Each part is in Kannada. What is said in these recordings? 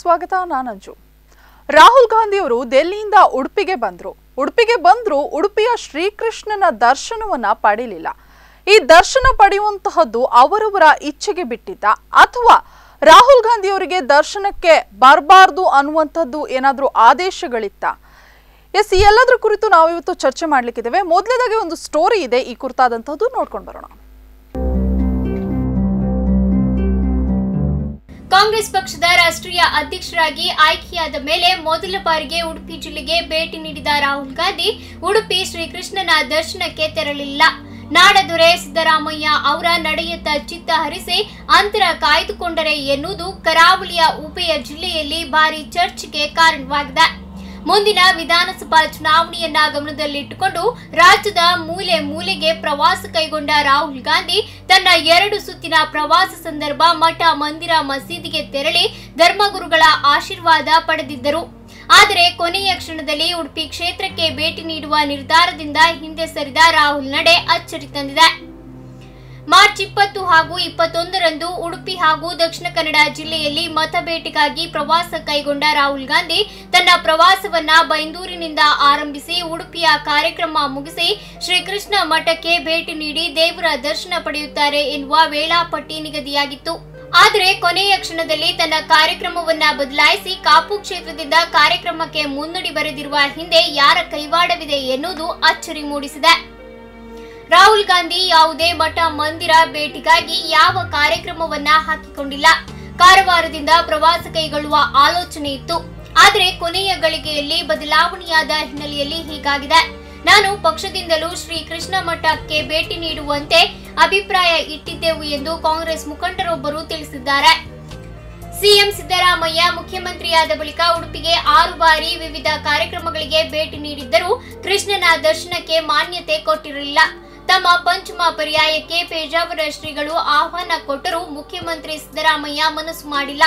ಸ್ವಾಗತ, ನಾನಂಜು. ರಾಹುಲ್ ಗಾಂಧಿ ಅವರು ದೆಹಲಿಯಿಂದ ಉಡುಪಿಗೆ ಬಂದರು. ಉಡುಪಿಗೆ ಬಂದ್ರು, ಉಡುಪಿಯ ಶ್ರೀಕೃಷ್ಣನ ದರ್ಶನವನ್ನ ಪಡೀಲಿಲ್ಲ. ಈ ದರ್ಶನ ಪಡೆಯುವಂತಹದ್ದು ಅವರವರ ಇಚ್ಛೆಗೆ ಬಿಟ್ಟಿದ್ದ. ಅಥವಾ ರಾಹುಲ್ ಗಾಂಧಿ ಅವರಿಗೆ ದರ್ಶನಕ್ಕೆ ಬರಬಾರ್ದು ಅನ್ನುವಂಥದ್ದು ಏನಾದರೂ ಆದೇಶಗಳಿತ್ತ? ಎಸ್, ಈ ಎಲ್ಲದರ ಕುರಿತು ನಾವಿವತ್ತು ಚರ್ಚೆ ಮಾಡ್ಲಿಕ್ಕಿದ್ದೇವೆ. ಮೊದಲನೇದಾಗಿ ಒಂದು ಸ್ಟೋರಿ ಇದೆ, ಈ ಕುರಿತಾದಂತಹದ್ದು ನೋಡ್ಕೊಂಡು ಬರೋಣ. ಕಾಂಗ್ರೆಸ್ ಪಕ್ಷದ ರಾಷ್ಟ್ರೀಯ ಅಧ್ಯಕ್ಷರಾಗಿ ಆಯ್ಕೆಯಾದ ಮೇಲೆ ಮೊದಲ ಬಾರಿಗೆ ಉಡುಪಿ ಜಿಲ್ಲೆಗೆ ಭೇಟಿ ನೀಡಿದ ರಾಹುಲ್ ಗಾಂಧಿ, ಉಡುಪಿ ಶ್ರೀಕೃಷ್ಣನ ದರ್ಶನಕ್ಕೆ ತೆರಳಿಲ್ಲ. ನಾಡದೊರೆ ಸಿದ್ದರಾಮಯ್ಯ ಅವರ ನಡೆಯುತ್ತ ಚಿತ್ತ ಹರಿಸಿ ಅಂತರ ಕಾಯ್ದುಕೊಂಡರೆ ಎನ್ನುವುದು ಕರಾವಳಿಯ ಉಭಯ ಜಿಲ್ಲೆಯಲ್ಲಿ ಭಾರಿ ಚರ್ಚೆಗೆ ಕಾರಣವಾಗಿದೆ. ಮುಂದಿನ ವಿಧಾನಸಭಾ ಚುನಾವಣೆಯನ್ನ ಗಮನದಲ್ಲಿಟ್ಟುಕೊಂಡು ರಾಜ್ಯದ ಮೂಲೆ ಮೂಲೆಗೆ ಪ್ರವಾಸ ಕೈಗೊಂಡ ರಾಹುಲ್ ಗಾಂಧಿ ತನ್ನ ಎರಡು ಸುತ್ತಿನ ಪ್ರವಾಸ ಸಂದರ್ಭ ಮಠ ಮಂದಿರ ಮಸೀದಿಗೆ ತೆರಳಿ ಧರ್ಮಗುರುಗಳ ಆಶೀರ್ವಾದ ಪಡೆದಿದ್ದರು. ಆದರೆ ಕೊನೆಯ ಕ್ಷಣದಲ್ಲಿ ಉಡುಪಿ ಕ್ಷೇತ್ರಕ್ಕೆ ಭೇಟಿ ನೀಡುವ ನಿರ್ಧಾರದಿಂದ ಹಿಂದೆ ಸರಿದ ರಾಹುಲ್ ನಡೆ ಅಚ್ಚರಿ ತಂದಿದೆ. ಇಪ್ಪತ್ತು ಹಾಗೂ ಇಪ್ಪತ್ತೊಂದರಂದು ಉಡುಪಿ ಹಾಗೂ ದಕ್ಷಿಣ ಕನ್ನಡ ಜಿಲ್ಲೆಯಲ್ಲಿ ಮತಬೇಟೆಗಾಗಿ ಪ್ರವಾಸ ಕೈಗೊಂಡ ರಾಹುಲ್ ಗಾಂಧಿ ತನ್ನ ಪ್ರವಾಸವನ್ನ ಬೈಂದೂರಿನಿಂದ ಆರಂಭಿಸಿ ಉಡುಪಿಯ ಕಾರ್ಯಕ್ರಮ ಮುಗಿಸಿ ಶ್ರೀಕೃಷ್ಣ ಮಠಕ್ಕೆ ಭೇಟಿ ನೀಡಿ ದೇವರ ದರ್ಶನ ಪಡೆಯುತ್ತಾರೆ ಎನ್ನುವ ವೇಳಾಪಟ್ಟಿ ನಿಗದಿಯಾಗಿತ್ತು. ಆದರೆ ಕೊನೆಯ ಕ್ಷಣದಲ್ಲಿ ತನ್ನ ಕಾರ್ಯಕ್ರಮವನ್ನ ಬದಲಾಯಿಸಿ ಕಾಪು ಕ್ಷೇತ್ರದಿಂದ ಕಾರ್ಯಕ್ರಮಕ್ಕೆ ಮುನ್ನಡಿ ಬರೆದಿರುವ ಹಿಂದೆ ಯಾರ ಕೈವಾಡವಿದೆ ಎನ್ನುವುದು ಅಚ್ಚರಿ ಮೂಡಿಸಿದೆ. ರಾಹುಲ್ ಗಾಂಧಿ ಯಾವುದೇ ಮಠ, ಮಂದಿರ ಭೇಟಿಗಾಗಿ ಯಾವ ಕಾರ್ಯಕ್ರಮವನ್ನ ಹಾಕಿಕೊಂಡಿಲ್ಲ. ಕಾರವಾರದಿಂದ ಪ್ರವಾಸ ಕೈಗೊಳ್ಳುವ ಆಲೋಚನೆ ಇತ್ತು. ಆದರೆ ಕೊನೆಯ ಗಳಿಗೆಯಲ್ಲಿ ಬದಲಾವಣೆಯಾದ ಹಿನ್ನೆಲೆಯಲ್ಲಿ ಹೀಗಾಗಿದೆ. ನಾನು ಪಕ್ಷದಿಂದಲೂ ಶ್ರೀ ಕೃಷ್ಣ ಮಠಕ್ಕೆ ಭೇಟಿ ನೀಡುವಂತೆ ಅಭಿಪ್ರಾಯ ಇಟ್ಟಿದ್ದೆವು ಎಂದು ಕಾಂಗ್ರೆಸ್ ಮುಖಂಡರೊಬ್ಬರು ತಿಳಿಸಿದ್ದಾರೆ. ಸಿಎಂ ಸಿದ್ದರಾಮಯ್ಯ ಮುಖ್ಯಮಂತ್ರಿಯಾದ ಬಳಿಕ ಉಡುಪಿಗೆ ಆರು ಬಾರಿ ವಿವಿಧ ಕಾರ್ಯಕ್ರಮಗಳಿಗೆ ಭೇಟಿ ನೀಡಿದ್ದರೂ ಕೃಷ್ಣನ ದರ್ಶನಕ್ಕೆ ಮಾನ್ಯತೆ ಕೊಟ್ಟಿರಲಿಲ್ಲ. ತಮ್ಮ ಪಂಚಮ ಪರ್ಯಾಯಕ್ಕೆ ಪೇಜಾವರ ಶ್ರೀಗಳು ಆಹ್ವಾನ ಕೊಟ್ಟರೂ ಮುಖ್ಯಮಂತ್ರಿ ಸಿದ್ದರಾಮಯ್ಯ ಮನಸ್ಸು ಮಾಡಿಲ್ಲ.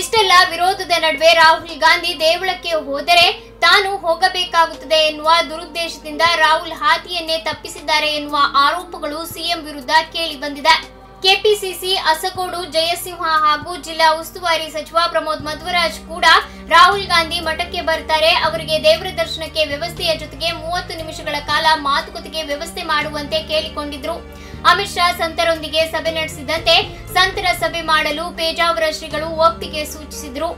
ಇಷ್ಟೆಲ್ಲ ವಿರೋಧದ ನಡುವೆ ರಾಹುಲ್ ಗಾಂಧಿ ದೇವಳಕ್ಕೆ ಹೋದರೆ ತಾನು ಹೋಗಬೇಕಾಗುತ್ತದೆ ಎನ್ನುವ ದುರುದ್ದೇಶದಿಂದ ರಾಹುಲ್ ಹಾದಿಯನ್ನೇ ತಪ್ಪಿಸಿದ್ದಾರೆ ಎನ್ನುವ ಆರೋಪಗಳು ಸಿಎಂ ವಿರುದ್ಧ ಕೇಳಿ ಬಂದಿದೆ. ಕೆಪಿಸಿಸಿ ಅಸಕೋಡು ಜಯಸಿಂಹ ಹಾಗೂ ಜಿಲ್ಲಾ ಉಸ್ತುವಾರಿ ಸಚಿವ ಪ್ರಮೋದ್ ಮಧ್ವರಾಜ್ ಕೂಡ ರಾಹುಲ್ ಗಾಂಧಿ ಮಠಕ್ಕೆ ಬರ್ತಾರೆ. ಅವರಿಗೆ ದೇವರ ದರ್ಶನಕ್ಕೆ ವ್ಯವಸ್ಥೆಯ ಜೊತೆಗೆ ಮೂವತ್ತು ನಿಮಿಷಗಳ ಕಾಲ ಮಾತುಕತೆಗೆ ವ್ಯವಸ್ಥೆ ಮಾಡುವಂತೆ ಕೇಳಿಕೊಂಡಿದ್ರು. ಅಮಿತ್ ಶಾ ಸಂತರೊಂದಿಗೆ ಸಭೆ ನಡೆಸಿದಂತೆ ಸಂತರ ಸಭೆ ಮಾಡಲು ಪೇಜಾವರ ಶ್ರೀಗಳು ಒಪ್ಪಿಗೆ ಸೂಚಿಸಿದ್ರು.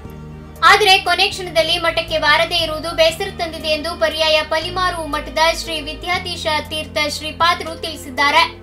ಆದರೆ ಕೊನೆ ಕ್ಷಣದಲ್ಲಿ ಮಠಕ್ಕೆ ಬಾರದೇ ಇರುವುದು ಬೇಸರ ತಂದಿದೆ ಎಂದು ಪರ್ಯಾಯ ಪಲಿಮಾರು ಮಠದ ಶ್ರೀ ವಿದ್ಯಾಧೀಶ ತೀರ್ಥ ಶ್ರೀಪಾದರು ತಿಳಿಸಿದ್ದಾರೆ.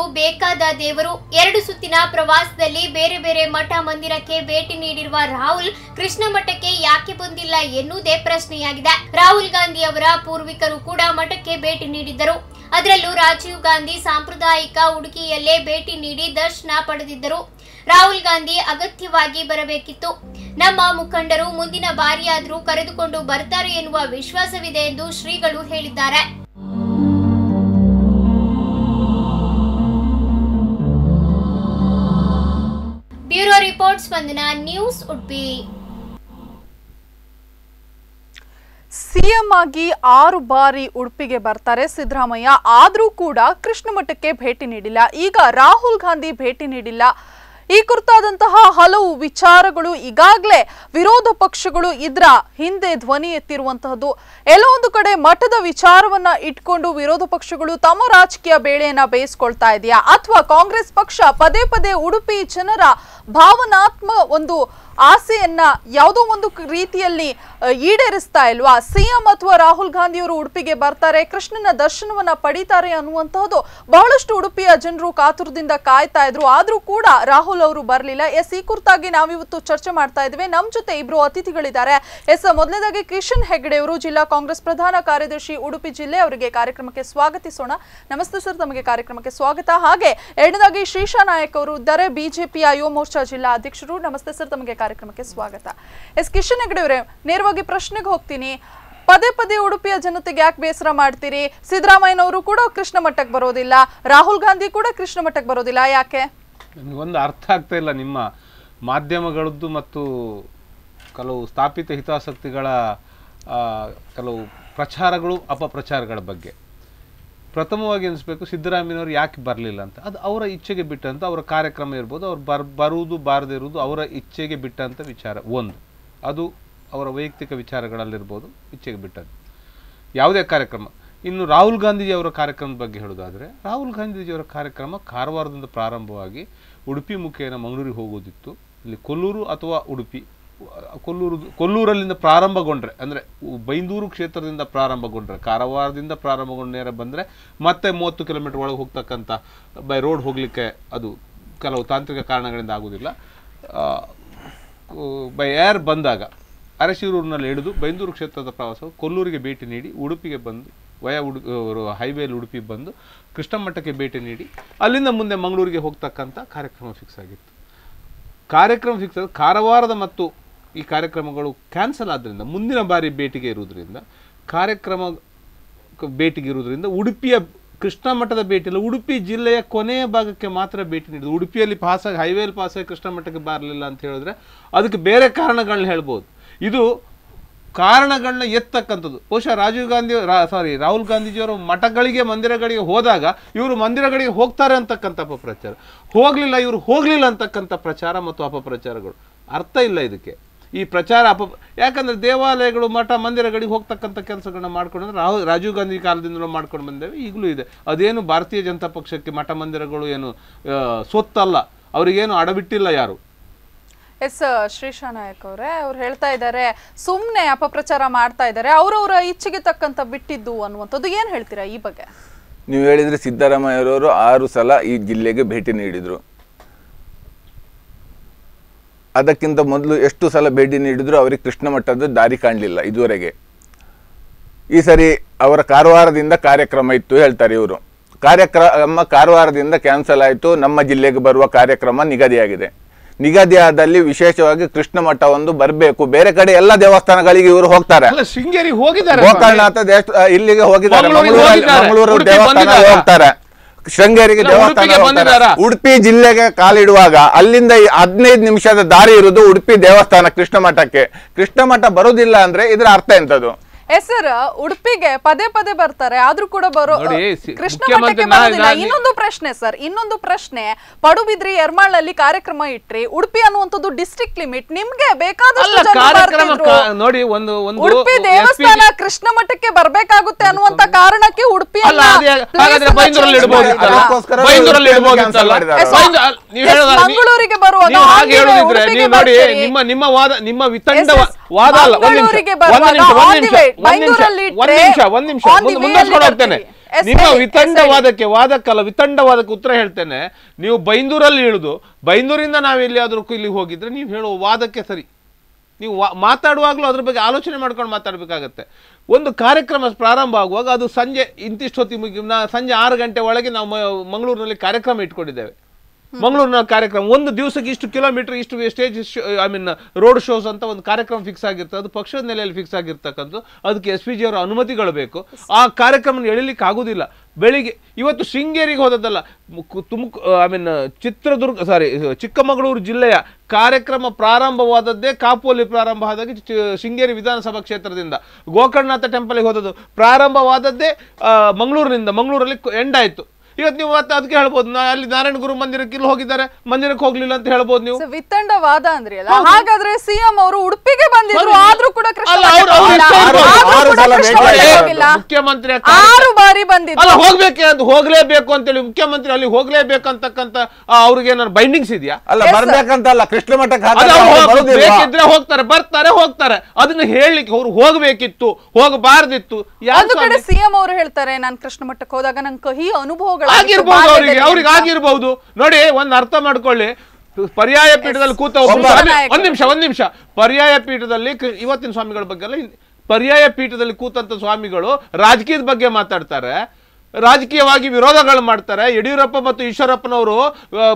ಎಲ್ಲರಿಗೂ ಬೇಕಾದ ದೇವರು ಎರಡು ಸುತ್ತಿನ ಪ್ರವಾಸದಲ್ಲಿ ಬೇರೆ ಬೇರೆ ಮಠ ಮಂದಿರಕ್ಕೆ ಭೇಟಿ ನೀಡಿರುವ ರಾಹುಲ್, ಕೃಷ್ಣ ಮಠಕ್ಕೆ ಯಾಕೆ ಬಂದಿಲ್ಲ ಎನ್ನುವುದೇ ಪ್ರಶ್ನೆಯಾಗಿದೆ. ರಾಹುಲ್ ಗಾಂಧಿ ಅವರ ಪೂರ್ವಿಕರು ಕೂಡ ಮಠಕ್ಕೆ ಭೇಟಿ ನೀಡಿದ್ದರು. ಅದರಲ್ಲೂ ರಾಜೀವ್ ಗಾಂಧಿ ಸಾಂಪ್ರದಾಯಿಕ ಉಡುಗೆಯಲ್ಲೇ ಭೇಟಿ ನೀಡಿ ದರ್ಶನ ಪಡೆದಿದ್ದರು. ರಾಹುಲ್ ಗಾಂಧಿ ಅಗತ್ಯವಾಗಿ ಬರಬೇಕಿತ್ತು. ನಮ್ಮ ಮುಖಂಡರು ಮುಂದಿನ ಬಾರಿಯಾದರೂ ಕರೆದುಕೊಂಡು ಬರ್ತಾರೆ ಎನ್ನುವ ವಿಶ್ವಾಸವಿದೆ ಎಂದು ಶ್ರೀಗಳು ಹೇಳಿದ್ದಾರೆ. Bureau reports Spandana news Udupi. CM ಆಗಿ ಆರು ಬಾರಿ ಉಡುಪಿಗೆ ಬರ್ತಾರೆ ಸಿದ್ದರಾಮಯ್ಯ. ಆದರೂ ಕೂಡ ಕೃಷ್ಣ ಮಠಕ್ಕೆ ಭೇಟಿ ನೀಡಿಲ್ಲ. ಈಗ ರಾಹುಲ್ ಗಾಂಧಿ ಭೇಟಿ ನೀಡಿಲ್ಲ. ಈ ಕುರಿತಾದಂತಹ ಹಲವು ವಿಚಾರಗಳು ಈಗಾಗಲೇ ವಿರೋಧ ಪಕ್ಷಗಳು ಇದ್ರ ಹಿಂದೆ ಧ್ವನಿ ಎತ್ತಿರುವಂತಹದ್ದು. ಎಲ್ಲೋ ಒಂದು ಕಡೆ ಮಠದ ವಿಚಾರವನ್ನ ಇಟ್ಕೊಂಡು ವಿರೋಧ ಪಕ್ಷಗಳು ತಮ್ಮ ರಾಜಕೀಯ ಬೇಳೆಯನ್ನ ಬೇಯಿಸ್ಕೊಳ್ತಾ ಇದೆಯಾ? ಅಥವಾ ಕಾಂಗ್ರೆಸ್ ಪಕ್ಷ ಪದೇ ಪದೇ ಉಡುಪಿ ಜನರ ಭಾವನಾತ್ಮ ಒಂದು ಆಸೆಯನ್ನ ಯಾವುದೋ ಒಂದು ರೀತಿಯಲ್ಲಿ ಈಡೇರಿಸ್ತಾ ಇಲ್ವಾ? ಸಿಎಂ ಅಥವಾ ರಾಹುಲ್ ಗಾಂಧಿ ಅವರು ಉಡುಪಿಗೆ ಬರ್ತಾರೆ, ಕೃಷ್ಣನ ದರ್ಶನವನ್ನ ಪಡಿತಾರೆ ಅನ್ನುವಂತಹದ್ದು ಬಹಳಷ್ಟು ಉಡುಪಿಯ ಜನರು ಕಾತುರದಿಂದ ಕಾಯ್ತಾ ಇದ್ರು. ಆದ್ರೂ ಕೂಡ ರಾಹುಲ್ ಅವರು ಬರಲಿಲ್ಲ. ಎಸ್, ಈ ಕುರಿತಾಗಿ ನಾವಿವತ್ತು ಚರ್ಚೆ ಮಾಡ್ತಾ ಇದ್ವಿ ನಮ್ ಜೊತೆ ಇಬ್ರು ಅತಿಥಿಗಳಿದ್ದಾರೆ. ಎಸ್, ಮೊದಲನೇದಾಗಿ ಕಿಶನ್ ಹೆಗ್ಡೆ ಅವರು, ಜಿಲ್ಲಾ ಕಾಂಗ್ರೆಸ್ ಪ್ರಧಾನ ಕಾರ್ಯದರ್ಶಿ, ಉಡುಪಿ ಜಿಲ್ಲೆ ಅವರಿಗೆ ಕಾರ್ಯಕ್ರಮಕ್ಕೆ ಸ್ವಾಗತಿಸೋಣ. ನಮಸ್ತೆ ಸರ್, ತಮಗೆ ಕಾರ್ಯಕ್ರಮಕ್ಕೆ ಸ್ವಾಗತ. ಹಾಗೆ ಎರಡನೇದಾಗಿ ಶ್ರೀಶಾ ನಾಯಕ್ ಅವರು ಇದ್ದಾರೆ ಬಿಜೆಪಿಯ ಯುವ ಮೋರ್ಚಾ ಜಿಲ್ಲಾ ಅಧ್ಯಕ್ಷರು. ನಮಸ್ತೆ ಸರ್, ತಮಗೆ ಕಾರ್ಯಕ್ರಮಕ್ಕೆ ಸ್ವಾಗತ. ಎಸ್, ಕಿಶನ್ ಹೆಗಡೆ ಅವರೇ, ನೇರವಾಗಿ ಪ್ರಶ್ನೆಗೆ ಹೋಗ್ತೀನಿ. ಪದೇ ಪದೇ ಉಡುಪಿಯ ಜನತೆಗೆ ಯಾಕೆ ಬೇಸರ ಮಾಡ್ತೀರಿ? ಸಿದ್ದರಾಮಯ್ಯನವರು ಕೂಡ ಕೃಷ್ಣ ಮಠಕ್ಕೆ ಬರೋದಿಲ್ಲ. ರಾಹುಲ್ ಗಾಂಧಿ ಕೂಡ ಕೃಷ್ಣ ಮಠಕ್ಕೆ ಬರೋದಿಲ್ಲ, ಯಾಕೆ? ನನಗೊಂದು ಅರ್ಥ ಆಗ್ತಾ ಇಲ್ಲ ನಿಮ್ಮ ಮಾಧ್ಯಮಗಳದ್ದು ಮತ್ತು ಕೆಲವು ಸ್ಥಾಪಿತ ಹಿತಾಸಕ್ತಿಗಳ ಕೆಲವು ಪ್ರಚಾರಗಳು, ಅಪಪ್ರಚಾರಗಳ ಬಗ್ಗೆ. ಪ್ರಥಮವಾಗಿ ಅನಿಸ್ಬೇಕು ಸಿದ್ದರಾಮಯ್ಯನವರು ಯಾಕೆ ಬರಲಿಲ್ಲ ಅಂತ. ಅದು ಅವರ ಇಚ್ಛೆಗೆ ಬಿಟ್ಟಂತ ಅವರ ಕಾರ್ಯಕ್ರಮ ಇರ್ಬೋದು, ಅವ್ರು ಬರ್, ಬರುವುದು ಬಾರದೇ ಇರುವುದು ಅವರ ಇಚ್ಛೆಗೆ ಬಿಟ್ಟಂತ ವಿಚಾರ. ಒಂದು, ಅದು ಅವರ ವೈಯಕ್ತಿಕ ವಿಚಾರಗಳಲ್ಲಿರ್ಬೋದು, ಇಚ್ಛೆಗೆ ಬಿಟ್ಟದ್ದು. ಯಾವುದೇ ಕಾರ್ಯಕ್ರಮ. ಇನ್ನು ರಾಹುಲ್ ಗಾಂಧೀಜಿಯವರ ಕಾರ್ಯಕ್ರಮದ ಬಗ್ಗೆ ಹೇಳೋದಾದರೆ ರಾಹುಲ್ ಗಾಂಧೀಜಿಯವರ ಕಾರ್ಯಕ್ರಮ ಕಾರವಾರದಿಂದ ಪ್ರಾರಂಭವಾಗಿ ಉಡುಪಿ ಮುಖೇನ ಮಂಗಳೂರಿಗೆ ಹೋಗೋದಿತ್ತು. ಇಲ್ಲಿ ಕೊಲ್ಲೂರು ಅಥವಾ ಉಡುಪಿ ಕೊಲ್ಲೂರು, ಕೊಲ್ಲೂರಲ್ಲಿಂದ ಪ್ರಾರಂಭಗೊಂಡ್ರೆ, ಅಂದರೆ ಬೈಂದೂರು ಕ್ಷೇತ್ರದಿಂದ ಪ್ರಾರಂಭಗೊಂಡ್ರೆ, ಕಾರವಾರದಿಂದ ಪ್ರಾರಂಭಗೊಂಡ ನೇರ ಬಂದರೆ ಮತ್ತೆ ಮೂವತ್ತು ಕಿಲೋಮೀಟರ್ ಒಳಗೆ ಹೋಗ್ತಕ್ಕಂಥ, ಬೈ ರೋಡ್ ಹೋಗಲಿಕ್ಕೆ ಅದು ಕೆಲವು ತಾಂತ್ರಿಕ ಕಾರಣಗಳಿಂದ ಆಗೋದಿಲ್ಲ ಬೈ ಏರ್ ಬಂದಾಗ ಅರಶಿರೂರಿನಲ್ಲಿ ಹಿಡಿದು ಬೈಂದೂರು ಕ್ಷೇತ್ರದ ಪ್ರವಾಸವು ಕೊಲ್ಲೂರಿಗೆ ಭೇಟಿ ನೀಡಿ ಉಡುಪಿಗೆ ಬಂದು, ವಯ ಉಡು ಹೈವೇಲಿ ಉಡುಪಿ ಬಂದು ಕೃಷ್ಣಮಠಕ್ಕೆ ಭೇಟಿ ನೀಡಿ ಅಲ್ಲಿಂದ ಮುಂದೆ ಮಂಗಳೂರಿಗೆ ಹೋಗ್ತಕ್ಕಂಥ ಕಾರ್ಯಕ್ರಮ ಫಿಕ್ಸ್ ಆಗಿತ್ತು. ಕಾರ್ಯಕ್ರಮ ಫಿಕ್ಸ್ ಆದ ಕಾರವಾರದ ಮತ್ತು ಈ ಕಾರ್ಯಕ್ರಮಗಳು ಕ್ಯಾನ್ಸಲ್ ಆದ್ದರಿಂದ ಮುಂದಿನ ಬಾರಿ ಭೇಟಿಗೆ ಇರುವುದರಿಂದ, ಕಾರ್ಯಕ್ರಮ ಭೇಟಿಗೆ ಇರುವುದರಿಂದ, ಉಡುಪಿಯ ಕೃಷ್ಣ ಮಠದ ಭೇಟಿ ಇಲ್ಲ ಉಡುಪಿ ಜಿಲ್ಲೆಯ ಕೊನೆಯ ಭಾಗಕ್ಕೆ ಮಾತ್ರ ಭೇಟಿ ನೀಡಿದ್ರು. ಉಡುಪಿಯಲ್ಲಿ ಪಾಸಾಗಿ ಹೈವೇಲಿ ಪಾಸಾಗಿ ಕೃಷ್ಣ ಮಠಕ್ಕೆ ಬರಲಿಲ್ಲ ಅಂತ ಹೇಳಿದ್ರೆ ಅದಕ್ಕೆ ಬೇರೆ ಕಾರಣಗಳನ್ನ ಹೇಳ್ಬೋದು. ಇದು ಕಾರಣಗಳನ್ನ ಎತ್ತಕ್ಕಂಥದ್ದು. ಬಹುಶಃ ರಾಜೀವ್ ಗಾಂಧಿ ಸಾರಿ ರಾಹುಲ್ ಗಾಂಧೀಜಿಯವರು ಮಠಗಳಿಗೆ, ಮಂದಿರಗಳಿಗೆ ಹೋದಾಗ ಇವರು ಮಂದಿರಗಳಿಗೆ ಹೋಗ್ತಾರೆ ಅಂತಕ್ಕಂಥ ಅಪಪ್ರಚಾರ. ಹೋಗಲಿಲ್ಲ, ಇವರು ಹೋಗಲಿಲ್ಲ ಅಂತಕ್ಕಂಥ ಪ್ರಚಾರ ಮತ್ತು ಅಪಪ್ರಚಾರಗಳು. ಅರ್ಥ ಇಲ್ಲ ಇದಕ್ಕೆ. ಈ ಪ್ರಚಾರ ಅಪ ಯಾಕಂದ್ರೆ ದೇವಾಲಯಗಳು ಮಠ ಮಂದಿರಗಳಿಗೆ ಹೋಗ್ತಕ್ಕಂಥ ಕೆಲಸಗಳನ್ನ ಮಾಡ್ಕೊಂಡು ರಾಹು ರಾಜೀವ್ ಗಾಂಧಿ ಕಾಲದಿಂದಲೂ ಮಾಡ್ಕೊಂಡು ಬಂದೇವೆ ಈಗಲೂ ಇದೆ. ಅದೇನು ಭಾರತೀಯ ಜನತಾ ಪಕ್ಷಕ್ಕೆ ಮಠ ಮಂದಿರಗಳು ಏನು ಸೊತ್ತಲ್ಲ ಅವರಿಗೇನು ಅಡಬಿಟ್ಟಿಲ್ಲ ಯಾರು? ಎಸ್ ಶ್ರೀಶಾ ನಾಯಕ್ ಅವರೇ ಅವ್ರು ಹೇಳ್ತಾ ಇದ್ದಾರೆ ಸುಮ್ಮನೆ ಅಪಪ್ರಚಾರ ಮಾಡ್ತಾ ಇದ್ದಾರೆ ಅವರವರ ಇಚ್ಛೆಗೆ ತಕ್ಕಂತ ಬಿಟ್ಟಿದ್ದು ಅನ್ನುವಂಥದ್ದು ಏನು ಹೇಳ್ತೀರಾ ಈ ಬಗ್ಗೆ? ನೀವು ಹೇಳಿದ್ರೆ ಸಿದ್ದರಾಮಯ್ಯರವರು ಆರು ಸಲ ಈ ಜಿಲ್ಲೆಗೆ ಭೇಟಿ ನೀಡಿದ್ರು. ಅದಕ್ಕಿಂತ ಮೊದಲು ಎಷ್ಟು ಸಲ ಭೇಟಿ ನೀಡಿದ್ರು ಅವರಿಗೆ ಕೃಷ್ಣ ಮಠದ ದಾರಿ ಕಾಣಲಿಲ್ಲ ಇದುವರೆಗೆ. ಈ ಸರಿ ಅವರ ಕಾರವಾರದಿಂದ ಕಾರ್ಯಕ್ರಮ ಇತ್ತು ಹೇಳ್ತಾರೆ ಇವರು. ಕಾರ್ಯಕ್ರಮ ಕಾರವಾರದಿಂದ ಕ್ಯಾನ್ಸಲ್ ಆಯಿತು ನಮ್ಮ ಜಿಲ್ಲೆಗೆ ಬರುವ ಕಾರ್ಯಕ್ರಮ ನಿಗದಿಯಾಗಿದೆ. ನಿಗದಿಯಾದಲ್ಲಿ ವಿಶೇಷವಾಗಿ ಕೃಷ್ಣ ಮಠ ಒಂದು ಬರಬೇಕು. ಬೇರೆ ಕಡೆ ಎಲ್ಲ ದೇವಸ್ಥಾನಗಳಿಗೆ ಇವರು ಹೋಗ್ತಾರೆ. ಶೃಂಗೇರಿ ಹೋಗಿದ್ದಾರೆ ಗೋಕರ್ಣನಾಥ ಇಲ್ಲಿಗೆ ಹೋಗಿದ್ದಾರೆ ಮಂಗಳೂರು ದೇವಸ್ಥಾನ ಹೋಗ್ತಾರೆ. ಶೃಂಗೇರಿಗೆ ದೇವಸ್ಥಾನ? ಉಡುಪಿ ಜಿಲ್ಲೆಗೆ ಕಾಲಿಡುವಾಗ ಅಲ್ಲಿಂದ ಹದಿನೈದು ನಿಮಿಷದ ದಾರಿ ಇರುವುದು ಉಡುಪಿ ದೇವಸ್ಥಾನ ಕೃಷ್ಣ ಮಠಕ್ಕೆ ಕೃಷ್ಣ ಮಠ ಬರುವುದಿಲ್ಲ ಅಂದ್ರೆ ಇದರ ಅರ್ಥ ಎಂತದು? ಎಸ್ ಸರ್ ಉಡುಪಿಗೆ ಪದೇ ಪದೇ ಬರ್ತಾರೆ. ಆದ್ರೂ ಕೂಡ ಬರೋ ಕೃಷ್ಣ ಮುಖ್ಯಮಂತ್ರಿ ಮಠಕ್ಕೆ ಬರೋದಿಲ್ಲ. ಇನ್ನೊಂದು ಪ್ರಶ್ನೆ ಸರ್ ಇನ್ನೊಂದು ಪ್ರಶ್ನೆ. ಪಡುಬಿದ್ರಿ ಎರ್ಮಾಳಲ್ಲಿ ಕಾರ್ಯಕ್ರಮ ಇಟ್ರಿ ಉಡುಪಿ ಅನ್ನುವಂಥದ್ದು ಡಿಸ್ಟ್ರಿಕ್ಟ್ ಲಿಮಿಟ್ ನಿಮ್ಗೆ ಬೇಕಾದಷ್ಟು ಜನ ನೋಡಿ ಒಂದು ಒಂದು ಉಡುಪಿ ದೇವಸ್ಥಾನ ಕೃಷ್ಣ ಮಠಕ್ಕೆ ಬರ್ಬೇಕಾಗುತ್ತೆ ಅನ್ನುವಂತ ಕಾರಣಕ್ಕೆ ಉಡುಪಿ ಮಂಗಳೂರಿಗೆ ಬರುವಾಗ ನಿಮ್ಮ ನಿಮ್ಮ ವಾದ ನಿಮ್ಮ ವಿತಂಡ ವಾದ ಅಲ್ಲ ಒಂದ್ ನಿಮಿಷ ಒಂದ್ ನಿಮಿಷ ಹೋಗ್ತೇನೆ ನಿಮ್ಮ ವಿತಂಡವಾದಕ್ಕೆ ವಾದಕ್ಕಲ್ಲ ವಿತಂಡವಾದಕ್ಕೆ ಉತ್ತರ ಹೇಳ್ತೇನೆ. ನೀವು ಬೈಂದೂರಲ್ಲಿ ಇಳಿದು ಬೈಂದೂರಿಂದ ನಾವು ಎಲ್ಲಿಯಾದ್ರೂ ಇಲ್ಲಿ ಹೋಗಿದ್ರೆ ನೀವು ಹೇಳುವ ವಾದಕ್ಕೆ ಸರಿ. ನೀವು ಮಾತಾಡುವಾಗ್ಲೂ ಅದ್ರ ಬಗ್ಗೆ ಆಲೋಚನೆ ಮಾಡ್ಕೊಂಡು ಮಾತಾಡಬೇಕಾಗತ್ತೆ. ಒಂದು ಕಾರ್ಯಕ್ರಮ ಪ್ರಾರಂಭ ಆಗುವಾಗ ಅದು ಸಂಜೆ ಇಂತಿಷ್ಟು ಹೊತ್ತಿಗೆ ಮುಗಿ ನಾ ಸಂಜೆ ಆರು ಗಂಟೆ ಒಳಗೆ ನಾವು ಮಂಗಳೂರಿನಲ್ಲಿ ಕಾರ್ಯಕ್ರಮ ಇಟ್ಕೊಂಡಿದ್ದೇವೆ. ಮಂಗಳೂರಿನ ಕಾರ್ಯಕ್ರಮ ಒಂದು ದಿವಸಕ್ಕೆ ಇಷ್ಟು ಕಿಲೋಮೀಟರ್ ಇಷ್ಟು stage I mean road shows ಅಂತ ಒಂದು ಕಾರ್ಯಕ್ರಮ ಫಿಕ್ಸ್ ಆಗಿರ್ತದೆ ಅದು ಪಕ್ಷದ ನೆಲೆಯಲ್ಲಿ ಫಿಕ್ಸ್ ಆಗಿರ್ತಕ್ಕಂಥದ್ದು. ಅದಕ್ಕೆ ಎಸ್ ಪಿ ಜಿ ಅವರ ಅನುಮತಿಗಳು ಬೇಕು. ಆ ಕಾರ್ಯಕ್ರಮ ಎಳಿಲಿಕ್ಕೆ ಆಗೋದಿಲ್ಲ. ಬೆಳಿಗ್ಗೆ ಇವತ್ತು ಶೃಂಗೇರಿಗೆ ಹೋದದ್ದಲ್ಲ ತುಮಕ್ I mean Chitradurga sorry Chikkamagaluru ಜಿಲ್ಲೆಯ ಕಾರ್ಯಕ್ರಮ ಪ್ರಾರಂಭವಾದದ್ದೇ ಕಾಪುವಲ್ಲಿ ಪ್ರಾರಂಭ ಆದಾಗ ಶೃಂಗೇರಿ ವಿಧಾನಸಭಾ ಕ್ಷೇತ್ರದಿಂದ. ಗೋಕರ್ಣನಾಥ ಟೆಂಪಲ್ಗೆ ಹೋದದ್ದು ಪ್ರಾರಂಭವಾದದ್ದೇ ಮಂಗಳೂರಿನಿಂದ. ಮಂಗಳೂರಲ್ಲಿ ಎಂಡ್ ಆಯ್ತು. ಇವತ್ತು ನೀವು ಮತ್ತೆ ಅದಕ್ಕೆ ಹೇಳ್ಬೋದು. ನಾ ಅಲ್ಲಿ ನಾರಾಯಣ ಗುರು ಮಂದಿರಕ್ಕೆ ಇಲ್ಲಿ ಹೋಗಿದ್ದಾರೆ. ಮಂದಿರಕ್ಕೆ ಹೋಗ್ಲಿಲ್ಲ ಅಂತ ಹೇಳ್ಬೋದು ನೀವು. ಸೊ, ವಿತಂಡವಾದ ಅಂದ್ರಿ ಅಲ್ಲ? ಹಾಗಾದ್ರೆ ಸಿಎಂ ಅವರು ಉಡುಪಿಗೆ ಬಂದಿದ್ರು. ಆದ್ರೂ ಕೂಡ. ಮುಖ್ಯಮಂತ್ರಿ ಆರು ಬಾರಿ ಅಲ್ಲ ಬಂದಿದ್ರು ಹೋಗ್ಬೇಕೆ ಅಂತ ಹೋಗ್ಲೇಬೇಕು ಅಂತೇಳಿ ಮುಖ್ಯಮಂತ್ರಿ ಅಲ್ಲಿ ಹೋಗ್ಲೇಬೇಕಂತಕ್ಕಂತ ಆ, ಅವ್ರಿಗೆ ಏನಾದ್ರು ಬೈಂಡಿಂಗ್ಸ್ ಇದೆಯಾ? ಅಲ್ಲ. ಬರ್ಬೇಕಂತಲ್ಲ ಕೃಷ್ಣ ಮಠಕ್ಕೆ ಅದು? ಬೇಕಿದ್ರೆ ಹೋಗ್ತಾರೆ ಬರ್ತಾರೆ ಹೋಗ್ತಾರೆ. ಅದನ್ನ ಹೇಳಲಿಕ್ಕೆ ಅವ್ರು ಹೋಗ್ಬೇಕಿತ್ತು ಹೋಗಬಾರ್ದಿತ್ತು. ಯಾವ್ದು ಕಡೆ ಸಿಎಂ ಅವರು ಹೇಳ್ತಾರೆ ನಾನು ಕೃಷ್ಣ ಮಠಕ್ಕೆ ಹೋದಾಗ ನಂಗೆ ಕಹಿ ಅನುಭವಗಳು ಆಗಿರ್ಬೋದು ಅವರಿಗೆ ಅವ್ರಿಗೆ ಆಗಿರ್ಬಹುದು ನೋಡಿ ಒಂದ್ ಅರ್ಥ ಮಾಡ್ಕೊಳ್ಳಿ. ಪರ್ಯಾಯ ಪೀಠದಲ್ಲಿ ಕೂತ. ಒಂದ್ ನಿಮಿಷ ಒಂದ್ ನಿಮಿಷ. ಪರ್ಯಾಯ ಪೀಠದಲ್ಲಿ ಇವತ್ತಿನ ಸ್ವಾಮಿಗಳ ಬಗ್ಗೆ ಅಲ್ಲ ಪರ್ಯಾಯ ಪೀಠದಲ್ಲಿ ಕೂತಂತ ಸ್ವಾಮಿಗಳು ರಾಜಕೀಯದ ಬಗ್ಗೆ ಮಾತಾಡ್ತಾರೆ. ರಾಜಕೀಯವಾಗಿ ವಿರೋಧಗಳು ಮಾಡ್ತಾರೆ. ಯಡಿಯೂರಪ್ಪ ಮತ್ತು ಈಶ್ವರಪ್ಪನವರು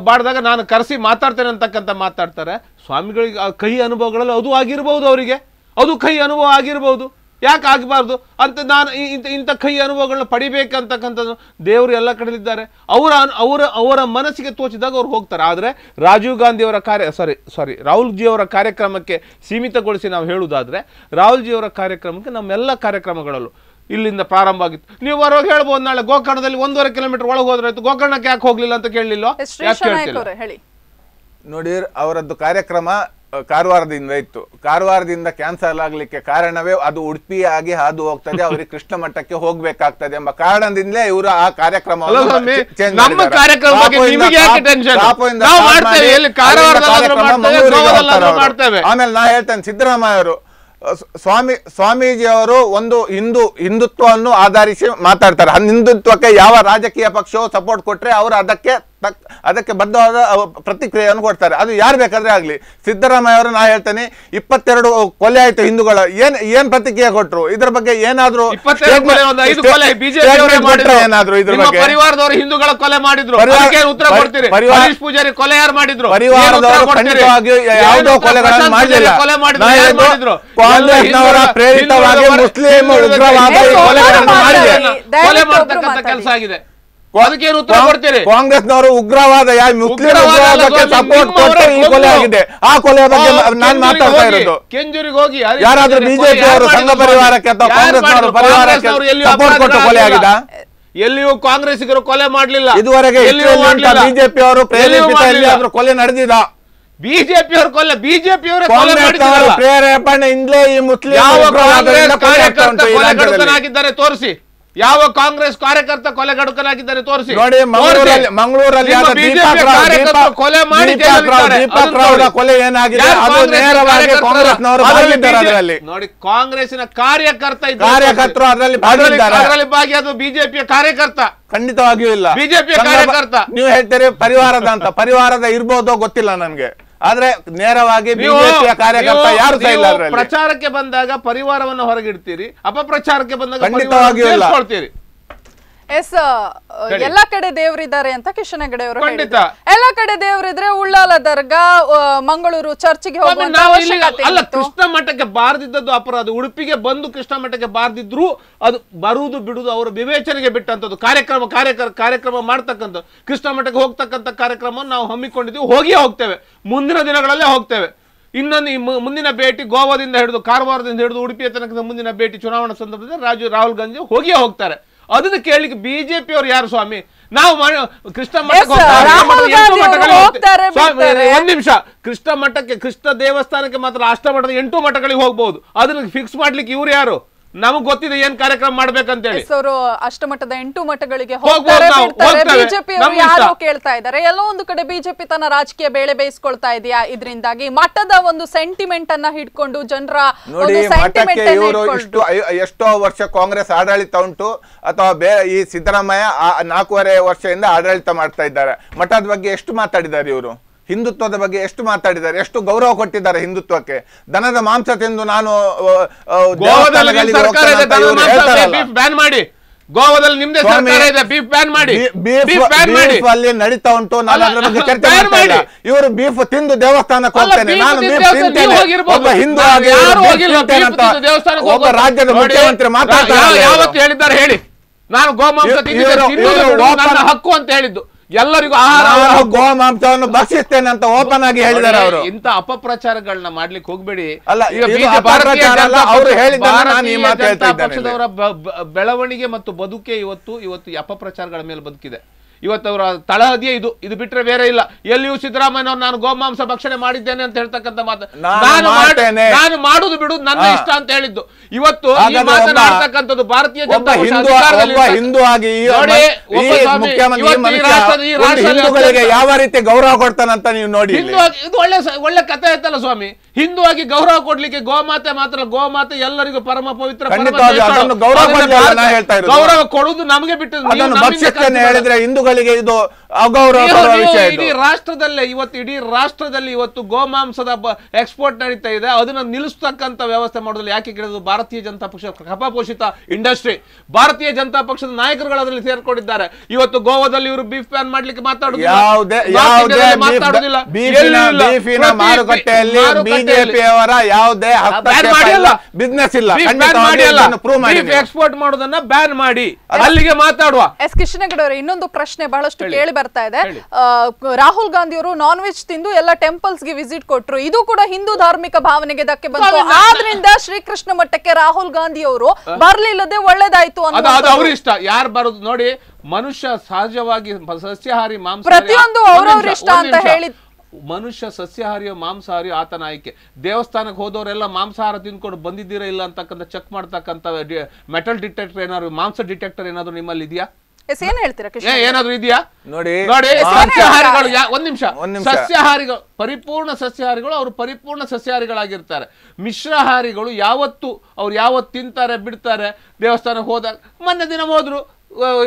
ಬಾಡ್ದಾಗ ನಾನು ಕರೆಸಿ ಮಾತಾಡ್ತೇನೆ ಅಂತಕ್ಕಂಥ ಮಾತಾಡ್ತಾರೆ. ಸ್ವಾಮಿಗಳಿಗೆ ಕೈ ಕಹಿ ಅನುಭವಗಳಲ್ಲಿ ಅದು ಆಗಿರ್ಬೋದು ಅವರಿಗೆ. ಅದು ಕಹಿ ಅನುಭವ ಆಗಿರ್ಬೋದು. ಯಾಕೆ ಆಗಬಾರ್ದು? ಅಂತ ನಾನು ಇಂಥ ಇಂಥ ಕೈ ಅನುಭವಗಳನ್ನ ಪಡಿಬೇಕಂತಕ್ಕಂಥದ್ದು ದೇವರು ಎಲ್ಲ ಕಡೆಯಲ್ಲಿದ್ದಾರೆ ಅವರ ಅವರ ಅವರ ಮನಸ್ಸಿಗೆ ತೋಚಿದಾಗ ಅವ್ರು ಹೋಗ್ತಾರೆ. ಆದರೆ ರಾಜೀವ್ ಗಾಂಧಿಯವರ ಕಾರ್ಯ ಸಾರಿ ಸಾರಿ ರಾಹುಲ್ ಜಿಯವರ ಕಾರ್ಯಕ್ರಮಕ್ಕೆ ಸೀಮಿತಗೊಳಿಸಿ ನಾವು ಹೇಳುವುದಾದರೆ ರಾಹುಲ್ ಜಿಯವರ ಕಾರ್ಯಕ್ರಮಕ್ಕೆ ನಮ್ಮೆಲ್ಲ ಕಾರ್ಯಕ್ರಮಗಳಲ್ಲೂ ಇಲ್ಲಿಂದ ಪ್ರಾರಂಭ ಆಗಿತ್ತು. ನೀವು ಹೊರಗೆ ಹೇಳ್ಬೋದು ನಾಳೆ ಗೋಕರ್ಣದಲ್ಲಿ ಒಂದೂವರೆ ಕಿಲೋಮೀಟರ್ ಒಳಗೆ ಹೋದ್ರೆ ಆಯ್ತು. ಗೋಕರ್ಣಕ್ಕೆ ಯಾಕೆ ಹೋಗಲಿಲ್ಲ ಅಂತ ಕೇಳಲಿಲ್ಲ ನೋಡಿ ಅವರದ್ದು ಕಾರ್ಯಕ್ರಮ ಕಾರವಾರದಿಂದ ಇತ್ತು. ಕಾರವಾರದಿಂದ ಕ್ಯಾನ್ಸಲ್ ಆಗಲಿಕ್ಕೆ ಕಾರಣವೇ ಅದು ಉಡುಪಿ ಆಗಿ ಹಾದು ಹೋಗ್ತದೆ ಅವರಿಗೆ ಕೃಷ್ಣ ಮಠಕ್ಕೆ ಹೋಗ್ಬೇಕಾಗ್ತದೆ ಎಂಬ ಕಾರಣದಿಂದಲೇ ಇವರು ಆ ಕಾರ್ಯಕ್ರಮ. ಆಮೇಲೆ ನಾ ಹೇಳ್ತೇನೆ ಸಿದ್ದರಾಮಯ್ಯ ಅವರು ಸ್ವಾಮಿ ಸ್ವಾಮೀಜಿ ಅವರು ಒಂದು ಹಿಂದೂ ಹಿಂದುತ್ವವನ್ನು ಆಧರಿಸಿ ಮಾತಾಡ್ತಾರೆ. ಹಿಂದುತ್ವಕ್ಕೆ ಯಾವ ರಾಜಕೀಯ ಪಕ್ಷವು ಸಪೋರ್ಟ್ ಕೊಟ್ರೆ ಅವರು ಅದಕ್ಕೆ ತಕ್ ಅದಕ್ಕೆ ಬದ್ಧವಾದ ಪ್ರತಿಕ್ರಿಯೆಯನ್ನು ಕೊಡ್ತಾರೆ. ಅದು ಯಾರು ಬೇಕಾದ್ರೆ ಆಗಲಿ. ಸಿದ್ದರಾಮಯ್ಯ ಅವರು ನಾ ಹೇಳ್ತೇನೆ ಇಪ್ಪತ್ತೆರಡು ಕೊಲೆ ಆಯಿತು ಹಿಂದೂಗಳ. ಏನ್ ಏನ್ ಪ್ರತಿಕ್ರಿಯೆ ಕೊಟ್ಟರು ಇದ್ರ ಬಗ್ಗೆ ಏನಾದರೂ ಏನಾದರೂ ಇದ್ರ ಬಗ್ಗೆ? ಪರಿವಾರದವರು ಹಿಂದೂಗಳ ಕೊಲೆ ಮಾಡಿದ್ರು. ಉತ್ತರ ಕೊಡ್ತೀರಿ? ಪೂಜಾರಿ ಕೊಲೆ ಯಾರು ಮಾಡಿದ್ರು? ಪರಿವಾರದವರು ಖಂಡಿತವಾಗಿಯೂ ಯಾವುದೋ ಕೊಲೆಗಳನ್ನು ಮಾಡಲಿಲ್ಲ? ಕಾಂಗ್ರೆಸ್ನವರ ಪ್ರೇರಿತವಾಗಿ ಮುಸ್ಲಿಂ ಉಗ್ರವಾದ ಕೊಲೆಗಳನ್ನು ಮಾಡಿದೆ. ಕೊಲೆ ಮಾಡ್ತಕ್ಕಂಥ ಕೆಲಸ ಆಗಿದೆ. ಅದಕ್ಕೆ ನವರು ಉತ್ತರ ಕೊಡ್ತೀರಿ? ಕಾಂಗ್ರೆಸ್ನವರು ಉಗ್ರವಾದ ಯಾವ ಮುಸ್ಲಿಂ ಉಗ್ರವಾದ ಅಲ್ಲ ಉಗ್ರವಾದಕ್ಕೆ ಸಪೋರ್ಟ್ ಕೊಟ್ಟು ಈ ಕೊಲೆ ಆಗಿದೆ. ಆ ಕೊಲೆ ಬಗ್ಗೆ ನಾನು ಮಾತಾಡ್ತಾ ಇರೋದು. ಕೆಂಜೂರಿಗೆ ಹೋಗಿ ಯಾರಾದ್ರೂ ಬಿಜೆಪಿ ಅವರು ಸಂಘ ಪರಿವಾರಕ್ಕೆ ಅಥವಾ ಕಾಂಗ್ರೆಸ್ ಕಾಂಗ್ರೆಸ್ನವರು ಪರಿವಾರಕ್ಕೆ ಸಪೋರ್ಟ್ ಕೊಟ್ಟು ಕೊಲೆ. ಆಗಿದ. ಎಲ್ಲಿಯೂ ಕಾಂಗ್ರೆಸ್ಸಿಗರು ಕೊಲೆ ಮಾಡ್ಲಿಲ್ಲ. ಇದುವರೆಗೆ. ಬಿಜೆಪಿ ಅವರು ಪ್ರೇರೇಪಿತ ಕೊಲೆ ನಡೆದಿದ ಬಿಜೆಪಿ ಅವರು ಕೊಲೆ ಬಿಜೆಪಿ ಅವರ ಪ್ರೇರೇಪಣೆಯಿಂದಲೇ ಈ ಮುಸ್ಲಿಂ ಯಾವ ಕೊಲೆ ಈ ತೋರಿಸಿ. ಯಾವ ಕಾಂಗ್ರೆಸ್ ಕಾರ್ಯಕರ್ತ ಕೊಲೆಗಡುಕನಾಗಿದ್ದಾರೆ ತೋರಿಸಿ. ನೋಡಿ ಮಂಗಳೂರಲ್ಲಿ ಕೊಲೆ ಮಾಡಿ. ಕೊಲೆ ಏನಾಗಿದೆ? ನೋಡಿ ಕಾಂಗ್ರೆಸ್ನ ಕಾರ್ಯಕರ್ತ. ಕಾರ್ಯಕರ್ತರು ಅದರಲ್ಲಿ. ಅದರಲ್ಲಿ ಭಾಗಿಯಾದ ಬಿಜೆಪಿಯ ಕಾರ್ಯಕರ್ತ. ಖಂಡಿತವಾಗಿಯೂ ಇಲ್ಲ. ಬಿಜೆಪಿ ಕಾರ್ಯಕರ್ತ. ನೀವು ಹೇಳ್ತೀರಿ ಪರಿವಾರದ ಅಂತ. ಪರಿವಾರದ ಇರ್ಬೋದೋ ಗೊತ್ತಿಲ್ಲ ನನ್ಗೆ. ಆದ್ರೆ ನೇರವಾಗಿ ಬಿಜೆಪಿಯ ಕಾರ್ಯಕರ್ತ ಯಾರು ಇಲ್ಲ ಪ್ರಚಾರಕ್ಕೆ ಬಂದಾಗ ಪರಿವಾರವನ್ನು ಹೊರಗಿಡ್ತೀರಿ ಅಪಪ್ರಚಾರಕ್ಕೆ ಬಂದಾಗ ಖಂಡಿತವಾಗಿಯೂ ಎಸ್ ಎಲ್ಲ ಕಡೆ ದೇವರಿದ್ದಾರೆ ಅಂತ ಕಿಶನ್ ಹೆಗಡೆ ಅವರು. ಎಲ್ಲಾ ಕಡೆ ದೇವರಿದ್ರೆ ಉಳ್ಳಾಲ ದರ್ಗಾ ಮಂಗಳೂರು ಚರ್ಚ್ಗೆ ಅಲ್ಲ. ಕೃಷ್ಣ ಮಠಕ್ಕೆ ಬಾರದಿದ್ದದ್ದು ಅಪರಾಧ. ಉಡುಪಿಗೆ ಬಂದು ಕೃಷ್ಣ ಮಠಕ್ಕೆ ಬಾರದಿದ್ರು ಅದು ಬರುವುದು ಬಿಡುವುದು ಅವರ ವಿವೇಚನೆಗೆ ಬಿಟ್ಟಂತದ್ದು. ಕಾರ್ಯಕ್ರಮ ಕಾರ್ಯಕ್ರಮ ಕಾರ್ಯಕ್ರಮ ಮಾಡ್ತಕ್ಕಂಥ ಕೃಷ್ಣ ಮಠಕ್ಕೆ ಹೋಗ್ತಕ್ಕಂಥ ಕಾರ್ಯಕ್ರಮ ನಾವು ಹಮ್ಮಿಕೊಂಡಿದ್ದೀವಿ. ಹೋಗಿ ಹೋಗ್ತೇವೆ. ಮುಂದಿನ ದಿನಗಳಲ್ಲೇ ಹೋಗ್ತೇವೆ. ಇನ್ನೊಂದು ಮುಂದಿನ ಭೇಟಿ ಗೋವಾದಿಂದ ಹಿಡಿದು ಕಾರವಾರದಿಂದ ಹಿಡಿದು ಉಡುಪಿಯ ತನಕ ಮುಂದಿನ ಭೇಟಿ ಚುನಾವಣಾ ಸಂದರ್ಭದಲ್ಲಿ ರಾಜು ರಾಹುಲ್ ಗಾಂಧಿ ಹೋಗಿಯೇ ಹೋಗ್ತಾರೆ. ಅದನ್ನ ಕೇಳಲಿಕ್ಕೆ ಬಿಜೆಪಿ ಅವ್ರು ಯಾರು ಸ್ವಾಮಿ? ನಾವು ಕೃಷ್ಣ ಮಠಕ್ಕೆ. ಒಂದ್ ನಿಮಿಷ. ಕೃಷ್ಣ ಮಠಕ್ಕೆ ಕೃಷ್ಣ ದೇವಸ್ಥಾನಕ್ಕೆ ಮಾತ್ರ ಅಷ್ಟಮಠದ ಎಂಟು ಮಠಗಳಿಗೆ ಹೋಗ್ಬಹುದು ಅದನ್ನ ಫಿಕ್ಸ್ ಮಾಡ್ಲಿಕ್ಕೆ ಇವ್ರು ಯಾರು? ನಮಗ್ ಗೊತ್ತಿದೆ ಏನ್ ಕಾರ್ಯಕ್ರಮ ಮಾಡ್ಬೇಕಂತೇಳಿ. ಹೇಳಿ ಅವರು ಅಷ್ಟಮಠದ ಎಂಟು ಮಠಗಳಿಗೆ ಬಿಜೆಪಿ ಯಾರು. ಕೇಳ್ತಾ ಇದ್ದಾರೆ. ಎಲ್ಲೋ ಒಂದು ಕಡೆ ಬಿಜೆಪಿ ತನ್ನ ರಾಜಕೀಯ ಬೇಳೆ ಬೇಯಿಸ್ಕೊಳ್ತಾ ಇದೆಯಾ? ಇದರಿಂದಾಗಿ ಮಠದ ಒಂದು ಸೆಂಟಿಮೆಂಟ್ ಅನ್ನ ಹಿಡ್ಕೊಂಡು ಜನರ ನೋಡಿ ಮಠಕ್ಕೆ ಇವರು ಇಷ್ಟು ಎಷ್ಟೋ ವರ್ಷ ಕಾಂಗ್ರೆಸ್ ಆಡಳಿತ ಉಂಟು. ಅಥವಾ ಬೇ ಈ ಸಿದ್ದರಾಮಯ್ಯ ಆ ನಾಲ್ಕೂವರೆ ವರ್ಷದಿಂದ ಆಡಳಿತ ಮಾಡ್ತಾ ಇದ್ದಾರೆ. ಮಠದ ಬಗ್ಗೆ ಎಷ್ಟು ಮಾತಾಡಿದ್ದಾರೆ ಇವರು? ಹಿಂದುತ್ವದ ಬಗ್ಗೆ ಎಷ್ಟು ಮಾತಾಡಿದ್ದಾರೆ ಎಷ್ಟು ಗೌರವ ಕೊಟ್ಟಿದ್ದಾರೆ ಹಿಂದುತ್ವಕ್ಕೆ? ದನದ ಮಾಂಸ ತಿಂದು ನಾನು ಮಾಡಿ. ಗೋವಾದಲ್ಲಿ ನಿಮ್ದೇ ಸರ್ಕಾರ ಇದೆ ಬೀಫ್ ಬ್ಯಾನ್ ಮಾಡಿ. ಬೀಫ್ ಬ್ಯಾನ್ ಮಾಡಿ. ಅಲ್ಲಿ ನಡೀತಾ ಉಂಟು ನಾನು ಅದರ ಬಗ್ಗೆ ಚರ್ಚೆ ಮಾಡ್ತಾ. ಇವರು ಬೀಫ್ ತಿಂದು ದೇವಸ್ಥಾನಕ್ಕೆ ಹೋಗ್ತೇನೆ ನಾನು ಬೀಫ್ ತಿಂತೇನೆ. ಒಬ್ಬ ಹಿಂದೂ ಆಗಿ ದೇವಸ್ಥಾನಕ್ಕೆ ಒಬ್ಬ. ರಾಜ್ಯದ ಮುಖ್ಯಮಂತ್ರಿ ಮಾತಾಡ್ತಾರೆ ಯಾವತ್ತು ಹೇಳಿದ್ದಾರೆ ಹೇಳಿ. ನಾನು ಗೋಮಾಂಸ ಹಕ್ಕು ಅಂತ ಹೇಳಿದ್ದು. ಎಲ್ಲರಿಗೂ ಆಹಾರ ಗೋ ಮಾಂಸವನ್ನು ಭಕ್ಷಿಸ್ತೇನೆ ಅಂತ ಓಪನ್ ಆಗಿ ಹೇಳಿದ್ದಾರೆ ಅವರು. ಇಂತ ಅಪಪ್ರಚಾರಗಳನ್ನ ಮಾಡ್ಲಿಕ್ಕೆ ಹೋಗ್ಬೇಡಿ. ಅಲ್ಲ, ಅವರು ಹೇಳಿದ್ದಾರೆ. ಪಕ್ಷದವರ ಬೆಳವಣಿಗೆ ಮತ್ತು ಬದುಕೆ ಇವತ್ತು ಇವತ್ತು ಅಪಪ್ರಚಾರಗಳ ಮೇಲೆ ಬದುಕಿದೆ. ಇವತ್ತು ಅವರ ತಳಹದಿಯೇ ಇದು. ಇದು ಬಿಟ್ರೆ ಬೇರೆ ಇಲ್ಲ. ಎಲ್ಲಿಯೂ ಸಿದ್ದರಾಮಯ್ಯನವ್ರು ನಾನು ಗೋಮಾಂಸ ಭಕ್ಷಣೆ ಮಾಡಿದ್ದೇನೆ ಅಂತ ಹೇಳ್ತಕ್ಕಂಥ ಮಾತು. ನಾನು ನಾನು ಮಾಡ್ತೇನೆ. ನಾನು ಮಾಡುದು ಬಿಡುದು ನನ್ನ ಇಷ್ಟ ಅಂತ ಹೇಳಿದ್ದು. ಇವತ್ತು ಮಾತನಾಡ್ತಕ್ಕಂಥದ್ದು ಭಾರತೀಯ ಜನತಾ ಹಿಂದೂ ಆಗಿ ಯಾವ ರೀತಿ ಗೌರವ ಕೊಡ್ತಾನಂತ ನೀವು ನೋಡಿ ಇದು ಒಳ್ಳೆ ಒಳ್ಳೆ ಕಥೆ ಆಯ್ತಲ್ಲ ಸ್ವಾಮಿ. ಹಿಂದೂ ಆಗಿ ಗೌರವ ಕೊಡ್ಲಿಕ್ಕೆ ಗೋಮಾತೆ ಮಾತ್ರ ಗೋಮಾತೆ ಎಲ್ಲರಿಗೂ ಪರಮ ಪವಿತ್ರ ಗೌರವ ಕೊಡುವುದು ನಮಗೆ ಬಿಟ್ಟು ಹೇಳಿದ್ರೆ ಹಿಂದೂಗಳಿಗೆ ಇದು ಇಡೀ ರಾಷ್ಟ್ರದಲ್ಲೇ ಇವತ್ತು ಇಡೀ ರಾಷ್ಟ್ರದಲ್ಲಿ ಇವತ್ತು ಗೋಮಾಂಸದ ಎಕ್ಸ್ಪೋರ್ಟ್ ನಡೀತಾ ಇದೆ. ಅದನ್ನ ನಿಲ್ಲಿಸ್ತಕ್ಕಂತ ವ್ಯವಸ್ಥೆ ಮಾಡೋದ್ರಲ್ಲಿ ಯಾಕೆ ಕೇಳಿದ್ರು ಭಾರತೀಯ ಜನತಾ ಪಕ್ಷ ಕಪಪೋಷಿತ ಇಂಡಸ್ಟ್ರಿ. ಭಾರತೀಯ ಜನತಾ ಪಕ್ಷದ ನಾಯಕರುಗಳು ಅದರಲ್ಲಿ ಸೇರ್ಕೊಂಡಿದ್ದಾರೆ. ಇವತ್ತು ಗೋವಾದಲ್ಲಿ ಇವರು ಬೀಫ್ ಪ್ಯಾನ್ ಮಾಡ್ಲಿಕ್ಕೆ ಮಾತಾಡುದಿಲ್ಲ. ಬಿಜೆಪಿಯವರ ಯಾವುದೇ ಬ್ಯಾನ್ ಮಾಡಿ ಬಿಸ್ನೆಸ್ ಇಲ್ಲ. ಎಕ್ಸ್ಪೋರ್ಟ್ ಮಾಡೋದನ್ನ ಬ್ಯಾನ್ ಮಾಡಿ. ಅಲ್ಲಿಗೆ ಮಾತಾಡುವ. ಎಸ್ ಕೃಷ್ಣಗಡ ಅವರೇ ಇನ್ನೊಂದು ಪ್ರಶ್ನೆ ಬಹಳಷ್ಟು ಕೇಳಿ ಬರ್ತಾ ಇದೆ. ಆ, ರಾಹುಲ್ ಗಾಂಧಿ ಅವರು ನಾನ್ ವೆಜ್ ತಿಂದು ಎಲ್ಲ ಟೆಂಪಲ್ಸ್ಗೆ ವಿಸಿಟ್ ಕೊಟ್ರು. ಇದು ಕೂಡ ಹಿಂದೂ ಧಾರ್ಮಿಕ ಭಾವನೆಗೆ ಧಕ್ಕೆ ಬಂತು. ಆದ್ರಿಂದ ಶ್ರೀಕೃಷ್ಣ ಮಠಕ್ಕೆ ರಾಹುಲ್ ಗಾಂಧಿ ಅವರು ಬರ್ಲಿಲ್ಲದೆ ಒಳ್ಳೇದಾಯ್ತು ಅಂತ. ಅವ್ರ ಇಷ್ಟ. ಯಾರು ಬರೋದು ನೋಡಿ ಮನುಷ್ಯ ಸಹಜವಾಗಿ ಸಸ್ಯಾಹಾರಿ ಮಾಂಸ ಪ್ರತಿಯೊಂದು ಅವ್ರವ್ರ ಇಷ್ಟ ಅಂತ ಹೇಳಿ- ಮನುಷ್ಯ ಸಸ್ಯಹಾರಿಯ ಮಾಂಸಾಹಾರಿ ಆತನ ಆಯ್ಕೆ. ದೇವಸ್ಥಾನಕ್ಕೆ ಹೋದವರೆಲ್ಲ ಮಾಂಸಾಹಾರ ತಿನ್ಕೊಂಡು ಬಂದಿದ್ದೀರಾ ಇಲ್ಲ ಅಂತಕ್ಕಂಥ ಚೆಕ್ ಮಾಡ್ತಕ್ಕಂಥ ಮೆಟಲ್ ಡಿಟೆಕ್ಟರ್ ಏನಾದ್ರು ಮಾಂಸ ಡಿಟೆಕ್ಟರ್ ಏನಾದ್ರು ನಿಮ್ಮಲ್ಲಿ ಇದೆಯಾ? ಎಸ್ ಏನ್ ಹೇಳ್ತೀರಾ ಕೃಷ್ಣ? ಏನಾದ್ರು ಇದೆಯಾ? ನೋಡಿ ನೋಡಿ ಸಸ್ಯಾಹಾರಿಗಳು ಒಂದ್ ನಿಮಿಷ. ಒಂದ್ ಸಸ್ಯಾಹಾರಿಗಳು ಪರಿಪೂರ್ಣ ಸಸ್ಯಾಹಾರಿಗಳು ಅವರು ಪರಿಪೂರ್ಣ ಸಸ್ಯಾಹಾರಿಗಳಾಗಿರ್ತಾರೆ ಮಿಶ್ರಹಾರಿಗಳು ಯಾವತ್ತು ಅವ್ರು ಯಾವತ್ತು ತಿಂತಾರೆ ಬಿಡ್ತಾರೆ ದೇವಸ್ಥಾನಕ್ಕೆ ಹೋದಾಗ ಮೊನ್ನೆ ದಿನ ಹೋದ್ರು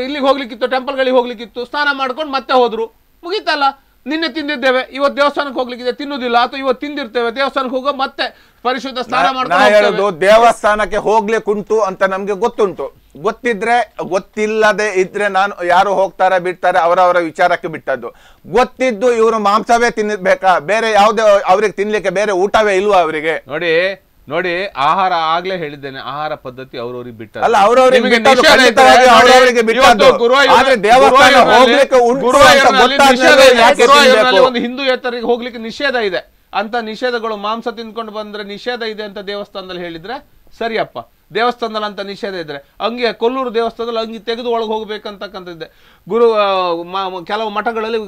ಇಲ್ಲಿಗೆ ಹೋಗ್ಲಿಕ್ಕಿತ್ತು ಟೆಂಪಲ್ಗಳಿಗೆ ಹೋಗ್ಲಿಕ್ಕಿತ್ತು ಸ್ನಾನ ಮಾಡ್ಕೊಂಡು ಮತ್ತೆ ಹೋದ್ರು ಮುಗೀತಲ್ಲ? ನಿನ್ನೆ ತಿಂದಿದ್ದೇವೆ ಇವತ್ತು ದೇವಸ್ಥಾನಕ್ಕೆ ಹೋಗ್ಲಿಕ್ಕಿದೆ ತಿನ್ನುದಿಲ್ಲ ಅಥವಾ ಇವತ್ತು ತಿಂದಿರ್ತೇವೆ ದೇವಸ್ಥಾನಕ್ಕೆ ಹೋಗೋ ಮತ್ತೆ ಪರಿಶುದ್ಧ ಸ್ನಾನ ಹೋಗ್ತೇವೆ. ದೇವಸ್ಥಾನಕ್ಕೆ ಹೋಗ್ಲಿಕ್ಕುಂಟು ಅಂತ ನಮ್ಗೆ ಗೊತ್ತುಂಟು. ಗೊತ್ತಿದ್ರೆ ಗೊತ್ತಿಲ್ಲದೆ ಇದ್ರೆ ನಾನು ಯಾರು ಹೋಗ್ತಾರೆ ಬಿಡ್ತಾರೆ ಅವರವರ ವಿಚಾರಕ್ಕೆ ಬಿಟ್ಟದ್ದು. ಗೊತ್ತಿದ್ದು ಇವರು ಮಾಂಸವೇ ತಿನ್ನಬೇಕಾ ಬೇರೆ ಯಾವುದೇ ಅವ್ರಿಗೆ ತಿನ್ಲಿಕ್ಕೆ ಬೇರೆ ಊಟವೇ ಇಲ್ವಾ ಅವರಿಗೆ? ನೋಡಿ ನೋಡಿ ಆಹಾರ ಆಗ್ಲೇ ಹೇಳಿದ್ದೇನೆ. ಆಹಾರ ಪದ್ಧತಿ ಅವ್ರವ್ರಿಗೆ ಬಿಟ್ಟ ಅಲ್ಲ, ಅವ್ರವ್ರಿಗೆ? ಒಂದು ಹಿಂದೂ ಎತ್ತರಿಗೆ ಹೋಗ್ಲಿಕ್ಕೆ ನಿಷೇಧ ಇದೆ. ಅಂತ ನಿಷೇಧಗಳು ಮಾಂಸ ತಿನ್ಕೊಂಡು ಬಂದ್ರೆ ನಿಷೇಧ ಇದೆ ಅಂತ ದೇವಸ್ಥಾನದಲ್ಲಿ ಹೇಳಿದ್ರೆ ಸರಿಯಪ್ಪ. ದೇವಸ್ಥಾನದಲ್ಲಿ ಅಂತ ನಿಷೇಧ ಇದ್ರೆ. ಹಂಗೆ ಕೊಲ್ಲೂರು ದೇವಸ್ಥಾನದಲ್ಲಿ ಹಂಗೆ ತೆಗೆದು ಒಳಗೆ ಹೋಗ್ಬೇಕಂತಕ್ಕಂಥದ್ದೆ ಗುರು ಕೆಲವು ಮಠಗಳಲ್ಲಿ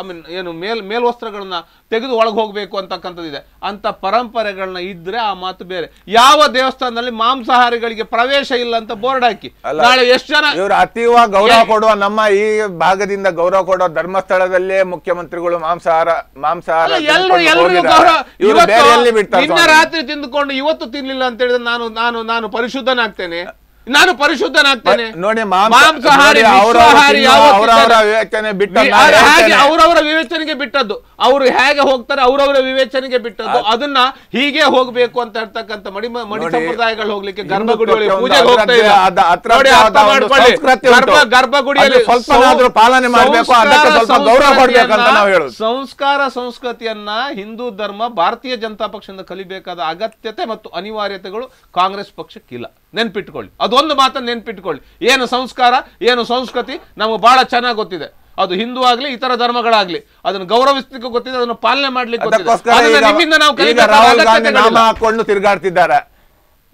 ಐ ಮೀನ್ ಏನು ಮೇಲ್ ಮೇಲ್ವಸ್ತ್ರಗಳನ್ನ ತೆಗೆದು ಒಳಗೆ ಹೋಗ್ಬೇಕು ಅಂತಕ್ಕಂಥದ್ದಿದೆ ಅಂತ ಪರಂಪರೆಗಳನ್ನ ಇದ್ರೆ ಆ ಮಾತು ಬೇರೆ. ಯಾವ ದೇವಸ್ಥಾನದಲ್ಲಿ ಮಾಂಸಾಹಾರಿಗಳಿಗೆ ಪ್ರವೇಶ ಇಲ್ಲ ಅಂತ ಬೋರ್ಡ್ ಹಾಕಿ. ನಾಳೆ ಎಷ್ಟು ಜನ ಇವರು ಅತೀವ ಗೌರವ ಕೊಡುವ ನಮ್ಮ ಈ ಭಾಗದಿಂದ ಗೌರವ ಕೊಡುವ ಧರ್ಮಸ್ಥಳದಲ್ಲೇ ಮುಖ್ಯಮಂತ್ರಿಗಳು ಮಾಂಸಾಹಾರ ಮಾಂಸಾಹಾರ ಎಲ್ಲರೂ? ರಾತ್ರಿ ತಿಂದುಕೊಂಡು ಇವತ್ತು ತಿನ್ನಲಿಲ್ಲ ಅಂತ ಹೇಳಿದ್ರೆ ನಾನು ನಾನು ನಾನು ಪರಿಶುದ್ಧನಾಗ್ತೇನೆ. ನಾನು ಪರಿಶುದ್ಧನಾಗ್ತೇನೆ. ನೋಡಿ ಅವ್ರವ್ರ ವಿವೇಚನೆಗೆ ಬಿಟ್ಟದ್ದು. ಅವರು ಹೇಗೆ ಹೋಗ್ತಾರೆ ಅವರವರ ವಿವೇಚನೆಗೆ ಬಿಟ್ಟದ್ದು. ಅದನ್ನ ಹೀಗೆ ಹೋಗ್ಬೇಕು ಅಂತ ಹೇಳ್ತಕ್ಕಂಥ ಮಡಿ ಮಡಿ ಸಂಪ್ರದಾಯಗಳು ಹೋಗ್ಲಿಕ್ಕೆ ಗರ್ಭಗುಡಿಯಲ್ಲಿ ಪೂಜೆಗೆ ಹೋಗ್ತಾ ಇಲ್ಲ. ಗರ್ಭಗುಡಿಯಲ್ಲಿ ಸ್ವಲ್ಪ ಪಾಲನೆ ಮಾಡಬೇಕು ಗೌರವ. ಸಂಸ್ಕಾರ ಸಂಸ್ಕೃತಿಯನ್ನ ಹಿಂದೂ ಧರ್ಮ ಭಾರತೀಯ ಜನತಾ ಪಕ್ಷದಿಂದ ಕಲಿಬೇಕಾದ ಅಗತ್ಯತೆ ಮತ್ತು ಅನಿವಾರ್ಯತೆಗಳು ಕಾಂಗ್ರೆಸ್ ಪಕ್ಷಕ್ಕಿಲ್ಲ. ನೆನ್ಪಿಟ್ಕೊಳ್ಳಿ. ಅದೊಂದು ಮಾತನ್ನು ನೆನ್ಪಿಟ್ಕೊಳ್ಳಿ. ಏನು ಸಂಸ್ಕಾರ ಏನು ಸಂಸ್ಕೃತಿ ನಮಗೆ ಭಾಳ ಚೆನ್ನಾಗಿ ಗೊತ್ತಿದೆ. ಅದು ಹಿಂದೂ ಆಗಲಿ ಇತರ ಧರ್ಮಗಳಾಗಲಿ. ಅದನ್ನು ಗೌರವಿಸ್ಲಿಕ್ಕೆ ಗೊತ್ತಿದೆ ಅದನ್ನು ಪಾಲನೆ ಮಾಡ್ಲಿಕ್ಕೆ ನಿಮ್ಮಿಂದ ನಾವು ತಿರುಗಾಡ್ತಿದ್ದಾರೆ.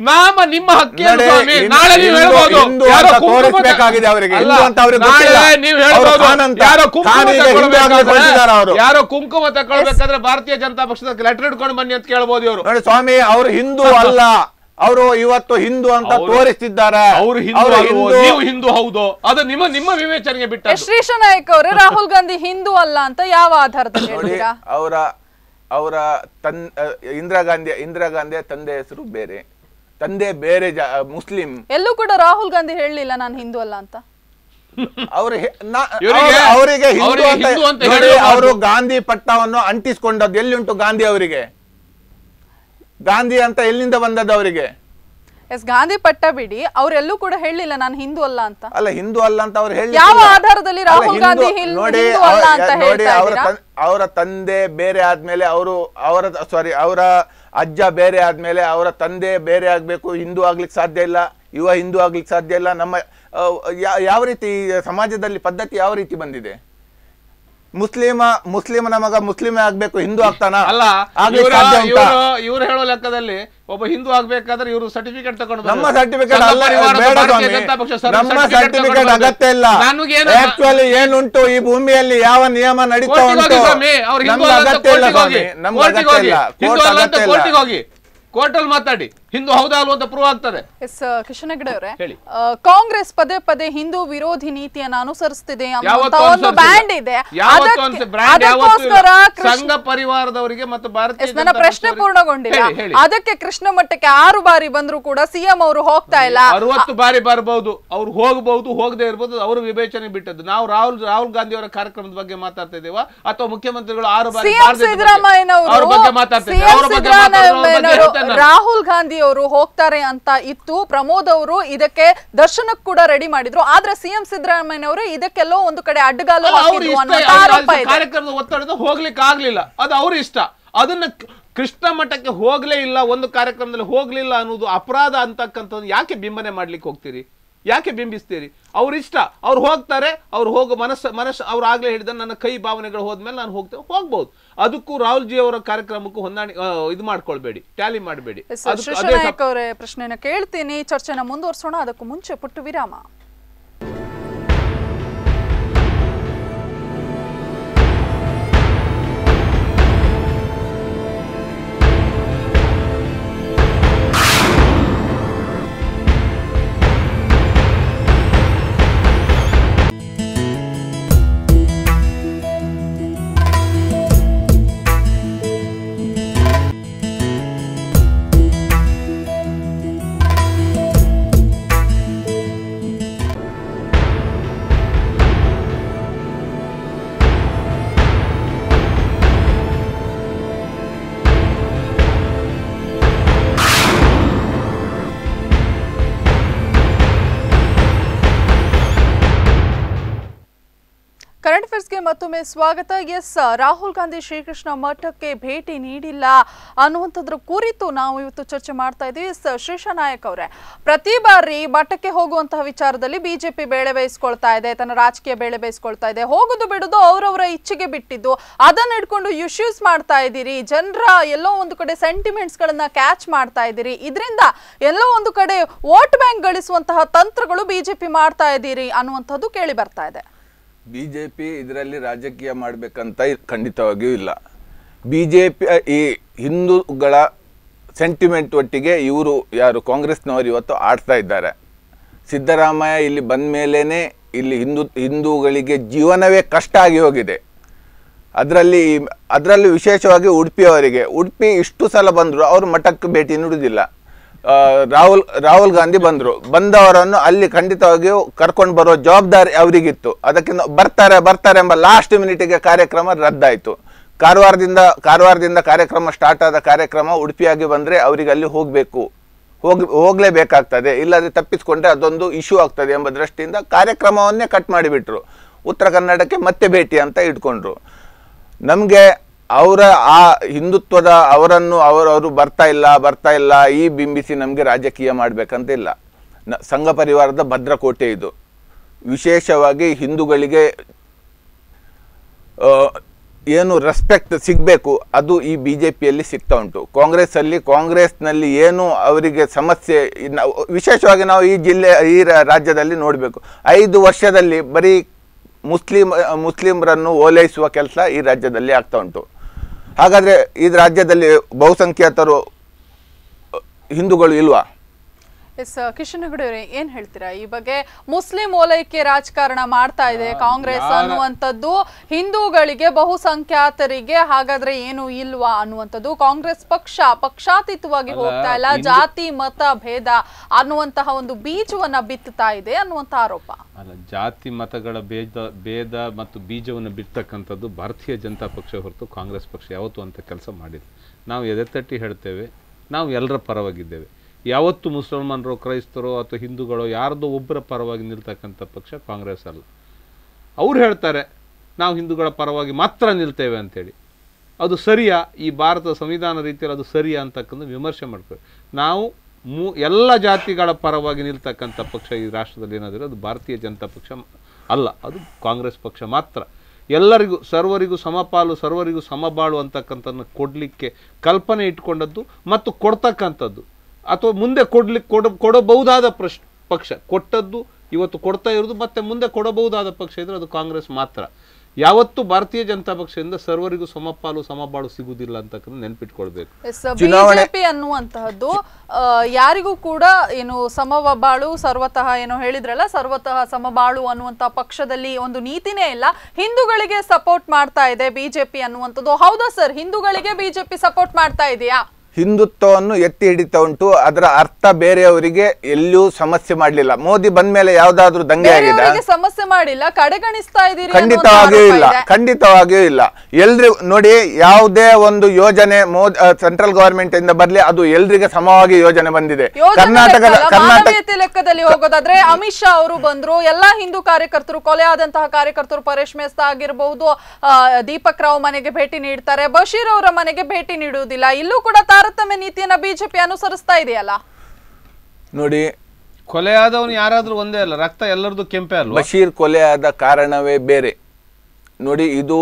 ನಾಮ ನಿಮ್ಮ ಹಕ್ಕೇನು ಸ್ವಾಮಿ. ನಾಳೆ ನೀವು ಹೇಳ್ಬೋದು. ಯಾರೋ ಅಂತ ಕುಂಕುಮ ತಕೊಳ್ಬೇಕಾದ್ರೆ ಅವರಿಗೆ. ನಾಳೆ. ನೀವು ಹೇಳ್ಬೋದು. ಯಾರೋ ಕುಂಕುಮ ಯಾರೋ ಕುಂಕುಮ ತಗೊಳ್ಬೇಕಾದ್ರೆ ಭಾರತೀಯ ಜನತಾ ಪಕ್ಷದ ಲೆಟರ್ ಇಟ್ಕೊಂಡು ಬನ್ನಿ ಅಂತ ಕೇಳ್ಬೋದು ಇವರು. ಸ್ವಾಮಿ ಅವರು ಹಿಂದೂ ಅಲ್ಲ. ಅವರು ಇವತ್ತು ಹಿಂದೂ ಅಂತ ತೋರಿಸ್ತಿದ್ದಾರೆ. ಅವರು ಹಿಂದೂ ನೀವು ಹಿಂದೂ ಹೌದು. ಅದು ನಿಮ್ಮ ನಿಮ್ಮ ವಿವೇಚನೆಗೆ ಬಿಟ್ಟ ಬಿಟ್ಟದ್ದು ಶ್ರೀಶ ನಾಯಕ್ ಅವರೇ ರಾಹುಲ್ ಗಾಂಧಿ ಹಿಂದೂ ಅಲ್ಲ ಅಂತ ಯಾವ ಆಧಾರದಲ್ಲಿ ಹೇಳ್ತೀರಾ? ಅವರ ಅವರ ತನ್ ಇಂದಿರಾ ಗಾಂಧಿ ಇಂದಿರಾ ಗಾಂಧಿಯ ತಂದೆ ಹೆಸರು ಬೇರೆ. ತಂದೆ ಬೇರೆ ಜ ಮುಸ್ಲಿಂ. ಎಲ್ಲೂ ಕೂಡ ರಾಹುಲ್ ಗಾಂಧಿ ಹೇಳಲಿಲ್ಲ ನಾನು ಹಿಂದೂ ಅಲ್ಲ ಅಂತ. ಅವರು ಅವರಿಗೆ ಹಿಂದೂ ಅಂತ ಅವರು ಗಾಂಧಿ ಪಟ್ಟವನ್ನು ಅಂಟಿಸ್ಕೊಂಡದ್ದು ಎಲ್ಲಿಂಟು ಗಾಂಧಿ ಅವರಿಗೆ? ಗಾಂಧಿ ಅಂತ ಎಲ್ಲಿಂದ ಬಂದದ್ದು ಅವರಿಗೆ? ಎಸ್ ಗಾಂಧಿ ಪಟ್ಟ ಬಿಡಿ ಅವರೆಲ್ಲೂ ಕೂಡ ಹೇಳಲಿಲ್ಲ ನಾನು ಹಿಂದೂ ಅಲ್ಲ ಅಂತ. ಅಲ್ಲ ಹಿಂದೂ ಅಲ್ಲ ಅಂತ ಅವ್ರು ಹೇಳಿ ಯಾವ ಆಧಾರದಲ್ಲಿ ರಾಹುಲ್ ಗಾಂಧಿ ನೋಡಿ ಅವ್ರ- ಅಂತ ಹೇಳ್ತಾ ಅವರ ತಂದೆ ಬೇರೆ ಆದ್ಮೇಲೆ ಅವರು ಅವರ ಸಾರಿ ಅವರ ಅಜ್ಜ ಬೇರೆ ಆದ್ಮೇಲೆ ಅವರ ತಂದೆ ಬೇರೆ ಆಗ್ಬೇಕು ಹಿಂದೂ ಆಗ್ಲಿಕ್ಕೆ ಸಾಧ್ಯ ಇಲ್ಲ ಯುವ ಹಿಂದೂ ಆಗ್ಲಿಕ್ಕೆ ಸಾಧ್ಯ ಇಲ್ಲ ನಮ್ಮ ಯಾವ ರೀತಿ ಸಮಾಜದಲ್ಲಿ ಪದ್ಧತಿ ಯಾವ ರೀತಿ ಬಂದಿದೆ? ಮುಸ್ಲಿಮ ಮುಸ್ಲಿಮನ ಮಗ ಮುಸ್ಲಿಮೇ ಆಗ್ಬೇಕು ಹಿಂದೂ ಆಗ್ತಾನ? ಅಲ್ಲ ಇವ್ರ ಸಾಧ್ಯ ಇವರು ಇವ್ರು ಹೇಳೋ ಲೆಕ್ಕದಲ್ಲಿ ಒಬ್ಬ ಹಿಂದೂ ಆಗ್ಬೇಕಾದ್ರೆ ಇವರು ಸರ್ಟಿಫಿಕೇಟ್ ತಗೊಂಡು ನಮ್ಮ ಸರ್ಟಿಫಿಕೇಟ್ ಅಲ್ಲ ನಮ್ಮ ಸರ್ಟಿಫಿಕೇಟ್ ಅಗತ್ಯ ಇಲ್ಲ. ಆಕ್ಚುಲಿ ಏನುಂಟು? ಈ ಭೂಮಿಯಲ್ಲಿ ಯಾವ ನಿಯಮ ನಡೀತಾ ಉಂಟು? ನಮ್ಗೆ ಅಗತ್ಯ ಇಲ್ಲ ನಮ್ಗೆ ಅಗತ್ಯ ಇಲ್ಲ. ಕೋರ್ಟಲ್ಲಿ ಮಾತಾಡಿ. ಹಿಂದೂ ಹೌದಾ ಅಲ್ವಾ ಅಂತ ಪ್ರೂವ್ ಆಗ್ತದೆ. ಎಸ್ ಕಿಶನ್ ಹೆಗಡೆ ಅವರೇ. ಕಾಂಗ್ರೆಸ್ ಪದೇ ಪದೇ ಹಿಂದೂ ವಿರೋಧಿ ನೀತಿಯನ್ನು ಅನುಸರಿಸ್ತಿದೆ ಅನ್ನುವಂತ ಒಂದು. ಬ್ಯಾಂಡ್ ಇದೆ. ಸಂಘ ಪರಿವಾರದವರಿಗೆ ಮತ್ತು ಭಾರತೀಯ ನನ್ನ ಪ್ರಶ್ನೆ ಪೂರ್ಣಗೊಂಡಿಲ್ಲ. ಅದಕ್ಕೆ ಕೃಷ್ಣ ಮಟ್ಟಕ್ಕೆ ಆರು ಬಾರಿ ಬಂದ್ರು ಕೂಡ ಸಿಎಂ ಅವರು ಹೋಗ್ತಾ ಇಲ್ಲ. ಅರವತ್ತು ಬಾರಿ ಬರಬಹುದು ಅವ್ರು ಹೋಗಬಹುದು ಹೋಗದೆ ಇರಬಹುದು ಅವ್ರ ವಿವೇಚನೆ ಬಿಟ್ಟದ್ದು. ನಾವು ರಾಹುಲ್ ರಾಹುಲ್ ಗಾಂಧಿ ಅವರ ಕಾರ್ಯಕ್ರಮದ ಬಗ್ಗೆ ಮಾತಾಡ್ತಾ ಇದ್ದೇವಾ? ಅಥವಾ ಮುಖ್ಯಮಂತ್ರಿಗಳು ಆರು ಬಾರಿ ಸಿದ್ದರಾಮಯ್ಯ ಸಿದ್ದರಾಮಯ್ಯನವರು. ರಾಹುಲ್ ಗಾಂಧಿ ಅವರು ಹೋಗ್ತಾರೆ ಅಂತ ಇತ್ತು. ಪ್ರಮೋದ್ ಅವರು ಇದಕ್ಕೆ ದರ್ಶನಕ್ಕೆ ಕೂಡ ರೆಡಿ ಮಾಡಿದ್ರು. ಆದ್ರೆ ಸಿಎಂ ಸಿದ್ದರಾಮಯ್ಯ ಅವರು ಇದಕ್ಕೆಲ್ಲೋ ಒಂದು ಕಡೆ ಅಡ್ಡಗಾಲು ಕಾರ್ಯಕ್ರಮದ ಒತ್ತಡದ ಹೋಗ್ಲಿಕ್ಕೆ ಆಗ್ಲಿಲ್ಲ. ಅದು ಅವ್ರ ಇಷ್ಟ. ಅದನ್ನ ಕೃಷ್ಣ ಮಠಕ್ಕೆ ಹೋಗ್ಲೇ ಇಲ್ಲ. ಒಂದು ಕಾರ್ಯಕ್ರಮದಲ್ಲಿ ಹೋಗ್ಲಿಲ್ಲ ಅನ್ನೋದು ಅಪರಾಧ ಅಂತಕ್ಕಂಥದ್ದು ಯಾಕೆ ಬಿಂಬನೆ ಮಾಡ್ಲಿಕ್ಕೆ ಹೋಗ್ತೀರಿ? ಯಾಕೆ ಬಿಂಬಿಸ್ತೀರಿ? ಅವ್ರ ಇಷ್ಟ. ಅವ್ರು ಹೋಗ್ತಾರೆ ಅವ್ರು ಹೋಗೋ ಮನಸ್ಸು ಮನಸ್ಸು ಅವ್ರು ಆಗಲೇ ಹೇಳಿದ ನನ್ನ ಕೈ ಭಾವನೆಗಳು ಹೋದ್ಮೇಲೆ ನಾನು ಹೋಗ್ತೇವೆ ಹೋಗ್ಬೋದು. ಅದಕ್ಕೂ ರಾಹುಲ್ ಜಿ ಅವರ ಕಾರ್ಯಕ್ರಮಕ್ಕೂ ಹೊಂದಾಣಿ ಇದು ಮಾಡ್ಕೊಳ್ಬೇಡಿ ಟ್ಯಾಲಿ ಮಾಡಬೇಡಿ. ಪ್ರಶ್ನೆನ ಕೇಳ್ತೀನಿ. ಚರ್ಚೆನ ಮುಂದುವರಿಸೋಣ ಅದಕ್ಕೂ ಮುಂಚೆ ಪುಟ್ಟು ವಿರಾಮ ಮತ್ತೊಮ್ಮೆ ಸ್ವಾಗತ. ಎಸ್, ರಾಹುಲ್ ಗಾಂಧಿ ಶ್ರೀಕೃಷ್ಣ ಮಠಕ್ಕೆ ಭೇಟಿ ನೀಡಿಲ್ಲ ಅನ್ನುವಂಥದ್ರ ಕುರಿತು ನಾವು ಇವತ್ತು ಚರ್ಚೆ ಮಾಡ್ತಾ ಇದ್ದೀವಿ. ಎಸ್, ಶ್ರೀಷಾ ನಾಯಕ್ ಅವರೇ, ಪ್ರತಿ ಬಾರಿ ಮಠಕ್ಕೆ ಹೋಗುವಂತಹ ವಿಚಾರದಲ್ಲಿ ಬಿಜೆಪಿ ಬೇಳೆ ಬೇಯಿಸ್ಕೊಳ್ತಾ ಇದೆ, ತನ್ನ ರಾಜಕೀಯ ಬೇಳೆ ಬೇಯಿಸ್ಕೊಳ್ತಾ ಇದೆ. ಹೋಗುದು ಬಿಡುದು ಅವರವರ ಇಚ್ಛೆಗೆ ಬಿಟ್ಟಿದ್ದು. ಅದನ್ನ ಇಟ್ಕೊಂಡು ಇಶ್ಯೂಸ್ ಮಾಡ್ತಾ ಇದ್ದೀರಿ. ಜನರ ಎಲ್ಲೋ ಒಂದು ಕಡೆ ಸೆಂಟಿಮೆಂಟ್ಸ್ ಗಳನ್ನ ಕ್ಯಾಚ್ ಮಾಡ್ತಾ ಇದ್ದೀರಿ. ಇದರಿಂದ ಎಲ್ಲೋ ಒಂದು ಕಡೆ ವೋಟ್ ಬ್ಯಾಂಕ್ ಗಳಿಸುವಂತಹ ತಂತ್ರಗಳು ಬಿಜೆಪಿ ಮಾಡ್ತಾ ಇದ್ದೀರಿ ಅನ್ನುವಂಥದ್ದು ಕೇಳಿ ಬರ್ತಾ ಇದೆ. ಬಿ ಜೆ ಪಿ ಇದರಲ್ಲಿ ರಾಜಕೀಯ ಮಾಡಬೇಕಂತ ಖಂಡಿತವಾಗಿಯೂ ಇಲ್ಲ. ಬಿ ಜೆ ಪಿ ಈ ಹಿಂದೂಗಳ ಸೆಂಟಿಮೆಂಟ್ ಒಟ್ಟಿಗೆ ಇವರು ಯಾರು ಕಾಂಗ್ರೆಸ್ನವರು ಇವತ್ತು ಆಡ್ತಾ ಇದ್ದಾರೆ. ಸಿದ್ದರಾಮಯ್ಯ ಇಲ್ಲಿ ಬಂದ ಮೇಲೇ ಇಲ್ಲಿ ಹಿಂದೂ, ಹಿಂದೂಗಳಿಗೆ ಜೀವನವೇ ಕಷ್ಟ ಆಗಿ ಹೋಗಿದೆ. ಅದರಲ್ಲಿ ಅದರಲ್ಲಿ ವಿಶೇಷವಾಗಿ ಉಡುಪಿಯವರಿಗೆ, ಉಡುಪಿ ಇಷ್ಟು ಸಲ ಬಂದರು ಅವರು ಮಠಕ್ಕೆ ಭೇಟಿ ನೀಡುವುದಿಲ್ಲ ರಾಹುಲ್ ರಾಹುಲ್ ಗಾಂಧಿ ಬಂದರು. ಬಂದವರನ್ನು ಅಲ್ಲಿ ಖಂಡಿತವಾಗಿಯೂ ಕರ್ಕೊಂಡು ಬರೋ ಜವಾಬ್ದಾರಿ ಅವರಿಗಿತ್ತು. ಅದಕ್ಕೆ ಬರ್ತಾರೆ ಬರ್ತಾರೆ ಎಂಬ ಲಾಸ್ಟ್ ಮಿನಿಟಿಗೆ ಕಾರ್ಯಕ್ರಮ ರದ್ದಾಯಿತು. ಕಾರವಾರದಿಂದ ಕಾರವಾರದಿಂದ ಕಾರ್ಯಕ್ರಮ ಸ್ಟಾರ್ಟ್ ಆದ ಕಾರ್ಯಕ್ರಮ ಉಡುಪಿಯಾಗಿ ಬಂದರೆ ಅವರಿಗೆ ಅಲ್ಲಿ ಹೋಗಬೇಕು. ಹೋಗಿ, ಹೋಗಲೇಬೇಕಾಗ್ತದೆ. ಇಲ್ಲದೆ ತಪ್ಪಿಸ್ಕೊಂಡ್ರೆ ಅದೊಂದು ಇಶ್ಯೂ ಆಗ್ತದೆ ಎಂಬ ದೃಷ್ಟಿಯಿಂದ ಕಾರ್ಯಕ್ರಮವನ್ನೇ ಕಟ್ ಮಾಡಿಬಿಟ್ರು. ಉತ್ತರ ಕನ್ನಡಕ್ಕೆ ಮತ್ತೆ ಭೇಟಿ ಅಂತ ಇಟ್ಕೊಂಡ್ರು. ನಮಗೆ ಅವರ ಆ ಹಿಂದುತ್ವದ ಅವರನ್ನು ಅವರವರು ಬರ್ತಾ ಇಲ್ಲ ಬರ್ತಾ ಇಲ್ಲ, ಈ ಬಿಂಬಿಸಿ ನಮಗೆ ರಾಜಕೀಯ ಮಾಡಬೇಕಂತ ಇಲ್ಲ. ನ ಸಂಘ ಪರಿವಾರದ ಭದ್ರಕೋಟೆ ಇದು. ವಿಶೇಷವಾಗಿ ಹಿಂದೂಗಳಿಗೆ ಏನು ರೆಸ್ಪೆಕ್ಟ್ ಸಿಗಬೇಕು, ಅದು ಈ ಬಿ ಜೆ ಪಿಯಲ್ಲಿ ಸಿಗ್ತಾ ಉಂಟು. ಕಾಂಗ್ರೆಸ್ಸಲ್ಲಿ, ಕಾಂಗ್ರೆಸ್ನಲ್ಲಿ ಏನು ಅವರಿಗೆ ಸಮಸ್ಯೆ ವಿಶೇಷವಾಗಿ ನಾವು ಈ ಜಿಲ್ಲೆ, ಈ ರಾಜ್ಯದಲ್ಲಿ ನೋಡಬೇಕು. ಐದು ವರ್ಷದಲ್ಲಿ ಬರೀ ಮುಸ್ಲಿಂ ಮುಸ್ಲಿಮರನ್ನು ಓಲೈಸುವ ಕೆಲಸ ಈ ರಾಜ್ಯದಲ್ಲಿ ಆಗ್ತಾ ಉಂಟು. ಹಾಗಾದರೆ ಈ ರಾಜ್ಯದಲ್ಲಿ ಬಹುಸಂಖ್ಯಾತರು ಹಿಂದೂಗಳು ಇಲ್ವಾ? ಎಸ್ ಕಿಶನ್ ಹೆಗಡೆ ಅವರೇ ಏನ್ ಹೇಳ್ತೀರಾ? ಈ ಬಗ್ಗೆ ಮುಸ್ಲಿಂ ಓಲೈಕೆ ರಾಜಕಾರಣ ಮಾಡ್ತಾ ಇದೆ ಕಾಂಗ್ರೆಸ್ ಅನ್ನುವಂಥದ್ದು. ಹಿಂದೂಗಳಿಗೆ ಬಹುಸಂಖ್ಯಾತರಿಗೆ ಹಾಗಾದ್ರೆ ಏನು ಇಲ್ವಾ ಅನ್ನುವಂಥದ್ದು. ಕಾಂಗ್ರೆಸ್ ಪಕ್ಷ ಪಕ್ಷಾತೀತವಾಗಿ ಹೋಗ್ತಾ ಇಲ್ಲ. ಜಾತಿ ಮತ ಭೇದ ಅನ್ನುವಂತಹ ಒಂದು ಬೀಜವನ್ನ ಬಿತ್ತುತ್ತಾ ಇದೆ ಅನ್ನುವಂತ ಆರೋಪ. ಅಲ್ಲ ಜಾತಿ ಮತಗಳ ಭೇದ ಭೇದ ಮತ್ತು ಬೀಜವನ್ನು ಬಿತ್ತಕ್ಕಂಥದ್ದು ಭಾರತೀಯ ಜನತಾ ಪಕ್ಷ ಹೊರತು ಕಾಂಗ್ರೆಸ್ ಪಕ್ಷ ಯಾವತ್ತು ಅಂತ ಕೆಲಸ ಮಾಡಿಲ್ಲ. ನಾವು ಎದೆತಟ್ಟಿ ಹೇಳ್ತೇವೆ. ನಾವು ಎಲ್ಲರ ಪರವಾಗಿದ್ದೇವೆ. ಯಾವತ್ತು ಮುಸಲ್ಮಾನರು ಕ್ರೈಸ್ತರು ಅಥವಾ ಹಿಂದೂಗಳು ಯಾರ್ದೋ ಒಬ್ಬರ ಪರವಾಗಿ ನಿಲ್ತಕ್ಕಂಥ ಪಕ್ಷ ಕಾಂಗ್ರೆಸ್ ಅಲ್ಲ. ಅವ್ರು ಹೇಳ್ತಾರೆ, ನಾವು ಹಿಂದೂಗಳ ಪರವಾಗಿ ಮಾತ್ರ ನಿಲ್ತೇವೆ ಅಂಥೇಳಿ. ಅದು ಸರಿಯಾ? ಈ ಭಾರತ ಸಂವಿಧಾನ ರೀತಿಯಲ್ಲಿ ಅದು ಸರಿಯಾ ಅಂತಕ್ಕಂಥ ವಿಮರ್ಶೆ ಮಾಡ್ತೇವೆ ನಾವು ಮೂ, ಎಲ್ಲ ಜಾತಿಗಳ ಪರವಾಗಿ ನಿಲ್ತಕ್ಕಂಥ ಪಕ್ಷ ಈ ರಾಷ್ಟ್ರದಲ್ಲಿ ಏನಾದರೂ ಅದು ಭಾರತೀಯ ಜನತಾ ಪಕ್ಷ ಅಲ್ಲ, ಅದು ಕಾಂಗ್ರೆಸ್ ಪಕ್ಷ ಮಾತ್ರ. ಎಲ್ಲರಿಗೂ, ಸರ್ವರಿಗೂ ಸಮಪಾಲು, ಸರ್ವರಿಗೂ ಸಮಬಾಳು ಅಂತಕ್ಕಂಥದ್ದನ್ನು ಕೊಡಲಿಕ್ಕೆ ಕಲ್ಪನೆ ಇಟ್ಕೊಂಡದ್ದು ಮತ್ತು ಕೊಡ್ತಕ್ಕಂಥದ್ದು. ಅಥವಾ ಮುಂದೆ ಕೊಡ್ಲಿಕ್ಕೆ ಕೊಡ ಕೊಡಬಹುದಾದ ಪ್ರಶ್ ಪಕ್ಷ. ಕೊಟ್ಟದ್ದು ಇವತ್ತು ಕೊಡ್ತಾ ಇರೋದು ಮತ್ತೆ ಮುಂದೆ ಕೊಡಬಹುದಾದ ಪಕ್ಷ ಇದ್ರೆ ಅದು ಕಾಂಗ್ರೆಸ್ ಮಾತ್ರ. ಯಾವತ್ತೂ ಭಾರತೀಯ ಜನತಾ ಪಕ್ಷದಿಂದ ಸರ್ವರಿಗೂ ಸಮಪಾಲು ಸಮಬಾಳು ಸಿಗುವುದಿಲ್ಲ ಅಂತಕ್ಕಂಥ ನೆನ್ಪಿಟ್ಕೊಳ್ಬೇಕು. ಬಿಜೆಪಿ ಅನ್ನುವಂತಹದ್ದು ಯಾರಿಗೂ ಕೂಡ ಏನು ಸಮಬಾಳು ಸರ್ವತಃ ಏನು ಹೇಳಿದ್ರಲ್ಲ ಸರ್ವತಃ ಸಮಬಾಳು ಅನ್ನುವಂತ ಪಕ್ಷದಲ್ಲಿ ಒಂದು ನೀತಿನೇ ಇಲ್ಲ. ಹಿಂದೂಗಳಿಗೆ ಸಪೋರ್ಟ್ ಮಾಡ್ತಾ ಇದೆ ಬಿಜೆಪಿ ಅನ್ನುವಂಥದ್ದು. ಹೌದಾ ಸರ್? ಹಿಂದೂಗಳಿಗೆ ಬಿಜೆಪಿ ಸಪೋರ್ಟ್ ಮಾಡ್ತಾ ಇದೆಯಾ? ಹಿಂದುತ್ವವನ್ನು ಎತ್ತಿ ಹಿಡಿತಾ ಉಂಟು ಅದರ ಅರ್ಥ ಬೇರೆಯವರಿಗೆ ಎಲ್ಲೂ ಸಮಸ್ಯೆ ಮಾಡಲಿಲ್ಲ. ಮೋದಿ ಬಂದ ಮೇಲೆ ಯಾವ್ದಾದ್ರು ದಂಗೆ ಆಗಿದೆ? ಸಮಸ್ಯೆ ಮಾಡಿಲ್ಲ ಕಡೆಗಣಿಸ್ತಾ ಇದ್ದೀರಿ ಖಂಡಿತವಾಗಿಯೂ ಇಲ್ಲ. ಖಂಡಿತವಾಗಿಯೂ ಇಲ್ಲ. ಎಲ್ರಿ ನೋಡಿ ಯಾವುದೇ ಒಂದು ಯೋಜನೆ ಮೋದಿ ಸೆಂಟ್ರಲ್ ಗವರ್ಮೆಂಟ್ ಇಂದ ಬರ್ಲಿ ಅದು ಎಲ್ರಿಗೆ ಸಮವಾಗಿ ಯೋಜನೆ ಬಂದಿದೆ. ಕರ್ನಾಟಕದ ಕರ್ನಾಟಕ ಲೆಕ್ಕದಲ್ಲಿ ಹೋಗೋದಾದ್ರೆ ಅಮಿತ್ ಶಾ ಅವರು ಬಂದ್ರು ಎಲ್ಲಾ ಹಿಂದೂ ಕಾರ್ಯಕರ್ತರು ಕೊಲೆ ಆದಂತಹ ಕಾರ್ಯಕರ್ತರು ಪರೇಶ್ ಮೇಸ್ತಾ ಆಗಿರಬಹುದು ದೀಪಕ್ ರಾವ್ ಮನೆಗೆ ಭೇಟಿ ನೀಡ್ತಾರೆ ಬಶೀರ್ ಅವರ ಮನೆಗೆ ಭೇಟಿ ನೀಡುವುದಿಲ್ಲ. ಇಲ್ಲೂ ಕೂಡ ತಾರತಮ್ಯ ನೀತಿಯನ್ನ ಬಿಜೆಪಿ ಅನುಸರಿಸ್ತಾ ಇದೆಯಲ್ಲ? ನೋಡಿ ಕೊಲೆ ಆದವನು ಯಾರಾದ್ರೂ ಒಂದೇ ಅಲ್ಲ ರಕ್ತ ಎಲ್ಲರದು ಕೆಂಪೆ ಅಲ್ಲ ಬಶೀರ್ ಕೊಲೆ ಆದ ಕಾರಣವೇ ಬೇರೆ. ನೋಡಿ ಇದು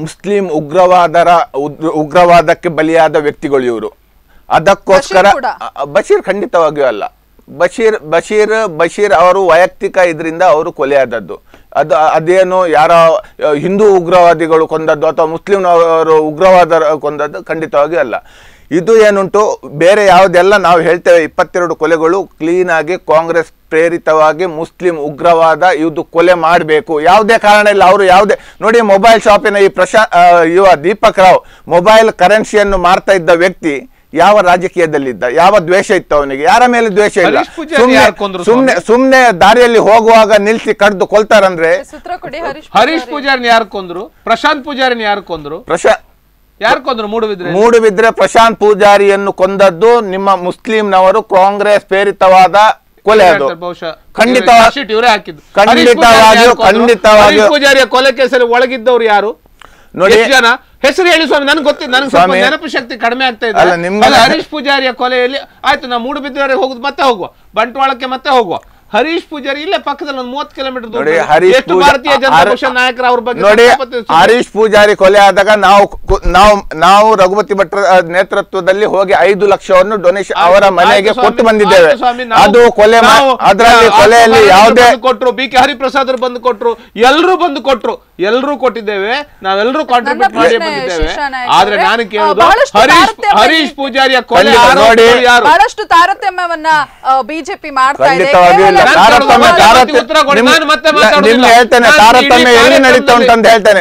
ಮುಸ್ಲಿಂ ಉಗ್ರವಾದರ ಉಗ್ರ- ಉಗ್ರವಾದಕ್ಕೆ ಬಲಿಯಾದ ವ್ಯಕ್ತಿಗಳು ಇವರು. ಅದಕ್ಕೋಸ್ಕರ ಬಶೀರ್ ಖಂಡಿತವಾಗಿಯೂ ಅಲ್ಲ. ಬಶೀರ್ ಬಶೀರ್ ಬಶೀರ್ ಅವರು ವೈಯಕ್ತಿಕ ಇದರಿಂದ ಅವರು ಕೊಲೆಯಾದದ್ದು. ಅದು, ಅದೇನು ಯಾರ ಹಿಂದೂ ಉಗ್ರವಾದಿಗಳು ಕೊಂದದ್ದು ಅಥವಾ ಮುಸ್ಲಿಂ ಅವರು ಉಗ್ರವಾದ, ಕೊಂದದ್ದು ಖಂಡಿತವಾಗಿ ಅಲ್ಲ. ಇದು ಏನುಂಟು, ಬೇರೆ ಯಾವುದೆಲ್ಲ ನಾವು ಹೇಳ್ತೇವೆ, ಇಪ್ಪತ್ತೆರಡು ಕೊಲೆಗಳು ಕ್ಲೀನ್ ಆಗಿ ಕಾಂಗ್ರೆಸ್ ಪ್ರೇರಿತವಾಗಿ ಮುಸ್ಲಿಂ ಉಗ್ರವಾದ ಇದು ಕೊಲೆ ಮಾಡಬೇಕು. ಯಾವುದೇ ಕಾರಣ ಇಲ್ಲ, ಅವರು ಯಾವುದೇ, ನೋಡಿ ಮೊಬೈಲ್ ಶಾಪಿನ ಈ ಪ್ರಶಾ ಯುವ ದೀಪಕ್ ರಾವ್, ಮೊಬೈಲ್ ಕರೆನ್ಸಿಯನ್ನು ಮಾರ್ತಾ ಇದ್ದ ವ್ಯಕ್ತಿ ಯಾವ ರಾಜಕೀಯದಲ್ಲಿದ್ದ ಯಾವ ದ್ವೇಷ ಇತ್ತು ಅವನಿಗೆ? ಯಾರ ಮೇಲೆ ದ್ವೇಷ ಇಲ್ಲ? ಸುಮ್ನೆ ಯಾರ್ ಕೊಂದ್ರು ಸುಮ್ನೆ ಸುಮ್ನೆ ದಾರಿಯಲ್ಲಿ ಹೋಗುವಾಗ ನಿಲ್ಸಿ ಕಡ್ದು ಕೊಲ್ತಾರಂದ್ರೆ? ಹರೀಶ್ ಹರೀಶ್ ಪೂಜಾರಿನ ಯಾರು ಕೊಂದ್ರು? ಪ್ರಶಾಂತ್ ಪೂಜಾರಿನ ಯಾರು ಕೊಂದ್ರು? ಪ್ರಶಾಂತ್ ಯಾರು ಕೊಂದ್ರು ಮೂಡುಬಿದ್ರೆ? ಮೂಡುಬಿದ್ರೆ ಪ್ರಶಾಂತ್ ಪೂಜಾರಿಯನ್ನು ಕೊಂದದ್ದು ನಿಮ್ಮ ಮುಸ್ಲಿಂನವರು ಕಾಂಗ್ರೆಸ್ ಪ್ರೇರಿತವಾದ ಕೊಲೆ ಅದು. ಖಂಡಿತವಾಗಿ ಖಂಡಿತವಾಗಿಯೂ-? ಖಂಡಿತವಾಗಿಯೂ- ಹರೀಶ್ ಪೂಜಾರಿಯ ಕೊಲೆ ಕೇಸಲ್ಲಿ ಒಳಗಿದ್ದವ್ರು ಯಾರು? ನೋಡಿ- ಜನ? ಹೆಸರು ಹೇಳಿ ಸ್ವಾಮಿ ನನಗೆ ಗೊತ್ತಿಲ್ಲ ನನಗೆ ನೆನಪು ಶಕ್ತಿ ಕಡಿಮೆ ಆಗ್ತಾ ಇದೆ. ಹರೀಶ್ ಪೂಜಾರಿಯ ಕೊಲೆಯಲ್ಲಿ ಆಯ್ತು ನಾವು ಮೂಡುಬಿದ್ದವರೆಗೆ ಹೋಗುದು ಮತ್ತೆ ಹೋಗುವ. ಬಂಟ್ವಾಳಕ್ಕೆ ಮತ್ತೆ ಹೋಗುವ. ಹರೀಶ್ ಪೂಜಾರಿ ಇಲ್ಲೇ ಪಕ್ಕದಲ್ಲಿ ಒಂದು ಮೂವತ್ತು ಕಿಲೋಮೀಟರ್ ದೂರ ನೋಡಿ ಹರೀಶ್ ಭಾರತೀಯ ಜನತಾ ಪಕ್ಷ ನಾಯಕರ ಅವ್ರ ಬಗ್ಗೆ ನೋಡಿ ಹರೀಶ್ ಪೂಜಾರಿ ಕೊಲೆ ಆದಾಗ ನಾವು ನಾವು ನಾವು ರಘುಪತಿ ಭಟ್ರ ನೇತೃತ್ವದಲ್ಲಿ ಹೋಗಿ ಐದು ಲಕ್ಷವನ್ನು ಡೊನೇಷನ್ ಅವರ ಮನೆಗೆ ಕೊಟ್ಟು ಬಂದಿದ್ದೇವೆ. ಅದು ಕೊಲೆ ನಾವು, ಅದರಲ್ಲಿ ಕೊಲೆಯಲ್ಲಿ. ಯಾವುದೇ ಕೊಟ್ಟರು ಕೊಟ್ರು ಬಿ ಕೆ ಹರಿಪ್ರಸಾದ್ ಅವರು ಬಂದು ಕೊಟ್ರು ಎಲ್ಲರೂ ಬಂದು ಕೊಟ್ರು ಎಲ್ಲರೂ ಕೊಟ್ಟಿದ್ದೇವೆ. ನಾವೆಲ್ಲರೂ ಕಾಂಟ್ರಿಬ್ಯೂಟ್ ಮಾಡಿ ಬಂದಿದ್ದೇವೆ. ಆದ್ರೆ ನಾನು ಕೇಳುದು ಹರೀಶ್ ಹರೀಶ್ ಪೂಜಾರಿಯ ಕೊಲೆ ನೋಡಿ. ಬಹಳಷ್ಟು ತಾರತಮ್ಯವನ್ನ ಬಿಜೆಪಿ ಮಾಡ್ತಾ ಇದೆ. ನಿಮ್ಗೆ ಹೇಳ್ತೇನೆ ತಾರತಮ್ಯ ಎಲ್ಲಿ ನಡೀತಾ ಉಂಟು ಅಂತ ಹೇಳ್ತೇನೆ.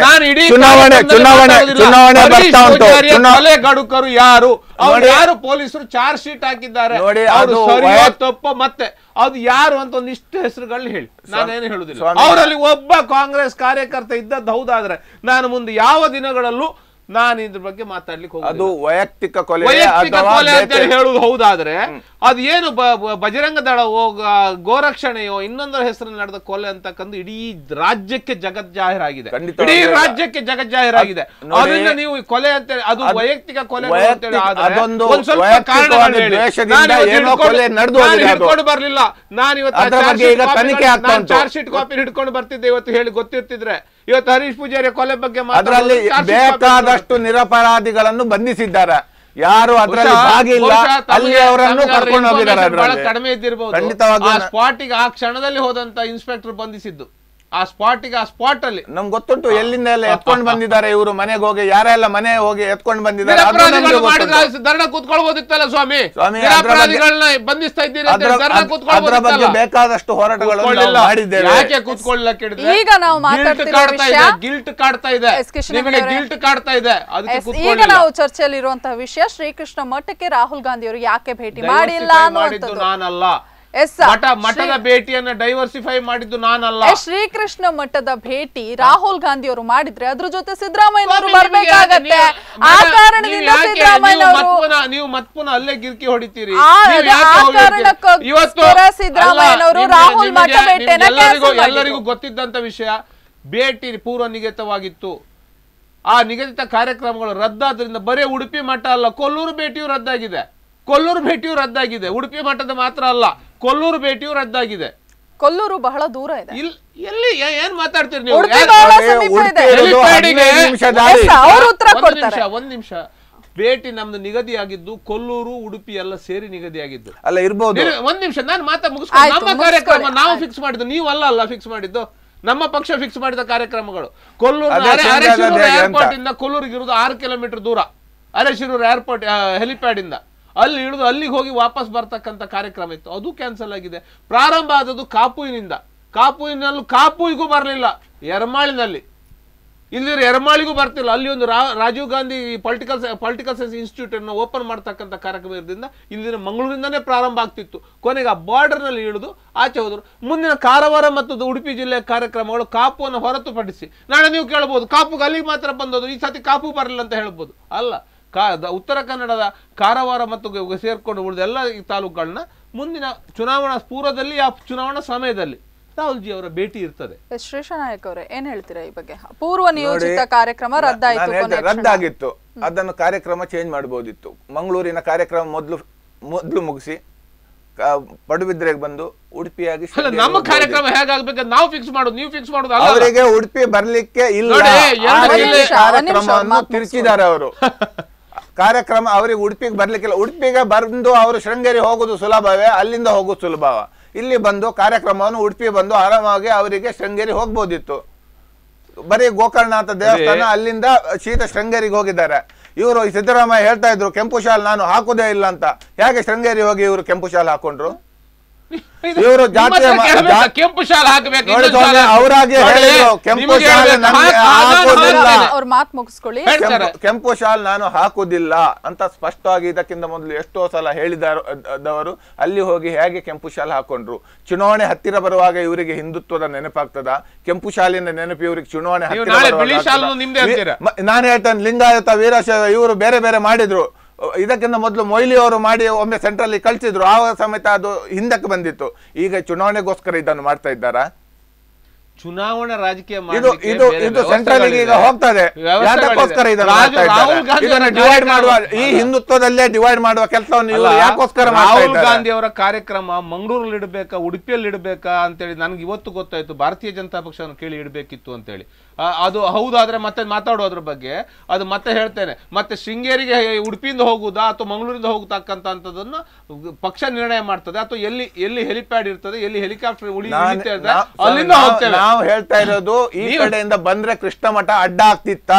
ಚುನಾವಣೆ ಚುನಾವಣೆ ಚುನಾವಣೆ ಬರ್ತಾ ಉಂಟು. ಗಡುಕರು ಯಾರು? ಅವ್ರು ಯಾರು ಪೊಲೀಸರು? ಚಾರ್ಜ್ ಶೀಟ್ ಹಾಕಿದ್ದಾರೆ. ತಪ್ಪು ಮತ್ತೆ? ಅದು ಯಾರು ಅಂತ ಒಂದಿಷ್ಟು ಹೆಸರುಗಳನ್ನ ಹೇಳಿ. ನಾನೇನು ಹೇಳುದಿಲ್ಲ ಅವರಲ್ಲಿ ಒಬ್ಬ ಕಾಂಗ್ರೆಸ್ ಕಾರ್ಯಕರ್ತ ಇದ್ದದ್ದು ಹೌದಾದ್ರೆ ನಾನು ಮುಂದೆ ಯಾವ ದಿನಗಳಲ್ಲೂ ನಾನು ಇದ್ರ ಬಗ್ಗೆ ಮಾತಾಡ್ಲಿಕ್ಕೆ ಅದು ವೈಯಕ್ತಿಕ ಕೊಲೆ ವೈಯಕ್ತಿಕ ಕೊಲೆ ಅಂತ ಹೇಳುದು ಹೌದಾದ್ರೆ ಅದು ಏನು ಬ- ಬ- ಬಜರಂಗ ದಳವೋ ಗ- ಗೋರಕ್ಷಣೆಯೋ ಇನ್ನೊಂದರ ಹೆಸರಲ್ಲಿ ನಡೆದ ಕೊಲೆ ಅಂತಕ್ಕಂಥ ಇಡೀ ರಾಜ್ಯಕ್ಕೆ ಜಗತ್ ಜಾಹೀರಾಗಿದೆ. ಇಡೀ ರಾಜ್ಯಕ್ಕೆ ಜಗತ್ ಜಾಹೀರಾಗಿದೆ. ಆಗಿದೆ ಅದರಿಂದ ನೀವು ಕೊಲೆ ಅಂತ ಅದು ವೈಯಕ್ತಿಕ ಕೊಲೆ ಅದೊಂದು ಸ್ವಲ್ಪ ಹಿಡ್ಕೊಂಡು- ಬರ್ಲಿಲ್ಲ. ನಾನು ಇವತ್ತು ಚಾರ್ಜ್ ಶೀಟ್ ಕಾಪಿ ಹಿಡ್ಕೊಂಡು ಬರ್ತಿದ್ದೆ ಇವತ್ತು ಹೇಳಿ ಗೊತ್ತಿರ್ತಿದ್ರೆ. ಇವತ್ತು ಹರೀಶ್ ಪೂಜಾರಿ ಕೊಲೆ ಬಗ್ಗೆ ಅದರಲ್ಲಿ ಬೇಕಾದಷ್ಟು ನಿರಪರಾಧಿಗಳನ್ನು ಬಂಧಿಸಿದ್ದಾರೆ. ಯಾರು ಅದರಲ್ಲಿ ಭಾಗಿಲ್ಲ ಅಲ್ಲಿ ಅವರನ್ನು ಕರ್ಕೊಂಡು ಹೋಗಿದ್ದಾರೆ. ಕಡಿಮೆ ಇದ್ದಿರಬಹುದು ಖಂಡಿತವಾಗಿ ಸ್ಪಾಟಿಗೆ ಆ ಕ್ಷಣದಲ್ಲಿ ಹೋದಂತ ಇನ್ಸ್ಪೆಕ್ಟರ್ ಬಂಧಿಸಿದ್ದು. ಆ ಸ್ಪಾಟಿಗೆ ಆ ಸ್ಪಾಟ್ ಅಲ್ಲಿ. ನಮ್ಗೆ ಗೊತ್ತುಂಟು ಎಲ್ಲಿಂದ ಎಲ್ಲ ಎತ್ಕೊಂಡು ಬಂದಿದ್ದಾರೆ ಇವರು ಮನೆಗೆ ಹೋಗಿ ಯಾರೆಲ್ಲ ಮನೆ ಹೋಗಿ ಎತ್ಕೊಂಡು ಬಂದಿದ್ದಾರೆ ಧರಣ ಕೂತ್ಕೊಳ್ಬೋದಿತ್ತಲ್ಲ ಸ್ವಾಮಿ? ಸ್ವಾಮಿ, ಅದ್ರ ಬಂಧಿಸ್ತಾ ಇದ್ದೀರಿ ಅಂತ ಅದ್ರ ಬಗ್ಗೆ ಬೇಕಾದಷ್ಟು ಹೋರಾಟಗಳನ್ನು ಮಾಡಿದ್ದೇವೆ. ಯಾಕೆ ಕೂತ್ಕೊಳ್ಳಲ್ಲ ಕೇಳಿದ್ರೆ ಈಗ ನಾವು ಕಾಡ್ತಾ ಇದೆ ಗಿಲ್ಟ್ ಕಾಡ್ತಾ ಇದೆ. ನಿಮಗೆ ಗಿಲ್ಟ್ ಕಾಡ್ತಾ ಇದೆ. ಈಗ ನಾವು ಚರ್ಚೆಯಲ್ಲಿ ಇರುವಂತಹ ವಿಷಯ ಶ್ರೀಕೃಷ್ಣ ಮಠಕ್ಕೆ ರಾಹುಲ್ ಗಾಂಧಿ ಅವರು ಯಾಕೆ ಭೇಟಿ ಮಾಡಿಲ್ಲ ನಾನಲ್ಲ. ಮಠ ಮಠದ ಭೇಟಿಯನ್ನ ಡೈವರ್ಸಿಫೈ ಮಾಡಿದ್ದು ನಾನಲ್ಲ. ಶ್ರೀಕೃಷ್ಣ ಮಠದ ಭೇಟಿ ರಾಹುಲ್ ಗಾಂಧಿ ಅವರು ಮಾಡಿದ್ರೆ ಅದ್ರ ಜೊತೆ ಸಿದ್ದರಾಮಯ್ಯ ನೀವು- ಮತ್ ಪುನಃ- ಅಲ್ಲೇ ಗಿರ್ಕಿ ಹೊಡಿತೀರಿ? ಇವತ್ತು ರಾಹುಲ್ ಮಠ ಮಾಡಿದ್ರು. ಎಲ್ಲರಿಗೂ ಗೊತ್ತಿದ್ದಂತ ವಿಷಯ ಭೇಟಿ ಪೂರ್ವ ನಿಗದಿತವಾಗಿತ್ತು. ಆ ನಿಗದಿತ ಕಾರ್ಯಕ್ರಮಗಳು ರದ್ದಾದ್ರಿಂದ ಬರೀ ಉಡುಪಿ ಮಠ ಅಲ್ಲ ಕೊಲ್ಲೂರು ಭೇಟಿಯು ರದ್ದಾಗಿದೆ. ಕೊಲ್ಲೂರು ಭೇಟಿಯು ರದ್ದಾಗಿದೆ. ಉಡುಪಿ ಮಠದ ಮಾತ್ರ ಅಲ್ಲ ಕೊಲ್ಲೂರು ಭೇಟಿಯು ರದ್ದಾಗಿದೆ. ಕೊಲ್ಲೂರು ಬಹಳ ದೂರ ಇದೆ. ಎಲ್ಲಿ ಏ- ಏನ್ ಮಾತಾಡ್ತೀರಿ ನೀವು? ಒಂದ್ ನಿಮಿಷ ಒಂದ್ ನಿಮಿಷ. ಭೇಟಿ ನಮ್ದು ನಿಗದಿಯಾಗಿದ್ದು ಕೊಲ್ಲೂರು ಉಡುಪಿ ಎಲ್ಲ ಸೇರಿ ನಿಗದಿಯಾಗಿದ್ದು ಅಲ್ಲ ಇರ್ಬೋದು. ಒಂದ್ ನಿಮಿಷ ನಾನು ಮಾತಾ ಮುಗಿಸ್ಕೊಂಡು ನಮ್ಮ ಕಾರ್ಯಕ್ರಮ ನಾವು ಫಿಕ್ಸ್ ಮಾಡಿದ್ದು ನೀವು ಅಲ್ಲ ಅಲ್ಲ ಫಿಕ್ಸ್ ಮಾಡಿದ್ದು. ನಮ್ಮ ಪಕ್ಷ ಫಿಕ್ಸ್ ಮಾಡಿದ ಕಾರ್ಯಕ್ರಮಗಳು. ಕೊಲ್ಲೂರು. ಏರ್ಪೋರ್ಟ್ ಇಂದ ಕೊಲ್ಲೂರಿಗೆ ಇರುವುದು ಆರು ಕಿಲೋಮೀಟರ್ ದೂರ. ಅರೆಶಿರೂರು ಏರ್ಪೋರ್ಟ್ ಹೆಲಿಪ್ಯಾಡ್ ಇಂದ. ಅಲ್ಲಿ ಇಳಿದು ಅಲ್ಲಿಗೆ ಹೋಗಿ ವಾಪಸ್ ಬರ್ತಕ್ಕಂಥ ಕಾರ್ಯಕ್ರಮ ಇತ್ತು. ಅದು ಕ್ಯಾನ್ಸಲ್ ಆಗಿದೆ. ಪ್ರಾರಂಭ ಆದದ್ದು ಕಾಪುವಿನಿಂದ. ಕಾಪುವಿನಲ್ಲೂ ಕಾಪುವಿಗೂ ಬರಲಿಲ್ಲ. ಎರ್ಮಾಳಿನಲ್ಲಿ. ಇಲ್ಲಿ ಎರಮಾಳಿಗೂ ಬರ್ತಿಲ್ಲ. ಅಲ್ಲಿ ಒಂದು Rajiv Gandhi political political science institute ಅನ್ನು ಓಪನ್ ಮಾಡ್ತಕ್ಕಂಥ ಕಾರ್ಯಕ್ರಮ ಇರೋದ್ರಿಂದ ಇಲ್ಲಿನ ಮಂಗಳೂರಿಂದನೇ ಪ್ರಾರಂಭ ಆಗ್ತಿತ್ತು. ಕೊನೆಗೆ ಆ ಬಾರ್ಡರ್ನಲ್ಲಿ ಇಳಿದು ಆಚೆ ಹೋದರು. ಮುಂದಿನ ಕಾರವಾರ ಮತ್ತು ಉಡುಪಿ ಜಿಲ್ಲೆಯ ಕಾರ್ಯಕ್ರಮಗಳು ಕಾಪುವನ್ನು ಹೊರತುಪಡಿಸಿ. ನಾಳೆ ನೀವು ಕೇಳ್ಬೋದು ಕಾಪುಗೆ ಅಲ್ಲಿಗೆ ಮಾತ್ರ ಬಂದದ್ದು. ಈ ಸತಿ ಕಾಪು ಬರಲಿಲ್ಲ ಅಂತ ಹೇಳ್ಬೋದು. ಅಲ್ಲ. ಕಾ ದ- ಉತ್ತರ ಕನ್ನಡದ ಕಾರವಾರ ಮತ್ತು ಸೇರಿಕೊಂಡು ಉಳಿದ ಎಲ್ಲ ಈ ತಾಲೂಕುಗಳನ್ನ ಮುಂದಿನ ಚುನಾವಣಾ ಪೂರ್ವದಲ್ಲಿ ಆ ಚುನಾವಣಾ ಸಮಯದಲ್ಲಿ ರಾಹುಲ್ ಜಿ ಅವರ ಭೇಟಿ ಇರ್ತದೆ. ಎಸ್ ಶ್ರೀಶನಾಯಕ್ ಅವರೇ ಏನ್ ಹೇಳ್ತೀರಾ ಈ ಬಗ್ಗೆ? ಪೂರ್ವ ನಿಯೋಜಿತ ಕಾರ್ಯಕ್ರಮ ರದ್ದಾಯಿತು ರದ್ದಾಗಿತ್ತು. ಅದನ್ನು ಕಾರ್ಯಕ್ರಮ ಚೇಂಜ್ ಮಾಡಬಹುದಿತ್ತು ಮಂಗಳೂರಿನ ಕಾರ್ಯಕ್ರಮ ಮೊದಲು ಮೊದಲು ಮುಗಿಸಿ ಕ- ಪಡುಬಿದ್ರೆಗೆ ಬಂದು ಉಡುಪಿಯಾಗಿ ಅಲ್ಲ ನಮ್ಮ. ಕಾರ್ಯಕ್ರಮ ಹೇಗಾಗಬೇಕು ನಾವು ಫಿಕ್ಸ್ ಮಾಡೋದು ನೀವು ಫಿಕ್ಸ್ ಮಾಡೋದು. ಅವರಿಗೆ ಉಡುಪಿ ಬರ್ಲಿಕ್ಕೆ ಇಲ್ಲ. ಕಾರ್ಯಕ್ರಮವನ್ನು ತಿರುಚಿದ್ದಾರೆ ಅವರು. ಕಾರ್ಯಕ್ರಮ ಅವರಿಗೆ ಉಡುಪಿಗೆ ಬರ್ಲಿಕ್ಕಿಲ್ಲ. ಉಡುಪಿಗೆ ಬಂದು ಅವರು ಶೃಂಗೇರಿ ಹೋಗೋದು ಸುಲಭವೇ ಅಲ್ಲಿಂದ ಹೋಗೋದು ಸುಲಭವ. ಇಲ್ಲಿ ಬಂದು ಕಾರ್ಯಕ್ರಮವನ್ನು ಉಡುಪಿ ಬಂದು ಆರಾಮಾಗಿ ಅವರಿಗೆ ಶೃಂಗೇರಿ ಹೋಗ್ಬೋದಿತ್ತು. ಬರೀ ಗೋಕರ್ಣನಾಥ ದೇವಸ್ಥಾನ ಅಲ್ಲಿಂದ ಶೀತ ಶೃಂಗೇರಿಗೆ ಹೋಗಿದ್ದಾರೆ. ಇವರು ಸಿದ್ದರಾಮಯ್ಯ ಹೇಳ್ತಾ ಇದ್ರು ಕೆಂಪು ಶಾಲ್ ನಾನು ಹಾಕೋದೇ ಇಲ್ಲ ಅಂತ. ಹೇಗೆ ಶೃಂಗೇರಿ ಹೋಗಿ ಇವರು ಕೆಂಪು ಶಾಲ್ ಹಾಕೊಂಡ್ರು? ಇವರು ಜಾತಿ ಕೆಂಪು ಶಾಲೆ ಹಾಕಬೇಕು ಅವರಾಗಿ ಕೆಂಪು ಶಾಲೆ. ಅವ್ರ ಮಾತು ಮುಗಿಸ್ಕೊಳ್ಳಿ. ಕೆಂಪು- ಶಾಲೆ ನಾನು ಹಾಕುದಿಲ್ಲ ಅಂತ ಸ್ಪಷ್ಟವಾಗಿ ಇದಕ್ಕಿಂತ ಮೊದಲು ಎಷ್ಟೋ ಸಲ ಹೇಳಿದವರು ಅಲ್ಲಿ ಹೋಗಿ ಹೇಗೆ ಕೆಂಪು ಶಾಲೆ ಹಾಕೊಂಡ್ರು? ಚುನಾವಣೆ ಹತ್ತಿರ ಬರುವಾಗ ಇವರಿಗೆ ಹಿಂದುತ್ವದ ನೆನಪಾಗ್ತದ? ಕೆಂಪು ಶಾಲೆಯಿಂದ ನೆನಪು ಇವರಿಗೆ ಚುನಾವಣೆ ನಾನು ಹೇಳ್ತೇನೆ ಲಿಂಗಾಯತ ವೀರಶೈವ ಇವರು ಬೇರೆ ಬೇರೆ ಮಾಡಿದ್ರು. ಇದಕ್ಕಿಂತ ಮೊದಲು ಮೊಯ್ಲಿ ಅವರು ಮಾಡಿ ಒಮ್ಮೆ ಸೆಂಟ್ರಲ್ಲಿ ಕಳಿಸಿದ್ರು ಆ ಸಮೇತ ಅದು ಹಿಂದಕ್ಕೆ ಬಂದಿತ್ತು. ಈಗ ಚುನಾವಣೆಗೋಸ್ಕರ ಇದನ್ನು ಮಾಡ್ತಾ ಇದ್ದಾರಾ? ಚುನಾವಣಾ ರಾಜಕೀಯ ಇದು ಇದು ಇದು ಸೆಂಟ್ರಲ್ ಈಗ ಹೋಗ್ತಾ ಇದೆ. ಯಾತಕ್ಕೋಸ್ಕರ ಇದನ್ನು ಡಿವೈಡ್ ಮಾಡುವ ಈ ಹಿಂದುತ್ವದಲ್ಲೇ ಡಿವೈಡ್ ಮಾಡುವ ಕೆಲಸವನ್ನು ಇವರು ಅಲ್ಲ, ಯಾಕೋಸ್ಕರ ರಾಹುಲ್ ಗಾಂಧಿ ಅವರ ಕಾರ್ಯಕ್ರಮ ಮಂಗಳೂರಲ್ಲಿ ಇಡಬೇಕಾ ಉಡುಪಿಯಲ್ಲಿ ಇಡಬೇಕಾ ಅಂತೇಳಿ ನನಗೆ ಇವತ್ತು ಗೊತ್ತಾಯ್ತು. ಭಾರತೀಯ ಜನತಾ ಪಕ್ಷವನ್ನು ಕೇಳಿ ಇಡಬೇಕಿತ್ತು ಅಂತೇಳಿ. ಆ, ಅದು ಹೌದಾದ್ರೆ ಮತ್ತೆ ಮಾತಾಡೋದ್ರ ಬಗ್ಗೆ. ಅದು ಮತ್ತೆ ಹೇಳ್ತೇನೆ. ಮತ್ತೆ ಶೃಂಗೇರಿಗೆ ಉಡುಪಿಯಿಂದ ಹೋಗುದಾ ಅಥವಾ ಮಂಗಳೂರಿಂದ ಹೋಗತಕ್ಕಂಥದ್ದನ್ನು ಪಕ್ಷ ನಿರ್ಣಯ ಮಾಡ್ತದೆ? ಅಥವಾ ಎಲ್ಲಿ ಎಲ್ಲಿ ಹೆಲಿಪ್ಯಾಡ್ ಇರ್ತದೆ ಎಲ್ಲಿ ಹೆಲಿಕಾಪ್ಟರ್ ಉಳಿ ನಾನ್- ಇಳಿತಾ ಅಲ್ಲಿಂದ ಹೋಗ್ತೇವೆ. ನಾವು ಹೇಳ್ತಾ ಇರೋದು ಈ ಕಡೆಯಿಂದ ಬಂದ್ರೆ ಕೃಷ್ಣ ಮಠ ಅಡ್ಡ ಆಗ್ತಿತ್ತ?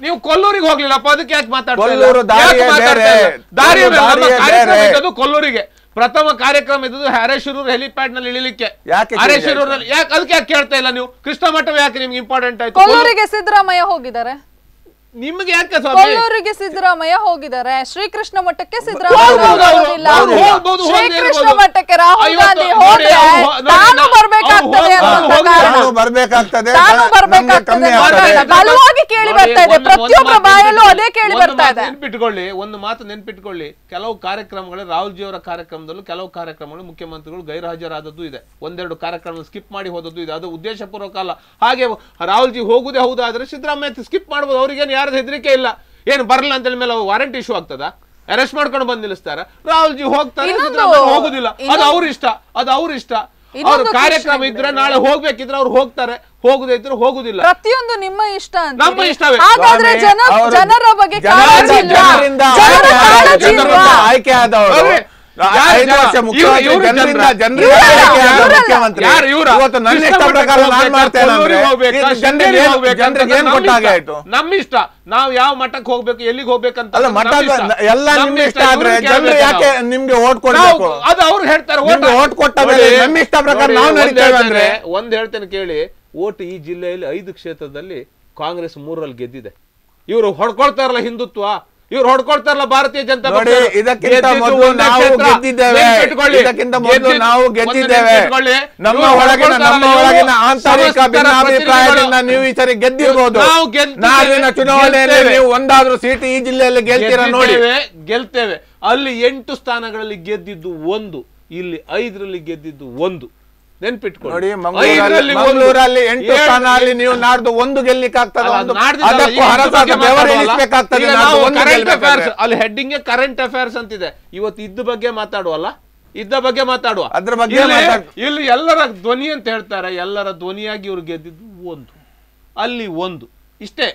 ನೀವು ಕೊಲ್ಲೂರಿಗೆ ಹೋಗ್ಲಿಲ್ಲಪ್ಪ ಅದಕ್ಕೆ ಯಾಕೆ ಮಾತಾಡ್ತಾರೆ. ಕೊಲ್ಲೂರಿಗೆ. ಪ್ರಥಮ ಕಾರ್ಯಕ್ರಮ ಇದ್ದು ಹರೇಶ್ವರೂರು ಹೆಲಿಪ್ಯಾಡ್ನಲ್ಲಿ ಇಳಿಲಿಕ್ಕೆ. ಯಾಕೆ ಹರೇಶ್ವರೂರಲ್ಲಿ ಯಾಕೆ ಅದಕ್ಕೆ ಯಾಕೆ ಕೇಳ್ತಾ ಇಲ್ಲ ನೀವು? ಕೃಷ್ಣ ಮಠ ಯಾಕೆ ನಿಮ್ಗೆ ಇಂಪಾರ್ಟೆಂಟ್ ಆಯ್ತು? ಕೊಲ್ಲೂರಿಗೆ ಸಿದ್ದರಾಮಯ್ಯ ಹೋಗಿದ್ದಾರೆ. ನಿಮ್ಗೆ ಯಾಕೆ ಸ್ವಾಮಿ? ಕೊಲ್ಲೂರಿಗೆ ಸಿದ್ದರಾಮಯ್ಯ ಹೋಗಿದ್ದಾರೆ. ಶ್ರೀಕೃಷ್ಣ ಮಠಕ್ಕೆ ಸಿದ್ದರಾಮಯ್ಯ ಶ್ರೀಕೃಷ್ಣ. ಮಠಕ್ಕೆ ರಾಹುಲ್ ಗಾಂಧಿ ಹೋದ್ರೆ ಬರ್ಬೇಕಾಗ್ತದೆ ಬರ್ಬೇಕಾಗ್ತದೆ. ಬಲವಾಗಿ ಕೇಳಿ ಬರ್ತಾ ಇದೆ. ಪ್ರತಿಯೊಬ್ಬರ ಬಾಯಲ್ಲೂ ಅದೇ ನೆನ್ಪಿಟ್ಕೊಳ್ಳಿ. ಕೇಳಿ ಒಂದು ಬರ್ತಾ ಇದೆ. ನೆನ್ಪಿಟ್ಕೊಳ್ಳಿ. ಒಂದು ಮಾತು ನೆನ್ಪಿಟ್ಕೊಳ್ಳಿ. ಕೆಲವು ಕಾರ್ಯಕ್ರಮಗಳು ರಾಹುಲ್ ಜಿ ಅವರ ಕಾರ್ಯಕ್ರಮದಲ್ಲೂ ಕೆಲವು ಕಾರ್ಯಕ್ರಮಗಳು ಮುಖ್ಯಮಂತ್ರಿಗಳು ಗೈರಹಾಜರಾದದ್ದು ಇದೆ. ಒಂದೆರಡು ಕಾರ್ಯಕ್ರಮ ಸ್ಕಿಪ್ ಮಾಡಿ ಹೋದದ್ದು ಇದೆ. ಅದು ಉದ್ದೇಶಪೂರ್ವಕ ಅಲ್ಲ. ಹಾಗೆ ರಾಹುಲ್ ಜಿ ಹೋಗುದೇ ಹೌದಾದ್ರೆ ಸಿದ್ದರಾಮಯ್ಯ ಸ್ಕಿಪ್ ಮಾಡಬಹುದು ಅವ್ರಿಗೇನು ಯಾರ್ದು ಹೆದರಿಕೆ ಇಲ್ಲ. ಏನು ಬರಲ್ಲ ಅಂತ ಮೇಲೆ ವಾರಂಟಿ ಇಶ್ಯೂ ಆಗ್ತದ? ಅರೆಸ್ಟ್ ಮಾಡ್ಕೊಂಡು ಬಂದು ನಿಲ್ಲಿಸ್ತಾರ? ರಾಹುಲ್ ಜಿ ಹೋಗ್ತಾರೆ ಹೋಗುದಿಲ್ಲ. ಅದು ಅವ್ರ ಇಷ್ಟ ಅದು ಅವ್ರ ಇಷ್ಟ. ಅವ್ರ ಕಾರ್ಯಕ್ರಮ ಇದ್ರೆ ಇದೆ. ನಾಳೆ ಹೋಗ್ಬೇಕಿದ್ರೆ ಅವ್ರು ಹೋಗ್ತಾರೆ. ಹೋಗುದೇ ಇದ್ರೆ ಹೋಗುದಿಲ್ಲ. ಪ್ರತಿಯೊಂದು ನಿಮ್ಮ ಇಷ್ಟ ಅಂತ ನಮ್ಮ ಇಷ್ಟವೇ. ಹಾಗಾದ್ರೆ ಜನ ಜನರ ಬಗ್ಗೆ ಕಾಳಜಿ ಜನರಿಂದ ಜನರ ಕಾಳಜಿ ಜನರಿಂದ ಆಯ್ಕೆ ಆದವರು. ನನ್ನ ಇಷ್ಟ. ನಾವು ಯಾವ ಮಠಕ್ಕೆ ಹೋಗ್ಬೇಕು ಎಲ್ಲಿಗೆ ಹೋಗ್ಬೇಕಂತ. ಎಲ್ಲ ನಮ್ಮ ಇಷ್ಟ. ಆದ್ರೆ ಜನರು ಯಾಕೆ. ನಿಮ್ಗೆ ಓಟ್ ಕೊಡ್ಬೇಕು? ಅದು ಅವ್ರು ಹೇಳ್ತಾರೆ ಓಟ್ ಕೊಟ್ಟ ಮೇಲೆ ಇಷ್ಟ ಪ್ರಕಾರ ನಾವು ಒಂದ್ ನಡೀತೇವೆ ಅಂದ್ರೆ ಒಂದ್ ಹೇಳ್ತೇನೆ ಕೇಳಿ. ಓಟ್ ಈ ಜಿಲ್ಲೆಯಲ್ಲಿ ಐದು ಕ್ಷೇತ್ರದಲ್ಲಿ ಕಾಂಗ್ರೆಸ್ ಮೂರರಲ್ಲಿ ಗೆದ್ದಿದೆ. ಇವರು ಹೊಡ್ಕೊಳ್ತಾರಲ್ಲ ಹಿಂದುತ್ವ. ಇವ್ರು ಹೊಡ್ಕೊಳ್ತಾರಲ್ಲ ಭಾರತೀಯ ಜನತಾ ಪಕ್ಷ ಇದಕ್ಕಿಂತ ಮೊದಲು ನಾವು ಗೆದ್ದಿದ್ದೇವೆ. ಇದಕ್ಕಿಂತ ಮೊದಲು ನಾವು ಗೆದ್ದಿದ್ದೇವೆ. ನಮ್ಮ ಒಳಗಿನ ನಮ್ಮ ಒಳಗಿನ ಆಂತರಿಕ ಭಿನ್ನಾಭಿಪ್ರಾಯದಿಂದ ನೀವು ಈ ಸರಿ ಗೆದ್ದಿದ್ದೇವೆ. ನಾಳಿನ ಚುನಾವಣೆಯಲ್ಲಿ. ನೀವು ಒಂದಾದ್ರೂ ಸೀಟ್ ಈ ಜಿಲ್ಲೆಯಲ್ಲಿ ಗೆಲ್ತೀರಾ ನೋಡಿ ಗೆಲ್ತೇವೆ ಅಲ್ಲಿ ಎಂಟು ಸ್ಥಾನಗಳಲ್ಲಿ ಗೆದ್ದಿದ್ದು ಒಂದು ಇಲ್ಲಿ ಐದರಲ್ಲಿ ಗೆದ್ದಿದ್ದು ಒಂದು ನೆನ್ಪಿಟ್ಕೊಳ್ಳಿ. ಮಂಗಳೂರಲ್ಲಿ ಎಂಟು ಸ್ಥಾನ ಅಲ್ಲಿ ನೀವು ನಾಡ್ದು ಒಂದು ಗೆಲ್ಲಿಕ್ ಆಗ್ತದೆ ಒಂದು? ನಾಡ್ದಿದ್ದಲ್ಲ, ಅದಕ್ಕೂ ಈಗ ಹರಸಾದ ಇದ್ರ ಬಗ್ಗೆ ಬೆವರು ಮಾತಾಡುವಲ್ಲ? ಇಳಿಸ್ಬೇಕಾಗ್ತದೆ ಈಗ ನಾಡ್ದು ನಾವು ಒಂದು current ಗೆಲ್ಬೇಕಾದ್ರೆ. affairs, ಅಲ್ಲಿ ಹೆಡ್ಡಿಂಗ್ ಕರೆಂಟ್ ಅಫೇರ್ಸ್ ಅಂತಿದೆ. ಇವತ್ತು ಇದ್ದ ಬಗ್ಗೆ ಮಾತಾಡುವಲ್ಲ? ಇದ್ದ ಬಗ್ಗೆ ಮಾತಾಡುವ. ಅದ್ರ ಬಗ್ಗೆ ಇಲ್ಲಿ ಎಲ್ಲರ ಧ್ವನಿ ಅಂತ ಹೇಳ್ತಾರೆ. ಎಲ್ಲರ ಧ್ವನಿಯಾಗಿ ಇವ್ರು ಗೆದ್ದಿದ್ದು ಒಂದು. ಅಲ್ಲಿ ಒಂದು. ಇಷ್ಟೇ.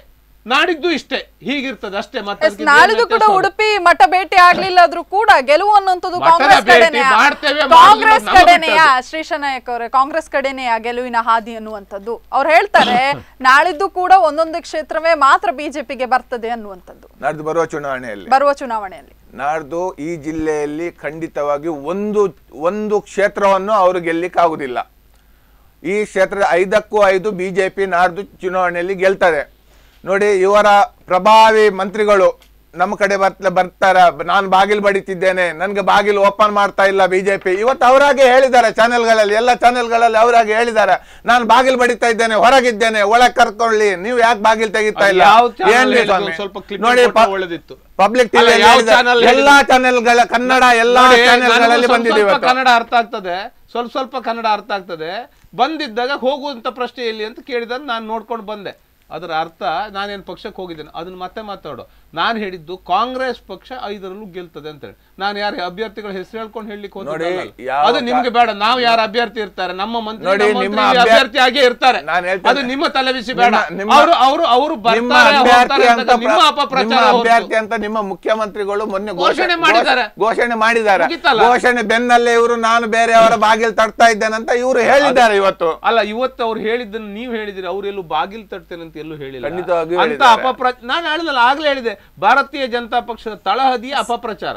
ನಾಡಿದ್ದು ಇಷ್ಟೇ ಹೀಗಿರ್ತದೆ ಅಷ್ಟೇ ಮತ್ತೆ ನಾಳಿದ್ದು ಕೂಡ. ಉಡುಪಿ ಮಠ ಭೇಟಿ ಆಗ್ಲಿಲ್ಲ ಆದ್ರೂ ಕೂಡ ಗೆಲುವು ಅನ್ನುವಂಥದ್ದು ಕಾಂಗ್ರೆಸ್ ಕಡೆನೇ ಕಡೆನೆಯ? ಕಾಂಗ್ರೆಸ್ ಕಡೆನೆಯಾ. ಶ್ರೀಶನಾಯಕ್ ಅವರೇ ಕಾಂಗ್ರೆಸ್ ಕಡೆನೆಯ ಗೆಲುವಿನ ಹಾದಿ ಅನ್ನುವಂಥದ್ದು? ಅವ್ರು ಹೇಳ್ತಾರೆ ನಾಳಿದ್ದು ಕೂಡ ಒಂದೊಂದು ಕ್ಷೇತ್ರವೇ ಮಾತ್ರ ಬಿಜೆಪಿಗೆ ಬರ್ತದೆ ಅನ್ನುವಂಥದ್ದು. ನಾಡ್ದು ಬರುವ ಚುನಾವಣೆಯಲ್ಲಿ. ಬರುವ ಚುನಾವಣೆಯಲ್ಲಿ. ನಾಡ್ದು ಈ ಜಿಲ್ಲೆಯಲ್ಲಿ ಖಂಡಿತವಾಗಿ ಒಂದು ಒಂದು ಕ್ಷೇತ್ರವನ್ನು ಅವರು ಗೆಲ್ಲಿಕ್ಕಾಗುದಿಲ್ಲ ಈ ಕ್ಷೇತ್ರದ ಐದಕ್ಕೂ ಐದು ಬಿಜೆಪಿ ನಾಡ್ದು ಚುನಾವಣೆಯಲ್ಲಿ ಗೆಲ್ತದೆ. ನೋಡಿ ಇವರ ಪ್ರಭಾವಿ ಮಂತ್ರಿಗಳು ನಮ್ಮ ಕಡೆ ಬರ್ತ ಬರ್ತಾರ. ನಾನು ಬಾಗಿಲು ಬಡಿತಿದ್ದೇನೆ. ನನ್ಗೆ ಬಾಗಿಲು ಓಪನ್ ಮಾಡ್ತಾ ಇಲ್ಲ ಬಿಜೆಪಿ. ಇವತ್ತು ಅವರಾಗೆ ಹೇಳಿದ್ದಾರೆ ಚಾನೆಲ್ಗಳಲ್ಲಿ. ಎಲ್ಲ ಚಾನೆಲ್ಗಳಲ್ಲಿ ಅವರಾಗೆ ಹೇಳಿದ್ದಾರೆ. ನಾನು ಬಾಗಿಲು ಬಡಿತಾ ಇದ್ದೇನೆ ಹೊರಗಿದ್ದೇನೆ ಒಳಗೆ ಕರ್ಕೊಳ್ಳಿ. ನೀವು ಯಾಕೆ ಬಾಗಿಲು ತೆಗಿತಾ ಇಲ್ಲ? ನೋಡಿ ಒಳ್ಳೆದಿತ್ತು. ಪಬ್ಲಿಕ್ ಟಿವಿ ಎಲ್ಲಾ ಚಾನೆಲ್ಗಳ ಕನ್ನಡ ಎಲ್ಲಾ ಚಾನೆಲ್ಗಳಲ್ಲಿ ಬಂದಿದ್ದೀವಿ ಕನ್ನಡ ಅರ್ಥ ಆಗ್ತದೆ. ಸ್ವಲ್ಪ ಸ್ವಲ್ಪ ಕನ್ನಡ ಅರ್ಥ ಆಗ್ತದೆ. ಬಂದಿದ್ದಾಗ ಹೋಗುವಂತ ಪ್ರಶ್ನೆ ಎಲ್ಲಿ ಅಂತ ಕೇಳಿದಾಗ ನಾನು ನೋಡ್ಕೊಂಡು ಬಂದೆ. ಅದರ ಅರ್ಥ ನಾನೇನು ಪಕ್ಷಕ್ಕೆ ಹೋಗಿದ್ದೇನೆ. ಅದನ್ನು ಮತ್ತೆ ಮಾತಾಡು. ನಾನು ಹೇಳಿದ್ದು ಕಾಂಗ್ರೆಸ್ ಪಕ್ಷ ಐದರಲ್ಲೂ ಗೆಲ್ತದೆ ಅಂತ ಹೇಳಿ. ನಾನು ಯಾರ ಅಭ್ಯರ್ಥಿಗಳ ಹೆಸರು ಹೇಳ್ಕೊಂಡು ಹೇಳಲಿಕ್ಕೆ ಹೋದ್ರೆ ಅದು ನಿಮ್ಗೆ ಬೇಡ. ನಾವು ಯಾರು ಅಭ್ಯರ್ಥಿ ಇರ್ತಾರೆ? ನಮ್ಮ ಮಂತ್ರಿ ಅಭ್ಯರ್ಥಿಯಾಗಿ ಅಭ್ಯರ್ಥಿ- ಅಭ್ಯರ್ಥಿ ಆಗೇ ಇರ್ತಾರೆ. ಅದು ನಿಮ್ಮ ತಲೆಬಿಸಿ ಬೇಡ. ಅವರು ಅವರು ಅವರು ನಿಮ್ಮ ಅಭ್ಯರ್ಥಿ ಅಂತ ನಿಮ್ಮ ಅಪಪ್ರಚಾರ ನಿಮ್ಮ ಅಭ್ಯರ್ಥಿ ಅಂತ ನಿಮ್ಮ ಮುಖ್ಯಮಂತ್ರಿಗಳು ಮೊನ್ನೆ ಘೋಷಣೆ ಮಾಡಿದ್ದಾರೆ. ಘೋಷಣೆ ಮಾಡಿದ್ದಾರೆ? ಘೋಷಣೆ ಬೆನ್ನಲ್ಲೇ ಇವರು ನಾನು ಬೇರೆಯವರ ಬಾಗಿಲು ತಟ್ತಾ ಇದ್ದೇನಂತ ಇವರು ಹೇಳಿದ್ದಾರೆ ಇವತ್ತು. ಅಲ್ಲ ಇವತ್ತು ಅವ್ರು ಹೇಳಿದ್ದನ್ನು ನೀವು ಹೇಳಿದಿರಿ ಅವ್ರು ಎಲ್ಲೂ ಬಾಗಿಲು ತಡ್ತೇನೆ ಅಂತ ಎಲ್ಲೂ ಹೇಳಿಲ್ಲ. ಅಂತ ಹೇಳಿದ್ದಾರೆ. ಅಪಪ್ರ ನಾನು ಹೇಳಿದಲ್ಲ ಆಗ್ಲೇ ಹೇಳಿದೆ. ಭಾರತೀಯ ಜನತಾ ಪಕ್ಷದ ತಳಹದಿಯ ಅಪಪ್ರಚಾರ.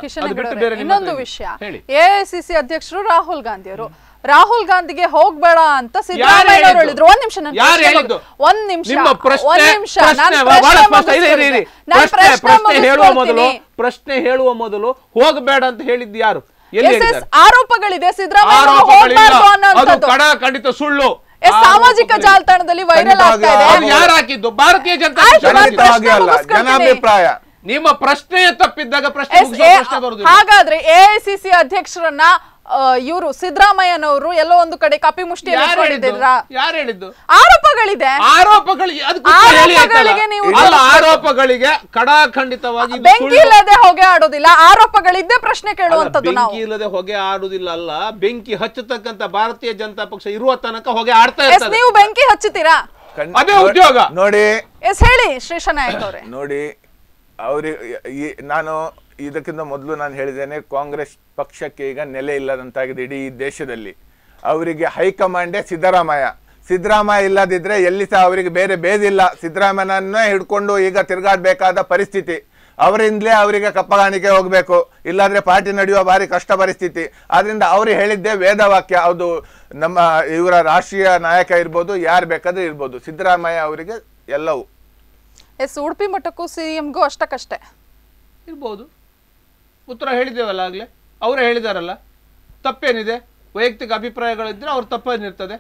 ಇನ್ನೊಂದು ವಿಷಯ. ಎಐಸಿಸಿ ಅಧ್ಯಕ್ಷರು ರಾಹುಲ್ ಗಾಂಧಿ ಅವರು ರಾಹುಲ್ ಗಾಂಧಿಗೆ ಹೋಗ್ಬೇಡ ಅಂತ ಸಿದ್ದರಾಮಯ್ಯ ಹೇಳಿದ್ರು ಒಂದ್ ನಿಮಿಷ? ಒಂದ್ ನಿಮಿಷ. ಒಂದ್ ನಿಮಿಷ. ಹೇಳುವ ಮೊದಲು ಪ್ರಶ್ನೆ ಹೇಳುವ ಮೊದಲು ಹೋಗಬೇಡ ಅಂತ ಹೇಳಿದ್ದು ಯಾರು? ಆರೋಪಗಳಿದೆ. ಸಿದ್ದರಾಮಯ್ಯ ಖಂಡಿತ ಸುಳ್ಳು. ಸಾಮಾಜಿಕ ಜಾಲತಾಣದಲ್ಲಿ ವೈರಲ್ ಆಗ್ತಾ ಇದೆ. ಯಾರು ಹಾಕಿದ್ದು ಭಾರತೀಯ ಜನತಾ. ಜನಾಭಿಪ್ರಾಯ ನಿಮ್ಮ ಪ್ರಶ್ನೆ ತಪ್ಪಿದ್ದಾಗ ಪ್ರಶ್ನೆ ಹಾಗಾದ್ರೆ ಎಐಸಿಸಿ ಅಧ್ಯಕ್ಷರನ್ನ ಇವರು ಸಿದ್ದರಾಮಯ್ಯನವರು ಎಲ್ಲೋ ಒಂದು ಕಡೆ ಕಪಿ ಮುಷ್ಟಿ ಯಾರು ಹೇಳಿದ್ದು? ಇಟ್ಕೊಂಡಿದ್ದೀರಾ ಯಾರು ಹೇಳಿದ್ದು? ಆರೋಪಗಳಿದೆ. ಆರೋಪಗಳಿಗೆ ನೀವು ಅಲ್ಲ ಆರೋಪಗಳಿಗೆ ಕಡಾಖಂಡಿತವಾಗಿ ಬೆಂಕಿ ಇಲ್ಲದೆ ಹೊಗೆ ಆಡೋದಿಲ್ಲ. ಆರೋಪಗಳಿದ್ದೇ ಪ್ರಶ್ನೆ ಕೇಳುವಂತದ್ದು ನಾವು. ಬೆಂಕಿ ಇಲ್ಲದೆ ಹೊಗೆ ಆಡುದಿಲ್ಲ ಅಲ್ಲ ಬೆಂಕಿ ಹಚ್ಚತಕ್ಕಂತ ಭಾರತೀಯ ಜನತಾ ಪಕ್ಷ ಇರುವ ತನಕ ಹೊಗೆ ಆಡ್ತಾ ಎಸ್ ಇರ್ತದೆ. ನೀವು ಬೆಂಕಿ ಹಚ್ಚುತ್ತೀರಾ? ಅದೇ ಉದ್ಯೋಗ. ನೋಡಿ ಎಸ್ ಹೇಳಿ ಶ್ರೀಶನಾಯ್ಕ ಅವರೇ. ನೋಡಿ ಅವ್ರಿಗೆ ಈ ನಾನು ಇದಕ್ಕಿಂತ ಮೊದಲು ನಾನು ಹೇಳಿದ್ದೇನೆ ಕಾಂಗ್ರೆಸ್ ಪಕ್ಷಕ್ಕೆ ಈಗ ನೆಲೆ ಇಲ್ಲದಂತಾಗಿದೆ ಇಡೀ ದೇಶದಲ್ಲಿ. ಅವರಿಗೆ ಹೈಕಮಾಂಡೇ ಸಿದ್ದರಾಮಯ್ಯ. ಸಿದ್ದರಾಮಯ್ಯ ಇಲ್ಲದಿದ್ದರೆ ಎಲ್ಲಿ ಸಹ ಅವರಿಗೆ ಬೇರೆ ಬೇದಿಲ್ಲ ಸಿದ್ದರಾಮಯ್ಯನನ್ನೇ ಹಿಡ್ಕೊಂಡು ಈಗ ತಿರುಗಾಡಬೇಕಾದ ಪರಿಸ್ಥಿತಿ. ಅವರಿಂದಲೇ ಅವರಿಗೆ ಕಪ್ಪಗಾಣಿಕೆ ಹೋಗಬೇಕು. ಇಲ್ಲಾಂದರೆ ಪಾರ್ಟಿ ನಡೆಯುವ ಭಾರಿ ಕಷ್ಟ ಪರಿಸ್ಥಿತಿ. ಆದ್ದರಿಂದ ಅವರು ಹೇಳಿದ್ದೇ ವೇದವಾಕ್ಯ. ಅದು ನಮ್ಮ ಇವರ ರಾಷ್ಟ್ರೀಯ ನಾಯಕ ಇರ್ಬೋದು ಯಾರು ಬೇಕಾದರೂ ಇರ್ಬೋದು. ಸಿದ್ದರಾಮಯ್ಯ ಅವರಿಗೆ ಎಲ್ಲವೂ. ಎಸ್ ಉಡುಪಿ ಮಠಕ್ಕೂ ಸಿಎಂಗೂ ಅಷ್ಟಕ್ಕಷ್ಟೇ. ಇರ್ಬೋದು. ಉತ್ತರ ಹೇಳಿದ್ದೇವಲ್ಲ ಆಗಲೇ? ಅವರೇ ಹೇಳಿದಾರಲ್ಲ? ತಪ್ಪೇನಿದೆ? ವೈಯಕ್ತಿಕ ಅಭಿಪ್ರಾಯಗಳಿದ್ದರೆ ಅವ್ರ ತಪ್ಪೇನಿರ್ತದೆ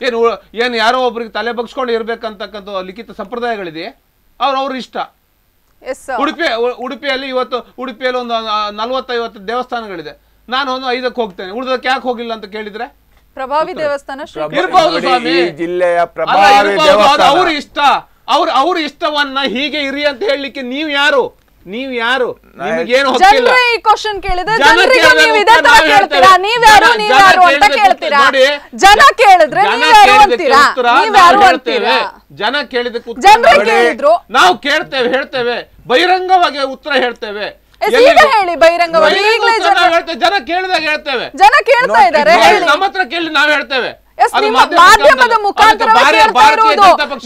ಏನು ಏನು ಯಾರೋ ಒಬ್ರಿಗೆ ತಲೆ ಬಗ್ಸ್ಕೊಂಡು ಇರಬೇಕಂತಕ್ಕಂಥ ಲಿಖಿತ ಸಂಪ್ರದಾಯಗಳಿದೆಯೇ? ಅವ್ರು ಅವ್ರ ಇಷ್ಟ. ಎಸ್ ಉಡುಪಿ ಉಡುಪಿಯಲ್ಲಿ ಇವತ್ತು ಉಡುಪಿಯಲ್ಲಿ ಒಂದು ನಲವತ್ತೈವತ್ತು ದೇವಸ್ಥಾನಗಳಿದೆ. ನಾನು ಒಂದು ಐದಕ್ಕೆ ಹೋಗ್ತೇನೆ. ಉಳಿದಕ್ಕೆ ಯಾಕೆ ಹೋಗಿಲ್ಲ ಅಂತ ಕೇಳಿದ್ರೆ? ಪ್ರಭಾವಿ ದೇವಸ್ಥಾನ ಸ್ವಾಮಿ. ಈ ಜಿಲ್ಲೆಯ ಪ್ರಭಾವಿ ದೇವಸ್ಥಾನ. ಅವ್ರ ಇಷ್ಟ. ಅವ್ರ ಅವ್ರ ಇಷ್ಟವನ್ನ ಹೀಗೆ ಇರಿ ಅಂತ ಹೇಳಲಿಕ್ಕೆ ನೀವು ಯಾರು? ನೀವು ಯಾರು? ನಿಮ್ಗೇನು ಹಕ್ಕಿಲ್ಲ ಜನರೇ ಈ ಕ್ವಶನ್ ಕೇಳಿದ್ರೆ ಜನ ಜನರಿಗೆ ಕೇಳಿದ್ರೆ ನೀವು ಇದೇ ತರ ನಾವು ಕೇಳ್ತೀರಾ ನೀವ್ ಯಾರು ಜನ- ನೀವ್ಯಾರು ಅಂತ ಕೇಳ್ತೀರಾ? ಜನ ಕೇಳಿದ್ರೆ ನೀವ್ ಯಾರು ಅಂತೀರಾ? ನೀವ್ ಯಾರು ನಾವು ಹೇಳ್ತೇವೆ. ಅಂತೀರಾ? ಜನ ಕೇಳಿದಕ್ಕೆ ಉತ್ತರ ಜನರೇ ನಾವು ಕೇಳಿದ್ರು. ನಾವು ಕೇಳ್ತೇವೆ ಹೇಳ್ತೇವೆ. ಬಹಿರಂಗವಾಗಿ ಉತ್ತರ ಹೇಳ್ತೇವೆ. ಈಗ ಹೇಳಿ ಬಹಿರಂಗವಾಗಿ. ಈಗಲೇ ಜನ ನಾವು ಹೇಳ್ತೇವೆ. ಜನ ಕೇಳಿದಾಗ ಹೇಳ್ತೇವೆ. ಜನ ಕೇಳ್ತಾ ಇದ್ದಾರೆ ನಮ್ಮ ಹತ್ರ ಕೇಳಿ ನಾವ್ ಹೇಳ್ತೇವೆ. ಮಾಧ್ಯಮದ ಮುಖಾಂತರ.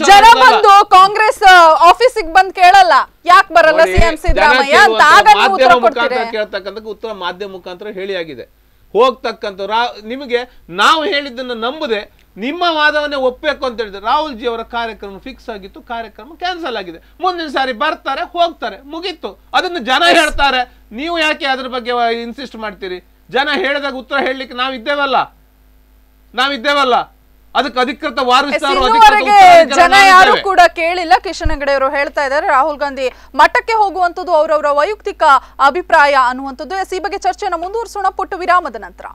ಜನ ಬಂದು ಕಾಂಗ್ರೆಸ್ ಆಫೀಸಿಗೆ ಬಂದ್ ಕೇಳಲ್ಲ. ಯಾಕೆ ಬರಲ್ಲ ಸಿಎಂ ಸಿದ್ದರಾಮಯ್ಯ ಅಂತ ಆಗ ಉತ್ತರ ಮಾಧ್ಯಮ ಮುಖಾಂತರ ಕೊಡ್ತೀರಿ? ಕೇಳ್ತಕ್ಕಂಥ ಉತ್ತರ ಮಾಧ್ಯಮ ಮುಖಾಂತರ ಹೇಳಿ ಆಗಿದೆ ಹೋಗ್ತಕ್ಕಂಥ ನಿಮಗೆ ನಾವು ಹೇಳಿದ್ದನ್ನು ನಂಬದೆ ನಿಮ್ಮ ವಾದವನ್ನೇ ಒಪ್ಪಬೇಕು ಅಂತ ಹೇಳಿದ್ರೆ ರಾಹುಲ್ ಜಿ ಅವರ ಕಾರ್ಯಕ್ರಮ ಫಿಕ್ಸ್ ಆಗಿತ್ತು ಕಾರ್ಯಕ್ರಮ ಕ್ಯಾನ್ಸಲ್ ಆಗಿದೆ. ಮುಂದಿನ ಸಾರಿ ಬರ್ತಾರೆ ಹೋಗ್ತಾರೆ ಮುಗೀತು. ಅದನ್ನು ಜನ ಹೇಳ್ತಾರೆ. ನೀವು ಯಾಕೆ ಅದ್ರ ಬಗ್ಗೆ ಇನ್ಸಿಸ್ಟ್ ಮಾಡ್ತೀರಿ? ಜನ ಹೇಳಿದಾಗ ಉತ್ತರ ಹೇಳಲಿಕ್ಕೆ ನಾವು ಇದ್ದೇವಲ್ಲ ನಾವಿದ್ದೇವಲ್ಲ. ಅದಕ್ಕೆ ಅಧಿಕೃತ ಜನ ಯಾರು ಕೂಡ ಕೇಳಿಲ್ಲ. ಕಿಶನ್ ಹೆಗಡೆ ಅವರು ಹೇಳ್ತಾ ಇದ್ದಾರೆ. ರಾಹುಲ್ ಗಾಂಧಿ ಮಠಕ್ಕೆ ಹೋಗುವಂತದ್ದು ಅವರವರ ವೈಯಕ್ತಿಕ ಅಭಿಪ್ರಾಯ ಅನ್ನುವಂಥದ್ದು. ಎಸ್ ಈ ಬಗ್ಗೆ ಚರ್ಚೆಯನ್ನು ಮುಂದುವರಿಸೋಣ. ಪುಟ್ಟು ವಿರಾಮದ ನಂತರ.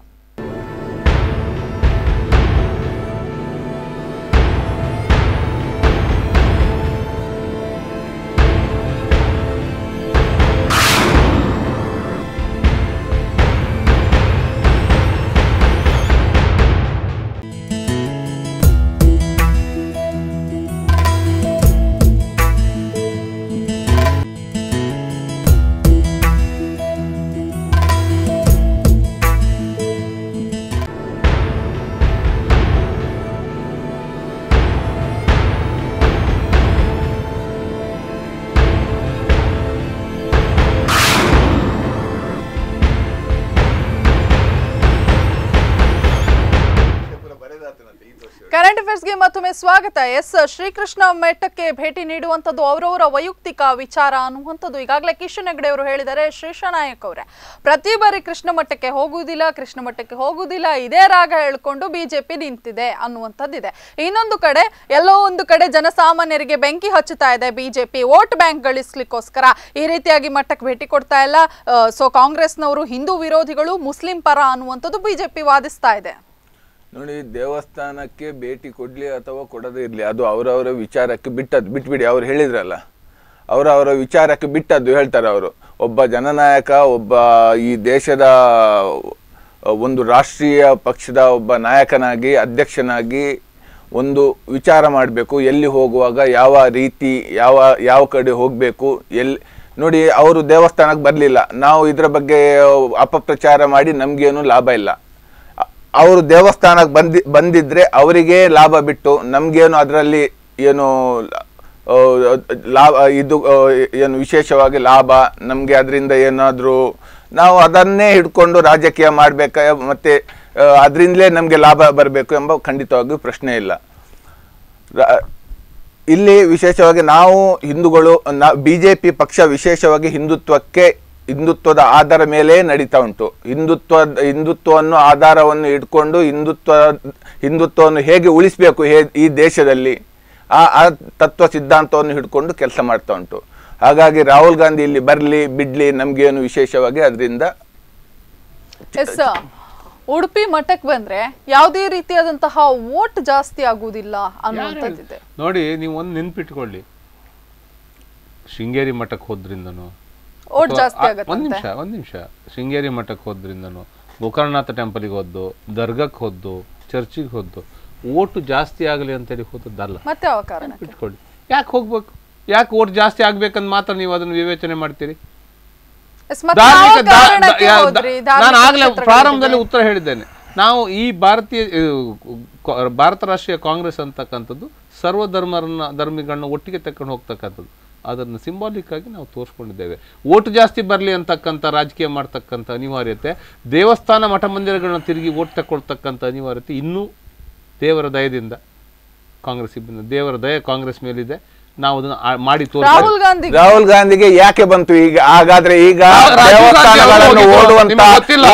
ಮತ್ತೊಮ್ಮೆ ಸ್ವಾಗತ. ಎಸ್, ಶ್ರೀಕೃಷ್ಣ ಮಠಕ್ಕೆ ಭೇಟಿ ನೀಡುವಂಥದ್ದು ಅವರವರ ವೈಯಕ್ತಿಕ ವಿಚಾರ ಅನ್ನುವಂಥದ್ದು ಈಗಾಗಲೇ ಕಿಶನ್ ಹೆಗ್ಡೆ ಅವರು ಹೇಳಿದ್ದಾರೆ. ಶ್ರೀಶ ನಾಯಕ್ ಅವರೇ, ಪ್ರತಿ ಬಾರಿ ಕೃಷ್ಣ ಮಠಕ್ಕೆ ಹೋಗುವುದಿಲ್ಲ, ಕೃಷ್ಣ ಮಠಕ್ಕೆ ಹೋಗುವುದಿಲ್ಲ, ಇದೇ ರಾಗ ಹೇಳ್ಕೊಂಡು ಬಿಜೆಪಿ ನಿಂತಿದೆ ಅನ್ನುವಂಥದ್ದಿದೆ. ಇನ್ನೊಂದು ಕಡೆ, ಎಲ್ಲೋ ಒಂದು ಕಡೆ ಜನಸಾಮಾನ್ಯರಿಗೆ ಬೆಂಕಿ ಹಚ್ಚುತ್ತಾ ಇದೆ ಬಿಜೆಪಿ. ವೋಟ್ ಬ್ಯಾಂಕ್ ಗಳಿಸ್ಲಿಕ್ಕೋಸ್ಕರ ಈ ರೀತಿಯಾಗಿ ಮಠಕ್ಕೆ ಭೇಟಿ ಕೊಡ್ತಾ ಇಲ್ಲ. ಸೊ ಕಾಂಗ್ರೆಸ್ನವರು ಹಿಂದೂ ವಿರೋಧಿಗಳು, ಮುಸ್ಲಿಂ ಪರ ಅನ್ನುವಂಥದ್ದು ಬಿಜೆಪಿ ವಾದಿಸ್ತಾ ಇದೆ. ನೋಡಿ, ದೇವಸ್ಥಾನಕ್ಕೆ ಭೇಟಿ ಕೊಡ್ಲಿ ಅಥವಾ ಕೊಡದೇ ಇರಲಿ, ಅದು ಅವರವರ ವಿಚಾರಕ್ಕೆ ಬಿಟ್ಟದ್ದು, ಬಿಟ್ಬಿಡಿ, ಅವ್ರು ಹೇಳಿದ್ರಲ್ಲ. ಅವರವರ ವಿಚಾರಕ್ಕೆ ಬಿಟ್ಟದ್ದು ಹೇಳ್ತಾರೆ ಅವರು. ಒಬ್ಬ ಜನನಾಯಕ, ಒಬ್ಬ ಈ ದೇಶದ ಒಂದು ರಾಷ್ಟ್ರೀಯ ಪಕ್ಷದ ಒಬ್ಬ ನಾಯಕನಾಗಿ, ಅಧ್ಯಕ್ಷನಾಗಿ ಒಂದು ವಿಚಾರ ಮಾಡಬೇಕು. ಎಲ್ಲಿ ಹೋಗುವಾಗ, ಯಾವ ರೀತಿ, ಯಾವ ಯಾವ ಕಡೆ ಹೋಗಬೇಕು ಎಲ್ಲಿ ನೋಡಿ, ಅವರು ದೇವಸ್ಥಾನಕ್ಕೆ ಬರಲಿಲ್ಲ. ನಾವು ಇದರ ಬಗ್ಗೆ ಅಪಪ್ರಚಾರ ಮಾಡಿ ನಮಗೇನು ಲಾಭ ಇಲ್ಲ. ಅವರು ದೇವಸ್ಥಾನಕ್ಕೆ ಬಂದಿ, ಬಂದಿದ್ರೆ ಅವರಿಗೆ ಲಾಭ ಬಿಟ್ಟು ನಮಗೇನು ಅದರಲ್ಲಿ ಏನು ಲಾಭ, ಇದು ಏನು ವಿಶೇಷವಾಗಿ ಲಾಭ, ನಮಗೆ ಅದರಿಂದ ಏನಾದರೂ ನಾವು ಅದನ್ನೇ ಹಿಡ್ಕೊಂಡು ರಾಜಕೀಯ ಮಾಡಬೇಕ, ಮತ್ತು ಅದರಿಂದಲೇ ನಮಗೆ ಲಾಭ ಬರಬೇಕು ಎಂಬ ಖಂಡಿತವಾಗಿಯೂ ಪ್ರಶ್ನೆ ಇಲ್ಲ. ಇಲ್ಲಿ ವಿಶೇಷವಾಗಿ ನಾವು ಹಿಂದೂಗಳು ಬಿ ಜೆ ಪಿ ಪಕ್ಷ ವಿಶೇಷವಾಗಿ ಹಿಂದುತ್ವಕ್ಕೆ ಹಿಂದುತ್ವದ ಆಧಾರ ಮೇಲೆ ನಡೀತಾ ಉಂಟು. ಹಿಂದುತ್ವ ಹಿಂದುತ್ವವನ್ನು ಆಧಾರವನ್ನು ಇಟ್ಕೊಂಡು ಹಿಂದುತ್ವ ಹಿಂದುತ್ವವನ್ನು ಹೇಗೆ ಉಳಿಸಬೇಕು ಹೇ ಈ ದೇಶದಲ್ಲಿ ಆ ಆ ತತ್ವ ಸಿದ್ಧಾಂತವನ್ನು ಹಿಡ್ಕೊಂಡು ಕೆಲಸ ಮಾಡ್ತಾ ಉಂಟು. ಹಾಗಾಗಿ ರಾಹುಲ್ ಗಾಂಧಿ ಇಲ್ಲಿ ಬರಲಿ ಬಿಡ್ಲಿ ನಮಗೇನು ವಿಶೇಷವಾಗಿ ಅದರಿಂದ ಎಸ್ ಉಡುಪಿ ಮಠಕ್ಕೆ ಬಂದ್ರೆ ಯಾವುದೇ ರೀತಿಯಾದಂತಹ ವೋಟ್ ಜಾಸ್ತಿ ಆಗುವುದಿಲ್ಲ ಅನ್ನುವಂಥದ್ದಿದೆ. ನೋಡಿ ನೀವು ಒಂದು ನೆನ್ಪಿಟ್ಕೊಳ್ಳಿ. ಶೃಂಗೇರಿ ಮಠಕ್ಕೆ ಹೋದ್ರಿಂದನು ಅಥವಾ- ಜಾಸ್ತಿ ಆಗತ್ತೆ ಒಂದ್ ನಿಮಿಷ ಒಂದ್ ನಿಮಿಷ. ಶೃಂಗೇರಿ ಮಠಕ್ಕೆ ಹೋದ್ರಿಂದನು ಗೋಕರ್ಣನಾಥ ಟೆಂಪಲ್ಗೆ ಹೋದ್ದು ದರ್ಗಕ್ಕೆ ಹೋದ್ದು ಚರ್ಚಿಗೆ ಹೋದ್ದು ಓಟು ಜಾಸ್ತಿ ಆಗಲಿ ಅಂತೇಳಿ ಹೋದದ್ದಲ್ಲ. ಮತ್ತೆ ಇಟ್ಕೊಳ್ಳಿ ಯಾಕೆ ಹೋಗ್ಬೇಕು? ಯಾಕೆ ಓಟ್ ಜಾಸ್ತಿ ಆಗ್ಬೇಕಂತ ಮಾತ್ರ ನೀವು ಅದನ್ನು ವಿವೇಚನೆ ಮಾಡ್ತೀರಿ? ನಾನು ಆಗಲೇ ಪ್ರಾರಂಭದಲ್ಲಿ ಉತ್ತರ ಹೇಳಿದ್ದೇನೆ. ನಾವು ಈ ಭಾರತೀಯ ಭಾರತ ರಾಷ್ಟ್ರೀಯ ಕಾಂಗ್ರೆಸ್ ಅಂತಕ್ಕಂಥದ್ದು ಸರ್ವಧರ್ಮರನ್ನ ಧರ್ಮಿಗಳನ್ನ ಒಟ್ಟಿಗೆ ತಕೊಂಡು ಹೋಗ್ತಕ್ಕಂಥದ್ದು. ಅದನ್ನು ಸಿಂಬಾಲಿಕ್ ಆಗಿ ನಾವು ತೋರಿಸ್ಕೊಂಡಿದ್ದೇವೆ. ಓಟು ಜಾಸ್ತಿ ಬರಲಿ ಅಂತಕ್ಕಂಥ ರಾಜಕೀಯ ಮಾಡ್ತಕ್ಕಂಥ ಅನಿವಾರ್ಯತೆ, ದೇವಸ್ಥಾನ ಮಠ ಮಂದಿರಗಳನ್ನ ತಿರುಗಿ ಓಟ್ ತಗೊಳ್ತಕ್ಕಂಥ ಅನಿವಾರ್ಯತೆ ಇನ್ನೂ ದೇವರ ದಯದಿಂದ ಕಾಂಗ್ರೆಸ್ ಇಬ್ಬ ದೇವರ ದಯ ಕಾಂಗ್ರೆಸ್ ಮೇಲಿದೆ. ನಾವು ಅದನ್ನ ಮಾಡಿ ತೋರಿಸ್ತೇವೆ ರಾಹುಲ್ ಗಾಂಧಿ ರಾಹುಲ್ ಗಾಂಧಿಗೆ ಯಾಕೆ ಬಂತು? ಈಗ ಹಾಗಾದ್ರೆ ಈಗ ದೇವಸ್ಥಾನಗಳನ್ನು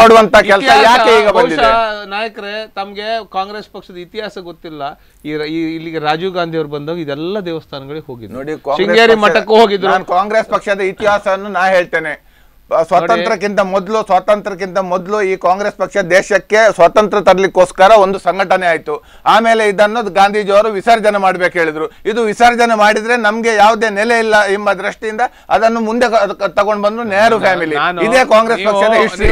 ಓಡುವಂತ ಕೆಲಸ ಯಾಕೆ ಈಗ ಬಂದಿದೆ? ನಾಯಕರೇ ತಮ್ಗೆ ಕಾಂಗ್ರೆಸ್ ಪಕ್ಷದ ಇತಿಹಾಸ ಗೊತ್ತಿಲ್ಲ. ಈ ಇಲ್ಲಿಗೆ ರಾಜೀವ್ ಗಾಂಧಿ ಅವರು ಬಂದಾಗ ಇದೆಲ್ಲ ದೇವಸ್ಥಾನಗಳಿಗೆ ಹೋಗಿದ್ರು. ನೋಡಿ ಕಾಂಗ್ರೆಸ್ ಶೃಂಗೇರಿ ಮಠಕ್ಕೂ ಹೋಗಿದ್ರು. ನಾನು ಕಾಂಗ್ರೆಸ್ ಪಕ್ಷದ ಇತಿಹಾಸವನ್ನು ನಾ ಹೇಳ್ತೇನೆ. ಸ್ವಾತಂತ್ರ್ಯಕ್ಕಿಂತ ಮೊದಲು ಸ್ವಾತಂತ್ರ್ಯಕ್ಕಿಂತ ಮೊದಲು ಈ ಕಾಂಗ್ರೆಸ್ ಪಕ್ಷ ದೇಶಕ್ಕೆ ಸ್ವಾತಂತ್ರ್ಯ ತರಲಿಕ್ಕೋಸ್ಕರ ಒಂದು ಸಂಘಟನೆ ಆಯಿತು. ಆಮೇಲೆ ಇದನ್ನು ಗಾಂಧೀಜಿಯವರು ವಿಸರ್ಜನೆ ಮಾಡಬೇಕು ಹೇಳಿದರು. ಇದು ವಿಸರ್ಜನೆ ಮಾಡಿದ್ರೆ ನಮಗೆ ಯಾವುದೇ ನೆಲೆ ಇಲ್ಲ ಎಂಬ ದೃಷ್ಟಿಯಿಂದ ಅದನ್ನು ಮುಂದೆ ತಗೊಂಡು ಬಂದು ನೆಹರು ಫ್ಯಾಮಿಲಿ ಇದೇ ಕಾಂಗ್ರೆಸ್ ಪಕ್ಷದ ಹಿಸ್ಟ್ರಿ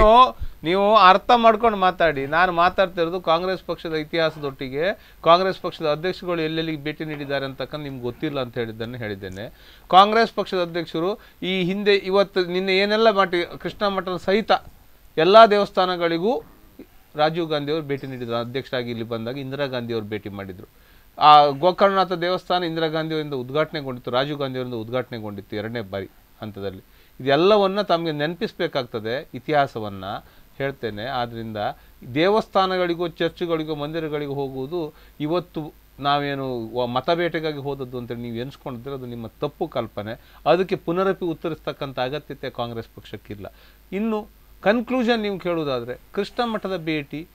ನೀವು ಅರ್ಥ ಮಾಡ್ಕೊಂಡು ಮಾತಾಡಿ. ನಾನು ಮಾತಾಡ್ತಿರೋದು ಕಾಂಗ್ರೆಸ್ ಪಕ್ಷದ ಇತಿಹಾಸದೊಟ್ಟಿಗೆ. ಕಾಂಗ್ರೆಸ್ ಪಕ್ಷದ ಅಧ್ಯಕ್ಷಗಳು ಎಲ್ಲೆಲ್ಲಿಗೆ ಭೇಟಿ ನೀಡಿದ್ದಾರೆ ಅಂತಕ್ಕಂಥ ನಿಮ್ಗೆ ಗೊತ್ತಿಲ್ಲ ಅಂತ ಹೇಳಿದ್ದನ್ನು ಹೇಳಿದ್ದೇನೆ. ಕಾಂಗ್ರೆಸ್ ಪಕ್ಷದ ಅಧ್ಯಕ್ಷರು ಈ ಹಿಂದೆ ಇವತ್ತು ನಿನ್ನೆ ಏನೆಲ್ಲ ಮಾಡಿ, ಕೃಷ್ಣ ಮಠದ ಸಹಿತ ಎಲ್ಲ ದೇವಸ್ಥಾನಗಳಿಗೂ ರಾಜೀವ್ ಗಾಂಧಿ ಅವರು ಭೇಟಿ ನೀಡಿದರು. ಅಧ್ಯಕ್ಷರಾಗಿ ಇಲ್ಲಿ ಬಂದಾಗ ಇಂದಿರಾ ಗಾಂಧಿ ಅವರು ಭೇಟಿ ಮಾಡಿದರು. ಆ ಗೋಕರ್ಣನಾಥ ದೇವಸ್ಥಾನ ಇಂದಿರಾ ಗಾಂಧಿ ಅವರಿಂದ ಉದ್ಘಾಟನೆಗೊಂಡಿತ್ತು, ರಾಜೀವ್ ಗಾಂಧಿ ಅವರಿಂದ ಉದ್ಘಾಟನೆಗೊಂಡಿತ್ತು ಎರಡನೇ ಬಾರಿ ಹಂತದಲ್ಲಿ. ಇದೆಲ್ಲವನ್ನು ತಮಗೆ ನೆನಪಿಸಬೇಕಾಗ್ತದೆ ಇತಿಹಾಸವನ್ನ. ಹೇಳ್ತೇನೆ. ಆದ್ದರಿಂದ ದೇವಸ್ಥಾನಗಳಿಗೂ, ಚರ್ಚ್ಗಳಿಗೂ, ಮಂದಿರಗಳಿಗೂ ಹೋಗುವುದು ಇವತ್ತು ನಾವೇನು ಮತಬೇಟೆಗಾಗಿ ಹೋದದ್ದು ಅಂತೇಳಿ ನೀವು ಎನ್ಸ್ಕೊಂಡಿದ್ರೆ ಅದು ನಿಮ್ಮ ತಪ್ಪು ಕಲ್ಪನೆ. ಅದಕ್ಕೆ ಪುನರಪಿ ಉತ್ತರಿಸ್ತಕ್ಕಂಥ ಅಗತ್ಯತೆ ಕಾಂಗ್ರೆಸ್ ಪಕ್ಷಕ್ಕಿಲ್ಲ. ಇನ್ನು ಕನ್ಕ್ಲೂಷನ್ ನೀವು ಕೇಳುವುದಾದರೆ, ಕೃಷ್ಣ ಮಠದ ಭೇಟಿ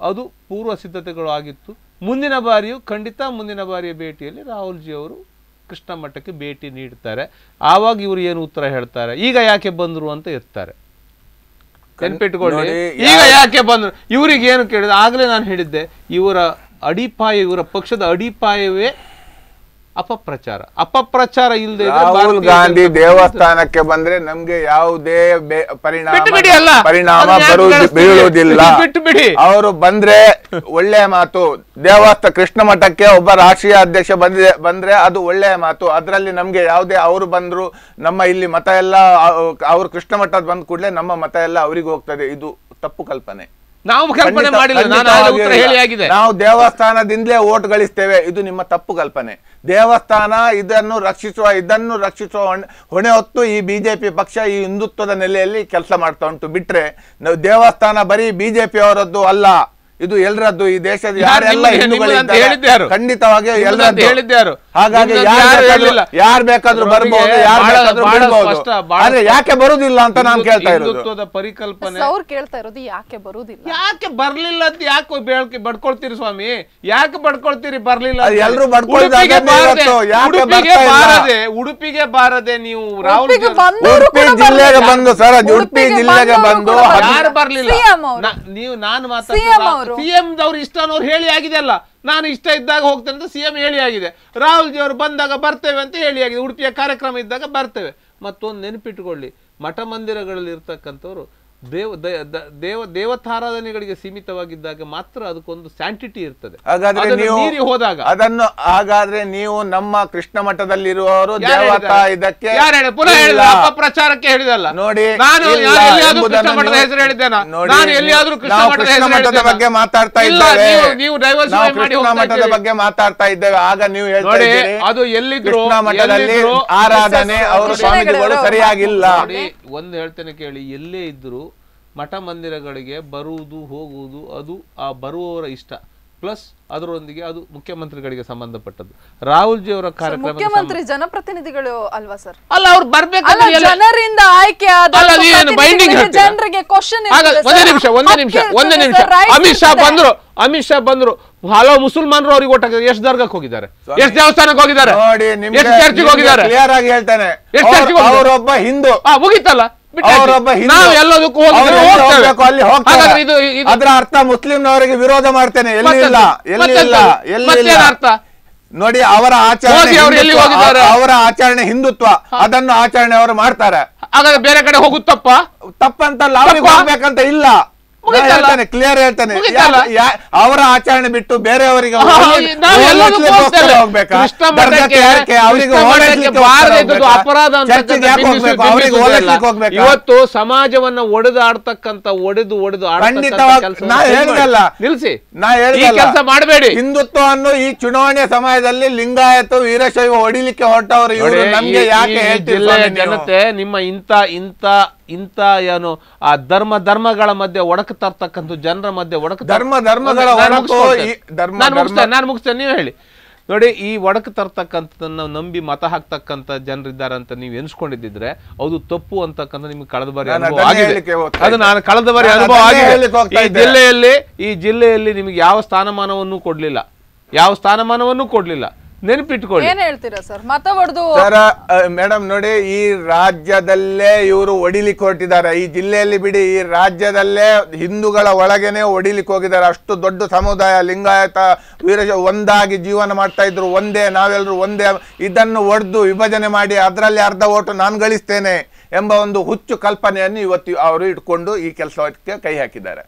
ಅದು ಪೂರ್ವ ಸಿದ್ಧತೆಗಳು ಆಗಿತ್ತು. ಮುಂದಿನ ಬಾರಿಯೂ ಖಂಡಿತ ಮುಂದಿನ ಬಾರಿಯ ಭೇಟಿಯಲ್ಲಿ ರಾಹುಲ್ಜಿ ಅವರು ಕೃಷ್ಣ ಮಠಕ್ಕೆ ಭೇಟಿ ನೀಡ್ತಾರೆ. ಆವಾಗ ಇವರು ಏನು ಉತ್ತರ ಹೇಳ್ತಾರೆ? ಈಗ ಯಾಕೆ ಬಂದರು ಅಂತ ಎತ್ತಾರೆ ನೆನ್ಪಿಟ್ಕೊಳ್ಳಿ ಈಗ ಯಾಕೆ ಬಂದ್ರು? ಇವರಿಗೆ ಏನು ಕೇಳಿದ ಆಗ್ಲೇ ನಾನು ಹೇಳಿದ್ದೆ ಇವರ ಅಡಿಪಾಯ ಇವರ ಪಕ್ಷದ ಅಡಿಪಾಯವೇ ಅಪಪ್ರಚಾರ ಅಪಪ್ರಚಾರ ಇಲ್ಲದೆ ರಾಹುಲ್ ಗಾಂಧಿ ದೇವಸ್ಥಾನಕ್ಕೆ ಬಂದ್ರೆ ನಮ್ಗೆ ಯಾವುದೇ ಪರಿಣಾಮ. ಪರಿಣಾಮ? ಬೀಳುವುದಿಲ್ಲ ಬಿಟ್ಟು ಬಿಡಿ. ಅವರು ಬಂದ್ರೆ ಒಳ್ಳೆ ಮಾತು ದೇವಸ್ಥಾನ ಕೃಷ್ಣ ಮಠಕ್ಕೆ ಒಬ್ಬ ರಾಷ್ಟ್ರೀಯ ಅಧ್ಯಕ್ಷ ಬಂದಿದೆ ಬಂದ್ರೆ ಅದು ಒಳ್ಳೆ ಮಾತು ಅದರಲ್ಲಿ ನಮ್ಗೆ ಯಾವುದೇ ಅವರು ಬಂದ್ರು ನಮ್ಮ ಇಲ್ಲಿ ಮತ ಎಲ್ಲ ಅವ್ರು ಕೃಷ್ಣ ಮಠದ ಬಂದ ಕೂಡಲೇ ನಮ್ಮ ಮತ ಎಲ್ಲ ಅವರಿಗೆ ಹೋಗ್ತದೆ ಇದು ತಪ್ಪು ಕಲ್ಪನೆ ನಾವು ಕಲ್ಪನೆ ಮಾಡಿಲ್ಲ ನಾನು ಉತ್ತರ. ಹೇಳಿ ಆಗಿದೆ ನಾವು ದೇವಸ್ಥಾನದಿಂದಲೇ ಓಟ್ ಗಳಿಸ್ತೇವೆ ಇದು ನಿಮ್ಮ ತಪ್ಪು ಕಲ್ಪನೆ. ದೇವಸ್ಥಾನ ಇದನ್ನು ರಕ್ಷಿಸುವ ಇದನ್ನು ರಕ್ಷಿಸುವ ಹೊಣೆ- ಹೊಣೆ ಹೊತ್ತು ಈ ಬಿಜೆಪಿ ಪಕ್ಷ ಈ ಹಿಂದುತ್ವದ ನೆಲೆಯಲ್ಲಿ ಕೆಲಸ ಮಾಡ್ತಾ ಉಂಟು. ಬಿಟ್ರೆ ನಾವು ದೇವಸ್ಥಾನ ಬರೀ ಬಿಜೆಪಿ ಅವರದ್ದು ಅಲ್ಲ. ಇದು ಎಲ್ಲರದ್ದು ಈ ದೇಶದ ಯಾರೆಲ್ಲ ನಿಮ್ಮದು- ಅಂತ ಇದ್ದಾರೆ, ಹೇಳಿದ್ದು ಯಾರು? ಖಂಡಿತವಾಗಿ ಎಲ್ಲರದ್ದು. ಹೇಳಿದ್ದು ಹಾಗಾಗಿ ಯಾರು ಯಾರು ಬೇಕಾದ್ರೂ ಬರಬಹುದು ಯಾರು ಬೇಕಾದ್ರೂ ಬರಬಹುದು ಆದ್ರೆ ಯಾಕೆ ಬರುದಿಲ್ಲ ಅಂತ ನಾನು ಕೇಳ್ತಾ ಇರೋದು. ಪರಿಕಲ್ಪನೆ ಅವ್ರು ಕೇಳ್ತಾ ಇರೋದು ಯಾಕೆ ಬರುದಿಲ್ಲ? ಯಾಕೆ ಬರ್ಲಿಲ್ಲ ಅಂತ ಯಾಕೆ ಬೇಳ್ಕೆ ಬಡ್ಕೊಳ್ತೀರಿ ಸ್ವಾಮಿ? ಯಾಕೆ ಬಡ್ಕೊಳ್ತೀರಿ ಬರ್ಲಿಲ್ಲ ಎಲ್ಲರೂ ಬಾರದೆ ಉಡುಪಿಗೆ ಬಾರದೆ ಉಡುಪಿಗೆ ಬಾರದೆ ನೀವು ರಾಹುಲ್ ಉಡುಪಿ ಜಿಲ್ಲೆಗೆ ಬಂದು ಸರ್ ಉಡುಪಿ ಜಿಲ್ಲೆಗೆ ಬಂದು ಯಾರು ಬರ್ಲಿಲ್ಲ? ನೀವು ನಾನು ನಾ- ನೀವು ನಾನು CM ಅವರು. ಸಿಎಂ ಇಷ್ಟ ಅನ್ನೋರು ಹೇಳಿ ಆಗಿದೆ ಅಲ್ಲ. ನಾನು ಇಷ್ಟ ಇದ್ದಾಗ ಹೋಗ್ತೇನೆ ಅಂತ ಸಿಎಂ ಹೇಳಿ ಆಗಿದೆ. ರಾಹುಲ್ ಜಿ ಅವರು ಬಂದಾಗ ಬರ್ತೇವೆ ಅಂತ ಹೇಳಿ ಆಗಿದೆ. ಉಡುಪಿಯ ಕಾರ್ಯಕ್ರಮ ಇದ್ದಾಗ ಬರ್ತೇವೆ. ಮತ್ತೊಂದು ನೆನಪಿಟ್ಟುಕೊಳ್ಳಿ ಮಠ ಮಂದಿರಗಳಲ್ಲಿ ಇರ್ತಕ್ಕಂಥವ್ರು ದೇವ ದೇವ ದೇವತಾರಾಧನೆಗಳಿಗೆ ಸೀಮಿತವಾಗಿದ್ದಾಗ ಮಾತ್ರ ಅದಕ್ಕೊಂದು ಸ್ಯಾಂಟಿಟಿ ಇರ್ತದೆ. ಹಾಗಾದ್ರೆ ಅದನ್ನು ನೀವು ಹೋದಾಗ. ಅದನ್ನು ಹಾಗಾದ್ರೆ ನೀವು ನಮ್ಮ ಕೃಷ್ಣ ಮಠದಲ್ಲಿರುವವರು ದೇವತಾ? ಇದಕ್ಕೆ ಪ್ರಚಾರಕ್ಕೆ ಪುನಃ ಅಪಪ್ರಚಾರಕ್ಕೆ ಹೇಳಿದಲ್ಲ. ನೋಡಿ ನಾನು ಕೃಷ್ಣ ಮಠದ ಹೆಸರು ಹೇಳಿದ್ದೇನೆ? ನಾನು ಎಲ್ಲಿಯಾದ್ರೂ ಕೃಷ್ಣ ಮಠದ? ಬಗ್ಗೆ ಮಾತಾಡ್ತಾ ಇಲ್ಲ, ಇದ್ದೇವೆ. ನೀವು- ಮಾಡಿ ಕೃಷ್ಣ ಮಠದ. ಬಗ್ಗೆ ಮಾತಾಡ್ತಾ ಇದ್ದೇವೆ. ಆಗ ನೀವು ಹೇಳ್ತಾ ಅದು ಎಲ್ಲಿದ್ರು, ಕೃಷ್ಣ ಮಠದಲ್ಲಿ ಆರಾಧನೆ ಅವರು ಸ್ವಾಮಿಗಳು ಸರಿಯಾಗಿಲ್ಲ. ಒಂದು ಹೇಳ್ತೇನೆ ಕೇಳಿ ಎಲ್ಲೇ ಇದ್ರು ಮಠ ಮಂದಿರಗಳಿಗೆ ಬರುವುದು ಹೋಗುವುದು ಅದು ಆ ಬರುವವರ ಇಷ್ಟ. ಪ್ಲಸ್ ಅದರೊಂದಿಗೆ ಅದು ಮುಖ್ಯಮಂತ್ರಿಗಳಿಗೆ ಸಂಬಂಧಪಟ್ಟದ್ದು. ರಾಹುಲ್ ಜಿ ಅವರ ಕಾರ್ಯಕ್ರಮ ಮುಖ್ಯಮಂತ್ರಿ ಜನಪ್ರತಿನಿಧಿಗಳು ಅಲ್ವಾ ಸರ್? ಅಲ್ಲ ಅವ್ರು ಬರ್ಬೇಕು ಜನರಿಂದ ಆಯ್ಕೆ ಜನರಿಗೆ ಕ್ವಶನ್ ಒಂದೇ ನಿಮಿಷ ಒಂದೇ ನಿಮಿಷ ಒಂದೇ ನಿಮಿಷ. ಅಮಿತ್ ಶಾ ಬಂದ್ರು ಅಮಿತ್ ಶಾ ಬಂದ್ರು ಹಲವು ಮುಸಲ್ಮಾನರು ಅವ್ರಿಗೆ ಒಟ್ಟಾಗ ಎಷ್ಟು ದರ್ಗಕ್ಕೆ ಹೋಗಿದ್ದಾರೆ. ಎಷ್ಟು ದೇವಸ್ಥಾನಕ್ಕೆ ಹೋಗಿದ್ದಾರೆ. ನೋಡಿ ನಿಮ್ಗೆ ಎಷ್ಟು ಚರ್ಚಿಗೆ ಹೋಗಿದ್ದಾರೆ. ಕ್ಲಿಯರ್ ಆಗಿ ಹೇಳ್ತೇನೆ. ಎಷ್ಟು ಚರ್ಚಿಗೆ ಅವರೊಬ್ಬ ಹಿಂದೂ. ಆ ಮುಗೀತಲ್ಲ? ಅದರ ಅರ್ಥ ಮುಸ್ಲಿಂನವರಿಗೆ ವಿರೋಧ ಮಾಡ್ತೇನೆ. ಎಲ್ಲಿ ಮತ್ತೆಂತ? ಇಲ್ಲ? ಎಲ್ಲಿ ಇಲ್ಲ? ಮತ್ತೆಂತ? ಎಲ್ಲಿ ಇಲ್ಲ? ಅರ್ಥ? ನೋಡಿ ಅವರ ಆಚರಣೆ ಅವ್ರು ಆಚರಣೆ ಹಿಂದುತ್ವ. ಅದನ್ನು ಆಚರಣೆ ಅವರು ಮಾಡ್ತಾರೆ. ಬೇರೆ ಕಡೆ ಹೋಗುತ್ತಪ್ಪ ತಪ್ಪಂತಲ್ಲ ಅವ್ರಿಗೆ? ಹೋಗ್ಬೇಕಂತ ಇಲ್ಲ? ಹೇಳ್ತಾನೆ ಕ್ಲಿಯರ್ ಹೇಳ್ತಾನೆ. ಅವರ ಆಚರಣೆ ಬಿಟ್ಟು ಬೇರೆಯವರಿಗೆ ಇವತ್ತು ಸಮಾಜವನ್ನ ಒಡೆದಾಡ್ತಕ್ಕಂತ ಒಡೆದು ಒಡೆದು ನಾ ಹೇಳಿದಲ್ಲ. ನಿಲ್ಸಿ. ನಾ ಈ ಹೇಳಿದಲ್ಲ. ಕೆಲಸ ಮಾಡಬೇಡಿ. ಹಿಂದುತ್ವವನ್ನು ಈ ಚುನಾವಣೆ ಸಮಯದಲ್ಲಿ ಲಿಂಗಾಯತ ವೀರಶೈವ ಹೊಡಿಲಿಕ್ಕೆ ಹೊರಟವರು ನಮ್ಗೆ ಯಾಕೆ? ಜನತೆ ನಿಮ್ಮ ಇಂತ ಇಂಥ ಇಂಥ ಏನು ಆ ಧರ್ಮ ಧರ್ಮಗಳ ಮಧ್ಯೆ ಒಡಕ ತರ್ತಕ್ಕಂಥ ಜನರ ಮಧ್ಯೆ ಒಡಕ ಧರ್ಮ ಧರ್ಮಗಳ ನಾನು ಮುಗಿಸ್ತೇನೆ ನಾನು ಮುಗಿಸ್ತೇನೆ ನೀವು ಹೇಳಿ. ನೋಡಿ ಈ ಒಡಕು ತರ್ತಕ್ಕಂಥದ್ದನ್ನ ನಂಬಿ ಮತ ಹಾಕ್ತಕ್ಕಂಥ ಜನರಿದ್ದಾರೆ ಅಂತ ನೀವು ಎನ್ಸ್ಕೊಂಡಿದ್ದಿದ್ರೆ ಅದು ತಪ್ಪು ಅಂತಕ್ಕಂಥ ನಿಮ್ಗೆ ಕಳೆದ ಬಾರಿ ಅನುಭವ ಆಗಿದೆ. ಅದು ನಾನು ಕಳೆದ ಬಾರಿ ಅನುಭವ ಆಗಿದೆ. ಈ ಜಿಲ್ಲೆಯಲ್ಲಿ ಈ ಜಿಲ್ಲೆಯಲ್ಲಿ ನಿಮಗೆ ಯಾವ ಸ್ಥಾನಮಾನವನ್ನು ಕೊಡ್ಲಿಲ್ಲ. ಯಾವ ಸ್ಥಾನಮಾನವನ್ನು ಕೊಡ್ಲಿಲ್ಲ. ನೆನಪಿಟ್ಕೊಳ್ಳಿ. ಏನ್ ಹೇಳ್ತೀರಾ ಸರ್? ಮತ ಹೊಡೆದು ಸರ ಮೇಡಮ್ ನೋಡಿ ಈ ರಾಜ್ಯದಲ್ಲೇ ಇವರು ಒಡಿಲಿಕ್ಕೆ ಹೊರಟಿದ್ದಾರೆ. ಈ ಜಿಲ್ಲೆಯಲ್ಲಿ ಬಿಡಿ ಈ ರಾಜ್ಯದಲ್ಲೇ ಹಿಂದೂಗಳ ಒಳಗೇನೆ ಹೊಡಿಲಿಕ್ಕೆ ಹೋಗಿದ್ದಾರೆ. ಅಷ್ಟು ದೊಡ್ಡ ಸಮುದಾಯ ಲಿಂಗಾಯತ ವೀರ ಒಂದಾಗಿ ಜೀವನ ಮಾಡ್ತಾ ಇದ್ರು. ಒಂದೇ ನಾವೆಲ್ಲರೂ ಒಂದೇ. ಇದನ್ನು ಒಡೆದು ವಿಭಜನೆ ಮಾಡಿ ಅದರಲ್ಲಿ ಅರ್ಧ ಓಟು ನಾನು ಗಳಿಸ್ತೇನೆ ಎಂಬ ಒಂದು ಹುಚ್ಚು ಕಲ್ಪನೆಯನ್ನು ಇವತ್ತು ಅವರು ಇಟ್ಕೊಂಡು ಈ ಕೆಲಸಕ್ಕೆ ಕೈ ಹಾಕಿದ್ದಾರೆ.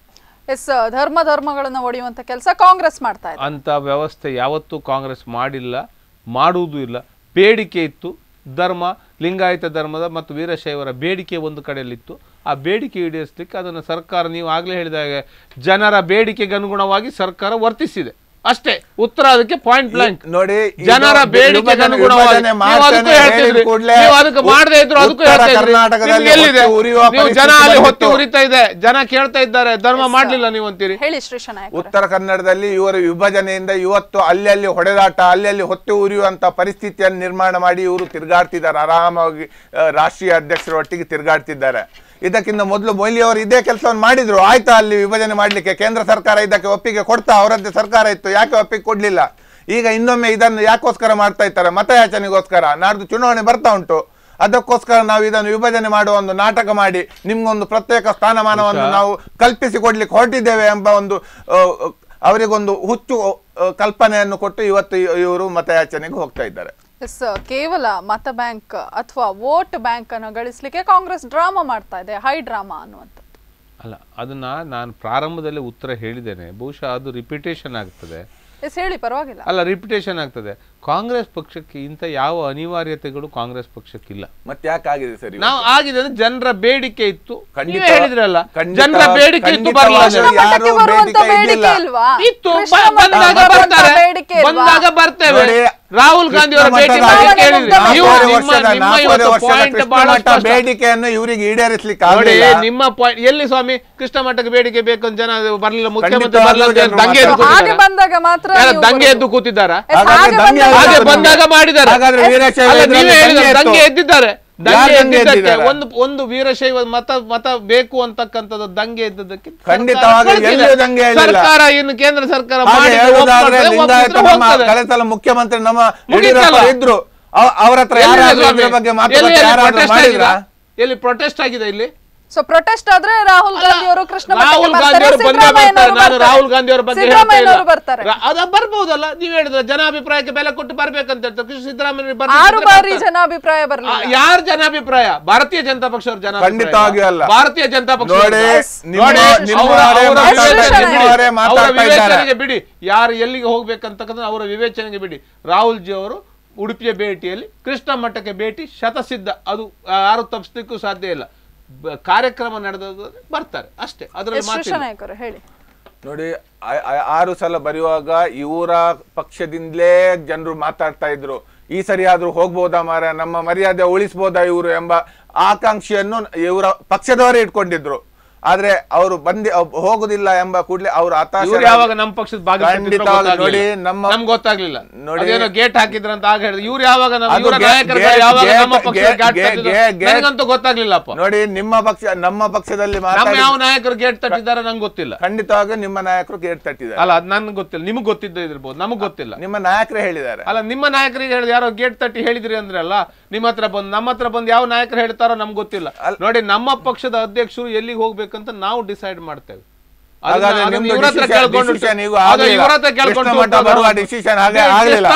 ಎಸ್ ಧರ್ಮ ಧರ್ಮಗಳನ್ನು ಒಡೆಯುವಂತ ಕೆಲಸ ಕಾಂಗ್ರೆಸ್ ಮಾಡ್ತಾ ಇದೆ. ಅಂತ ವ್ಯವಸ್ಥೆ ಯಾವತ್ತೂ ಕಾಂಗ್ರೆಸ್ ಮಾಡಿಲ್ಲ, ಮಾಡುವುದೂ ಇಲ್ಲ. ಬೇಡಿಕೆ ಇತ್ತು. ಧರ್ಮ, ಲಿಂಗಾಯತ ಧರ್ಮದ ಮತ್ತು ವೀರಶೈವರ ಬೇಡಿಕೆ ಒಂದು ಕಡೆಯಲ್ಲಿತ್ತು. ಆ ಬೇಡಿಕೆ ಈಡೇರಿಸಲಿಕ್ಕೆ ಅದನ್ನು ಸರ್ಕಾರ, ನೀವು ಆಗಲೇ ಹೇಳಿದ ಹಾಗೆ ಜನರ ಬೇಡಿಕೆಗೆ ಅನುಗುಣವಾಗಿ ಸರ್ಕಾರ ವರ್ತಿಸಿದೆ. ಅಷ್ಟೇ. ಉತ್ತರ ಅದಕ್ಕೆ ಪಾಯಿಂಟ್ ಬ್ಲಾಂಕ್ ನೋಡಿ ಜನರ ಬೇಡಿಕೆ ಮಾಡದೇ ಇದ್ರು ಅದಕ್ಕೂ ಎಲ್ಲಿದೆ? ನೀವು ಜನ ಅಲ್ಲಿ ಹೊತ್ತಿ ಉರಿತಾ ಇದೆ. ಜನ ಕೇಳ್ತಾ ಇದ್ದಾರೆ. ಧರ್ಮ ಮಾಡ್ಲಿಲ್ಲ ನೀವು ಅಂತೀರಿ. ಹೇಳಿ ಉತ್ತರ ಕನ್ನಡದಲ್ಲಿ ಇವರ ವಿಭಜನೆಯಿಂದ ಇವತ್ತು ಅಲ್ಲಿ ಅಲ್ಲಿ ಹೊಡೆದಾಟ ಅಲ್ಲಿ ಅಲ್ಲಿ ಹೊತ್ತಿ ಉರಿಯುವಂತ ಪರಿಸ್ಥಿತಿಯನ್ನು ನಿರ್ಮಾಣ ಮಾಡಿ ಇವರು ತಿರುಗಾಡ್ತಿದ್ದಾರೆ. ಆರಾಮಾಗಿ ರಾಷ್ಟ್ರೀಯ ಅಧ್ಯಕ್ಷರ ಒಟ್ಟಿಗೆ ತಿರುಗಾಡ್ತಿದ್ದಾರೆ. ಇದಕ್ಕಿಂತ ಮೊದಲು ಮೊಯ್ಲಿ ಅವರು ಇದೇ ಕೆಲಸವನ್ನು ಮಾಡಿದ್ರು. ಆಯ್ತಾ ಅಲ್ಲಿ ವಿಭಜನೆ ಮಾಡಲಿಕ್ಕೆ? ಕೇಂದ್ರ ಸರ್ಕಾರ ಇದಕ್ಕೆ ಒಪ್ಪಿಗೆ ಕೊಡ್ತಾ? ಅವರದ್ದೇ ಸರ್ಕಾರ ಇತ್ತು. ಯಾಕೆ ಒಪ್ಪಿಗೆ ಕೊಡಲಿಲ್ಲ? ಈಗ ಇನ್ನೊಮ್ಮೆ ಇದನ್ನು ಯಾಕೋಸ್ಕರ ಮಾಡ್ತಾ ಇದ್ದಾರೆ? ಮತಯಾಚನೆಗೋಸ್ಕರ? ನಾಡ್ದು ಚುನಾವಣೆ ಬರ್ತಾ ಉಂಟು. ಅದಕ್ಕೋಸ್ಕರ ನಾವು ಇದನ್ನು ವಿಭಜನೆ ಮಾಡುವ ಒಂದು ನಾಟಕ ಮಾಡಿ ನಿಮ್ಗೊಂದು ಪ್ರತ್ಯೇಕ ಸ್ಥಾನಮಾನವನ್ನು ನಾವು ಕಲ್ಪಿಸಿ ಕೊಡ್ಲಿಕ್ಕೆ ಹೊರಟಿದ್ದೇವೆ ಎಂಬ ಒಂದು ಅವರಿಗೊಂದು ಹುಚ್ಚು ಕಲ್ಪನೆಯನ್ನು ಕೊಟ್ಟು ಇವತ್ತು ಇವರು ಮತಯಾಚನೆಗೆ ಹೋಗ್ತಾ ಇದ್ದಾರೆ. ಎಸ್ ಕೇವಲ ಮತ ಬ್ಯಾಂಕ್ ಅಥವಾ ವೋಟ್ ಬ್ಯಾಂಕ್ ಅನ್ನು ಗಳಿಸಲಿಕ್ಕೆ ಕಾಂಗ್ರೆಸ್ ಡ್ರಾಮಾ ಮಾಡ್ತಾ ಇದೆ ಹೈ ಡ್ರಾಮಾ ಅನ್ನುವಂಥದ್ದು. ಅಲ್ಲ ಅದನ್ನ ನಾನು ಪ್ರಾರಂಭದಲ್ಲಿ ಉತ್ತರ ಹೇಳಿದ್ದೇನೆ. ಬಹುಶಃ ಅದು ರಿಪಿಟೇಷನ್ ಆಗ್ತದೆ. ಎಸ್ ಹೇಳಿ ಪರವಾಗಿಲ್ಲ. ಅಲ್ಲ ರಿಪಿಟೇಷನ್ ಆಗ್ತದೆ. ಕಾಂಗ್ರೆಸ್ ಪಕ್ಷಕ್ಕೆ ಇಂಥ ಯಾವ ಅನಿವಾರ್ಯತೆಗಳು ಕಾಂಗ್ರೆಸ್ ಪಕ್ಷಕ್ಕಿಲ್ಲ. ಮತ್ತೆ ಯಾಕೆ ಆಗಿದೆ ಸರಿ ನಾವು ಆಗಿದೆ ಅಂದ್ರೆ ಜನರ ಬೇಡಿಕೆ ಇತ್ತು. ಖಂಡಿತ- ಹೇಳಿದ್ರಲ್ಲ ಜನರ ಬೇಡಿಕೆ ಇತ್ತು ಬಂದಾಗ ಬರ್ತಾರೆ. ಬಂದಾಗ ಬರ್ತೇವೆ. ರಾಹುಲ್ ಗಾಂಧಿ ಅವರ ಭೇಟಿ. ಬೇಡಿಕೆಯನ್ನು ಇವರಿಗೆ ಈಡೇರಿಸಲಿಕ್ಕೆ ನೋಡಿ ನಿಮ್ಮ ಪಾಯಿಂಟ್ ಎಲ್ಲಿ ಸ್ವಾಮಿ? ಕೃಷ್ಣ ಮಠಕ್ಕೆ ಬೇಡಿಕೆ ಬೇಕು ಅಂತ ಜನ ಬರಲಿಲ್ಲ ಮುಖ್ಯಮಂತ್ರಿ ಬಂದಾಗ ಮಾತ್ರ ದಂಗೆ. ಎದ್ದು ಕೂತಿದ್ದಾರಾ? ಹಾಗೆ ಬಂದಾಗ-. ಮಾಡಿದ್ದಾರೆ. ಹಾಗಾದ್ರೆ ವೀರಶೈವ ಅಲ್ಲ, ನೀವೇ ಹೇಳಿದ್ರೆ ದಂಗೆ ದಂಗೆ ಎದ್ದಿದ್ದಾರೆ. ಒಂದು ಒಂದು ವೀರಶೈವ ಮತ ಮತ ಬೇಕು ಅಂತಕ್ಕಂಥದ್ದು ದಂಗೆ ಇದ್ದದಕ್ಕೆ ಸರ್ಕಾರ ಇನ್ನು ಕೇಂದ್ರ ಸರ್ಕಾರ. ಕಳೆದ ಸಲ ಮುಖ್ಯಮಂತ್ರಿ ನಮ್ಮ ಇದ್ರು. ಅವ- ಅವ್ರ ಹತ್ರ ಬಗ್ಗೆ? ಎಲ್ಲಿ ಪ್ರೊಟೆಸ್ಟ್ ಆಗಿದೆ ಇಲ್ಲಿ? ಸೊ ಪ್ರೊಟೆಸ್ಟ್ ಆದ್ರೆ ರಾಹುಲ್ ಗಾಂಧಿ ಅವರು ಕೃಷ್ಣ ಮಠಕ್ಕೆ ರಾಹುಲ್ ಗಾಂಧಿ ಬರ್ತಾರೆ, ಅವರು ಬಂದೇ ಬರ್ತಾರೆ ನಾನು ರಾಹುಲ್ ಗಾಂಧಿ ಅವರ ಬಗ್ಗೆ ಹೇಳ್ತಾ ಇಲ್ಲ. ಅದ ಬರ್ಬಹುದಲ್ಲ ನೀವ್ ಹೇಳಿದ್ರೆ ಜನಾಭಿಪ್ರಾಯಕ್ಕೆ ಬೆಲೆ ಕೊಟ್ಟು ಬರ್ಬೇಕಂತ ಹೇಳ್ತಾರೆ. ಸಿದ್ದರಾಮಯ್ಯ ಆರು ಬಾರಿ ಜನಾಭಿಪ್ರಾಯ ಬರಲಿಲ್ಲ. ಯಾರ ಜನಾಭಿಪ್ರಾಯ? ಭಾರತೀಯ ಜನತಾ ಪಕ್ಷ ಅವ್ರ ಜನ ಅಲ್ಲ. ಭಾರತೀಯ ಜನತಾ ಪಕ್ಷ ಅವರ- ವಿವೇಚನೆಗೆ ಬಿಡಿ. ಅವರ ವಿವೇಚನೆಗೆ ಬಿಡಿ. ಯಾರು ಎಲ್ಲಿಗೆ ಹೋಗ್ಬೇಕಂತಕ್ಕಂಥ ಅವರ ವಿವೇಚನೆಗೆ ಬಿಡಿ. ರಾಹುಲ್ ಜಿ ಅವರು ಉಡುಪಿಯ ಭೇಟಿಯಲ್ಲಿ ಕೃಷ್ಣ ಮಠಕ್ಕೆ ಭೇಟಿ ಶತಸಿದ್ಧ. ಅದು ಯಾರು ತಪ್ಪಿಸ್ಲಿಕ್ಕೂ ಸಾಧ್ಯ ಇಲ್ಲ. ಕಾರ್ಯಕ್ರಮ ನಡೆದ ಬರ್ತಾರೆ ಅಷ್ಟೇ. ಅದರಲ್ಲಿ ಹೇಳಿ. ನೋಡಿ ಆರು ಸಲ ಬರೆಯುವಾಗ ಇವರ ಪಕ್ಷದಿಂದಲೇ ಜನರು ಮಾತಾಡ್ತಾ ಇದ್ರು. ಈ ಸರಿ ಆದ್ರೂ ಹೋಗ್ಬೋದಾ ಮಾರ ನಮ್ಮ ಮರ್ಯಾದೆ ಉಳಿಸ್ಬೋದಾ ಇವರು ಎಂಬ ಆಕಾಂಕ್ಷೆಯನ್ನು ಇವರ ಪಕ್ಷದವರೇ ಇಟ್ಕೊಂಡಿದ್ರು. ಆದ್ರೆ ಅವರು ಬಂದಿ ಹೋಗುದಿಲ್ಲ ಎಂಬ ಕೂಡಲೇ ಅವರು ಯಾವಾಗ ನಮ್ಮ ಪಕ್ಷದ ಭಾಗ ನೋಡಿ, ನಮ್ಮ- ನಮ್ಗೆ ಗೊತ್ತಾಗ್ಲಿಲ್ಲ. ನೋಡಿ- ಅದೇನೋ ಗೇಟ್ ಹಾಕಿದ್ರ ಅಂತ ಆಗ ಹೇಳಿದ್ರು. ಇವ್ರು ಯಾವಾಗ ಗೊತ್ತಾಗ್ಲಿಲ್ಲಪ್ಪ ನೋಡಿ ನಿಮ್ಮ ಪಕ್ಷ ನಮ್ಮ ಪಕ್ಷದಲ್ಲಿ ಯಾವ ನಾಯಕರು ಗೇಟ್ ತಟ್ಟಿದ್ದಾರೆ ನಂಗೆ ಗೊತ್ತಿಲ್ಲ. ಖಂಡಿತವಾಗಿ ನಿಮ್ಮ ನಾಯಕರು ಗೇಟ್ ತಟ್ಟಿದ್ದಾರೆ. ಅಲ್ಲ ಅದ್ ನನ್ಗೆ ಗೊತ್ತಿಲ್ಲ. ನಿಮ್ಗೆ ಗೊತ್ತಿದ್ದ ಇರ್ಬೋದು. ನಮಗ್ ಗೊತ್ತಿಲ್ಲ. ನಿಮ್ಮ ನಾಯಕರೇ ಹೇಳಿದ್ದಾರೆ. ಅಲ್ಲ ನಿಮ್ಮ ನಾಯಕರಿಗೆ ಹೇಳಿದ ಯಾರೋ ಗೇಟ್ ತಟ್ಟಿ ಹೇಳಿದ್ರಿ ಅಂದ್ರೆ ಅಲ್ಲ ನಿಮ್ಮ ಹತ್ರ ಬಂದು ನಮ್ಮ ಹತ್ರ ಬಂದು ಯಾವ ನಾಯಕರು ಹೇಳ್ತಾರೋ ನಮ್ಗೆ ಗೊತ್ತಿಲ್ಲ. ನೋಡಿ ನಮ್ಮ ಪಕ್ಷದ ಅಧ್ಯಕ್ಷರು ಎಲ್ಲಿಗೆ ಹೋಗ್ಬೇಕಂತ ನಾವು ಡಿಸೈಡ್ ಮಾಡ್ತೇವೆ.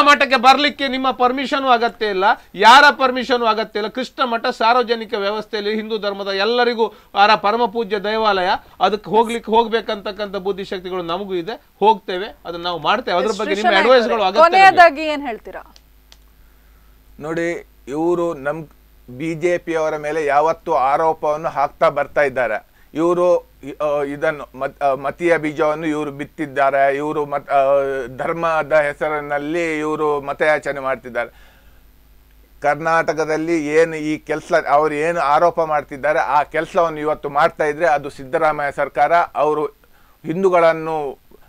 ಮಠಕ್ಕೆ ಬರ್ಲಿಕ್ಕೆ ನಿಮ್ಮ ಪರ್ಮಿಷನ್ ಅಗತ್ಯ ಇಲ್ಲ. ಯಾರ ಪರ್ಮಿಷನ್ ಅಗತ್ಯ ಇಲ್ಲ. ಕೃಷ್ಣ ಮಠ ಸಾರ್ವಜನಿಕ ವ್ಯವಸ್ಥೆಯಲ್ಲಿ ಹಿಂದೂ ಧರ್ಮದ ಎಲ್ಲರಿಗೂ ಅವರ ಪರಮ ಪೂಜ್ಯ ದೇವಾಲಯ. ಅದಕ್ಕೆ ಹೋಗ್ಲಿಕ್ಕೆ ಹೋಗ್ಬೇಕಂತಕ್ಕಂಥ ಬುದ್ಧಿಶಕ್ತಿಗಳು ನಮಗೂ ಇದೆ. ಹೋಗ್ತೇವೆ. ಅದನ್ನ ನಾವು ಮಾಡ್ತೇವೆ. ಅದ್ರ ಬಗ್ಗೆ ನಿಮ್ಮ ಅಡ್ವೈಸ್ಗಳು ಅಗತ್ಯ ಏನ್ ಹೇಳ್ತೀರಾ? ನೋಡಿ ಇವರು ನಮ್ ಬಿಜೆಪಿಯವರ ಮೇಲೆ ಯಾವತ್ತೂ ಆರೋಪವನ್ನು ಹಾಕ್ತಾ ಬರ್ತಾ ಇದ್ದಾರೆ. ಇವರು ಇದನ್ನು, ಮತ್ ಮತೀಯ ಬೀಜವನ್ನು ಇವರು ಬಿತ್ತಿದ್ದಾರೆ. ಇವರು ಮತ್ ಧರ್ಮದ ಹೆಸರಿನಲ್ಲಿ ಇವರು ಮತಯಾಚನೆ ಮಾಡ್ತಿದ್ದಾರೆ. ಕರ್ನಾಟಕದಲ್ಲಿ ಏನು ಈ ಕೆಲಸ, ಅವರು ಏನು ಆರೋಪ ಮಾಡ್ತಿದ್ದಾರೆ, ಆ ಕೆಲಸವನ್ನು ಇವತ್ತು ಮಾಡ್ತಾ ಇದ್ರೆ ಅದು ಸಿದ್ದರಾಮಯ್ಯ ಸರ್ಕಾರ, ಅವರು ಹಿಂದೂಗಳನ್ನು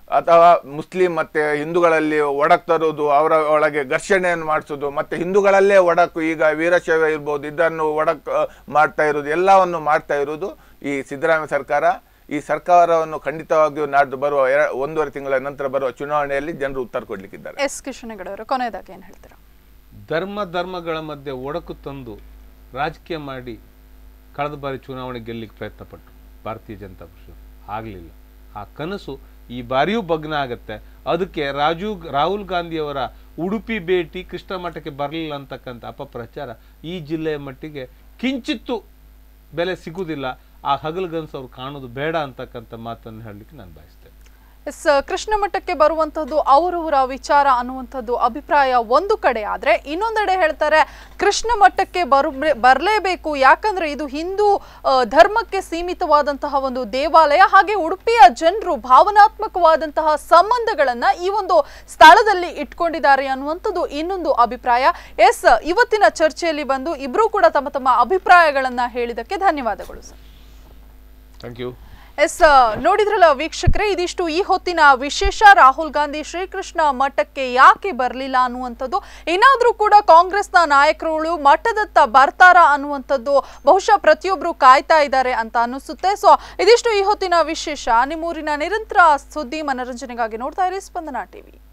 ಅಥವಾ ಮುಸ್ಲಿಂ ಮತ್ತೆ ಹಿಂದೂಗಳಲ್ಲಿ ಒಡಕ್ ತರುವುದು ಅವರ ಒಳಗೆ ಘರ್ಷಣೆಯನ್ನು ಮಾಡಿಸೋದು ಮತ್ತೆ ಹಿಂದೂಗಳಲ್ಲೇ ಒಡಕು ಈಗ ವೀರಶೈವ ಇರ್ಬೋದು ಇದನ್ನು ಒಡಕ್ ಮಾಡ್ತಾ ಇರೋದು ಎಲ್ಲವನ್ನು ಮಾಡ್ತಾ ಇರೋದು ಈ ಸಿದ್ದರಾಮಯ್ಯ ಸರ್ಕಾರ. ಈ ಸರ್ಕಾರವನ್ನು ಖಂಡಿತವಾಗಿಯೂ ನಾಡ್ದು ಬರುವ ಎರ- ಒಂದೂವರೆ ತಿಂಗಳ ನಂತರ ಬರುವ ಚುನಾವಣೆಯಲ್ಲಿ ಜನರು ಉತ್ತರ ಕೊಡಲಿಕ್ಕಿದ್ದಾರೆ. ಎಸ್ ಕಿಶನಗಡವರು ಕೊನೆಯದಾಗಿ ಏನು ಹೇಳ್ತೀರಾ? ಧರ್ಮ ಧರ್ಮಗಳ ಮಧ್ಯೆ ಒಡಕು ತಂದು ರಾಜಕೀಯ ಮಾಡಿ ಕಳೆದ ಬಾರಿ ಚುನಾವಣೆ ಗೆಲ್ಲಿಕ್ಕೆ ಪ್ರಯತ್ನ ಪಟ್ಟರು ಭಾರತೀಯ ಜನತಾ ಪಕ್ಷ. ಆಗಲಿಲ್ಲ. ಆ ಕನಸು ಈ ಬಾರಿಯೂ ಭಗ್ನ ಆಗುತ್ತೆ ಅದಕ್ಕೆ ರಾಜೀವ್ ರಾಹುಲ್ ಗಾಂಧಿಯವರ ಉಡುಪಿ ಭೇಟಿ ಕೃಷ್ಣ ಮಠಕ್ಕೆ ಬರಲಿಲ್ಲ ಅಂತಕ್ಕಂಥ ಅಪಪ್ರಚಾರ ಈ ಜಿಲ್ಲೆಯ ಮಟ್ಟಿಗೆ ಕಿಂಚಿತ್ತು ಬೆಲೆ ಸಿಗುವುದಿಲ್ಲ. ಆ ಹಗಲಗನ್ಸ್ ಅವ್ರು ಕಾಣೋದು ಬೇಡ ಅಂತಕ್ಕಂಥ ಮಾತನ್ನು ಹೇಳಲಿಕ್ಕೆ ನಾನು ಬಯಸ್ತೇನೆ. ಎಸ್ ಕೃಷ್ಣ ಮಠಕ್ಕೆ ಬರುವಂತದ್ದು ಅವರವರ ವಿಚಾರ ಅನ್ನುವಂಥದ್ದು ಅಭಿಪ್ರಾಯ ಒಂದು ಕಡೆ ಆದರೆ ಇನ್ನೊಂದೆಡೆ ಹೇಳ್ತಾರೆ ಕೃಷ್ಣ ಮಠಕ್ಕೆ ಬರು ಬರಲೇಬೇಕು. ಯಾಕಂದ್ರೆ ಇದು ಹಿಂದೂ ಧರ್ಮಕ್ಕೆ ಸೀಮಿತವಾದಂತಹ ಒಂದು ದೇವಾಲಯ. ಹಾಗೆ ಉಡುಪಿಯ ಜನರು ಭಾವನಾತ್ಮಕವಾದಂತಹ ಸಂಬಂಧಗಳನ್ನ ಈ ಒಂದು ಸ್ಥಳದಲ್ಲಿ ಇಟ್ಕೊಂಡಿದ್ದಾರೆ ಅನ್ನುವಂಥದ್ದು ಇನ್ನೊಂದು ಅಭಿಪ್ರಾಯ. ಎಸ್, ಇವತ್ತಿನ ಚರ್ಚೆಯಲ್ಲಿ ಬಂದು ಇಬ್ಬರೂ ಕೂಡ ತಮ್ಮ ತಮ್ಮ ಅಭಿಪ್ರಾಯಗಳನ್ನ ಹೇಳಿದಕ್ಕೆ ಧನ್ಯವಾದಗಳು ಸರ್. ಥ್ಯಾಂಕ್ ಯು ಎಸ್ ನೋಡಿದ್ರಲ್ಲ ವೀಕ್ಷಕರೇ, ಇದಿಷ್ಟು ಈ ಹೊತ್ತಿನ ವಿಶೇಷ ರಾಹುಲ್ ಗಾಂಧಿ ಶ್ರೀಕೃಷ್ಣ ಮಠಕ್ಕೆ ಯಾಕೆ ಬರಲಿಲ್ಲ ಅನ್ನುವಂಥದ್ದು. ಏನಾದರೂ ಕೂಡ ಕಾಂಗ್ರೆಸ್ನ ನಾಯಕರುಗಳು ಮಠದತ್ತ ಬರ್ತಾರಾ ಅನ್ನುವಂಥದ್ದು ಬಹುಶಃ ಪ್ರತಿಯೊಬ್ಬರು ಕಾಯ್ತಾ ಇದ್ದಾರೆ ಅಂತ ಅನ್ನಿಸುತ್ತೆ. ಸೊ, ಇದಿಷ್ಟು ಈ ಹೊತ್ತಿನ ವಿಶೇಷ. ನಿಮ್ಮೂರಿನ ನಿರಂತರ ಸುದ್ದಿ ಮನರಂಜನೆಗಾಗಿ ನೋಡ್ತಾ ಇರಿ ಸ್ಪಂದನಾ ಟಿವಿ.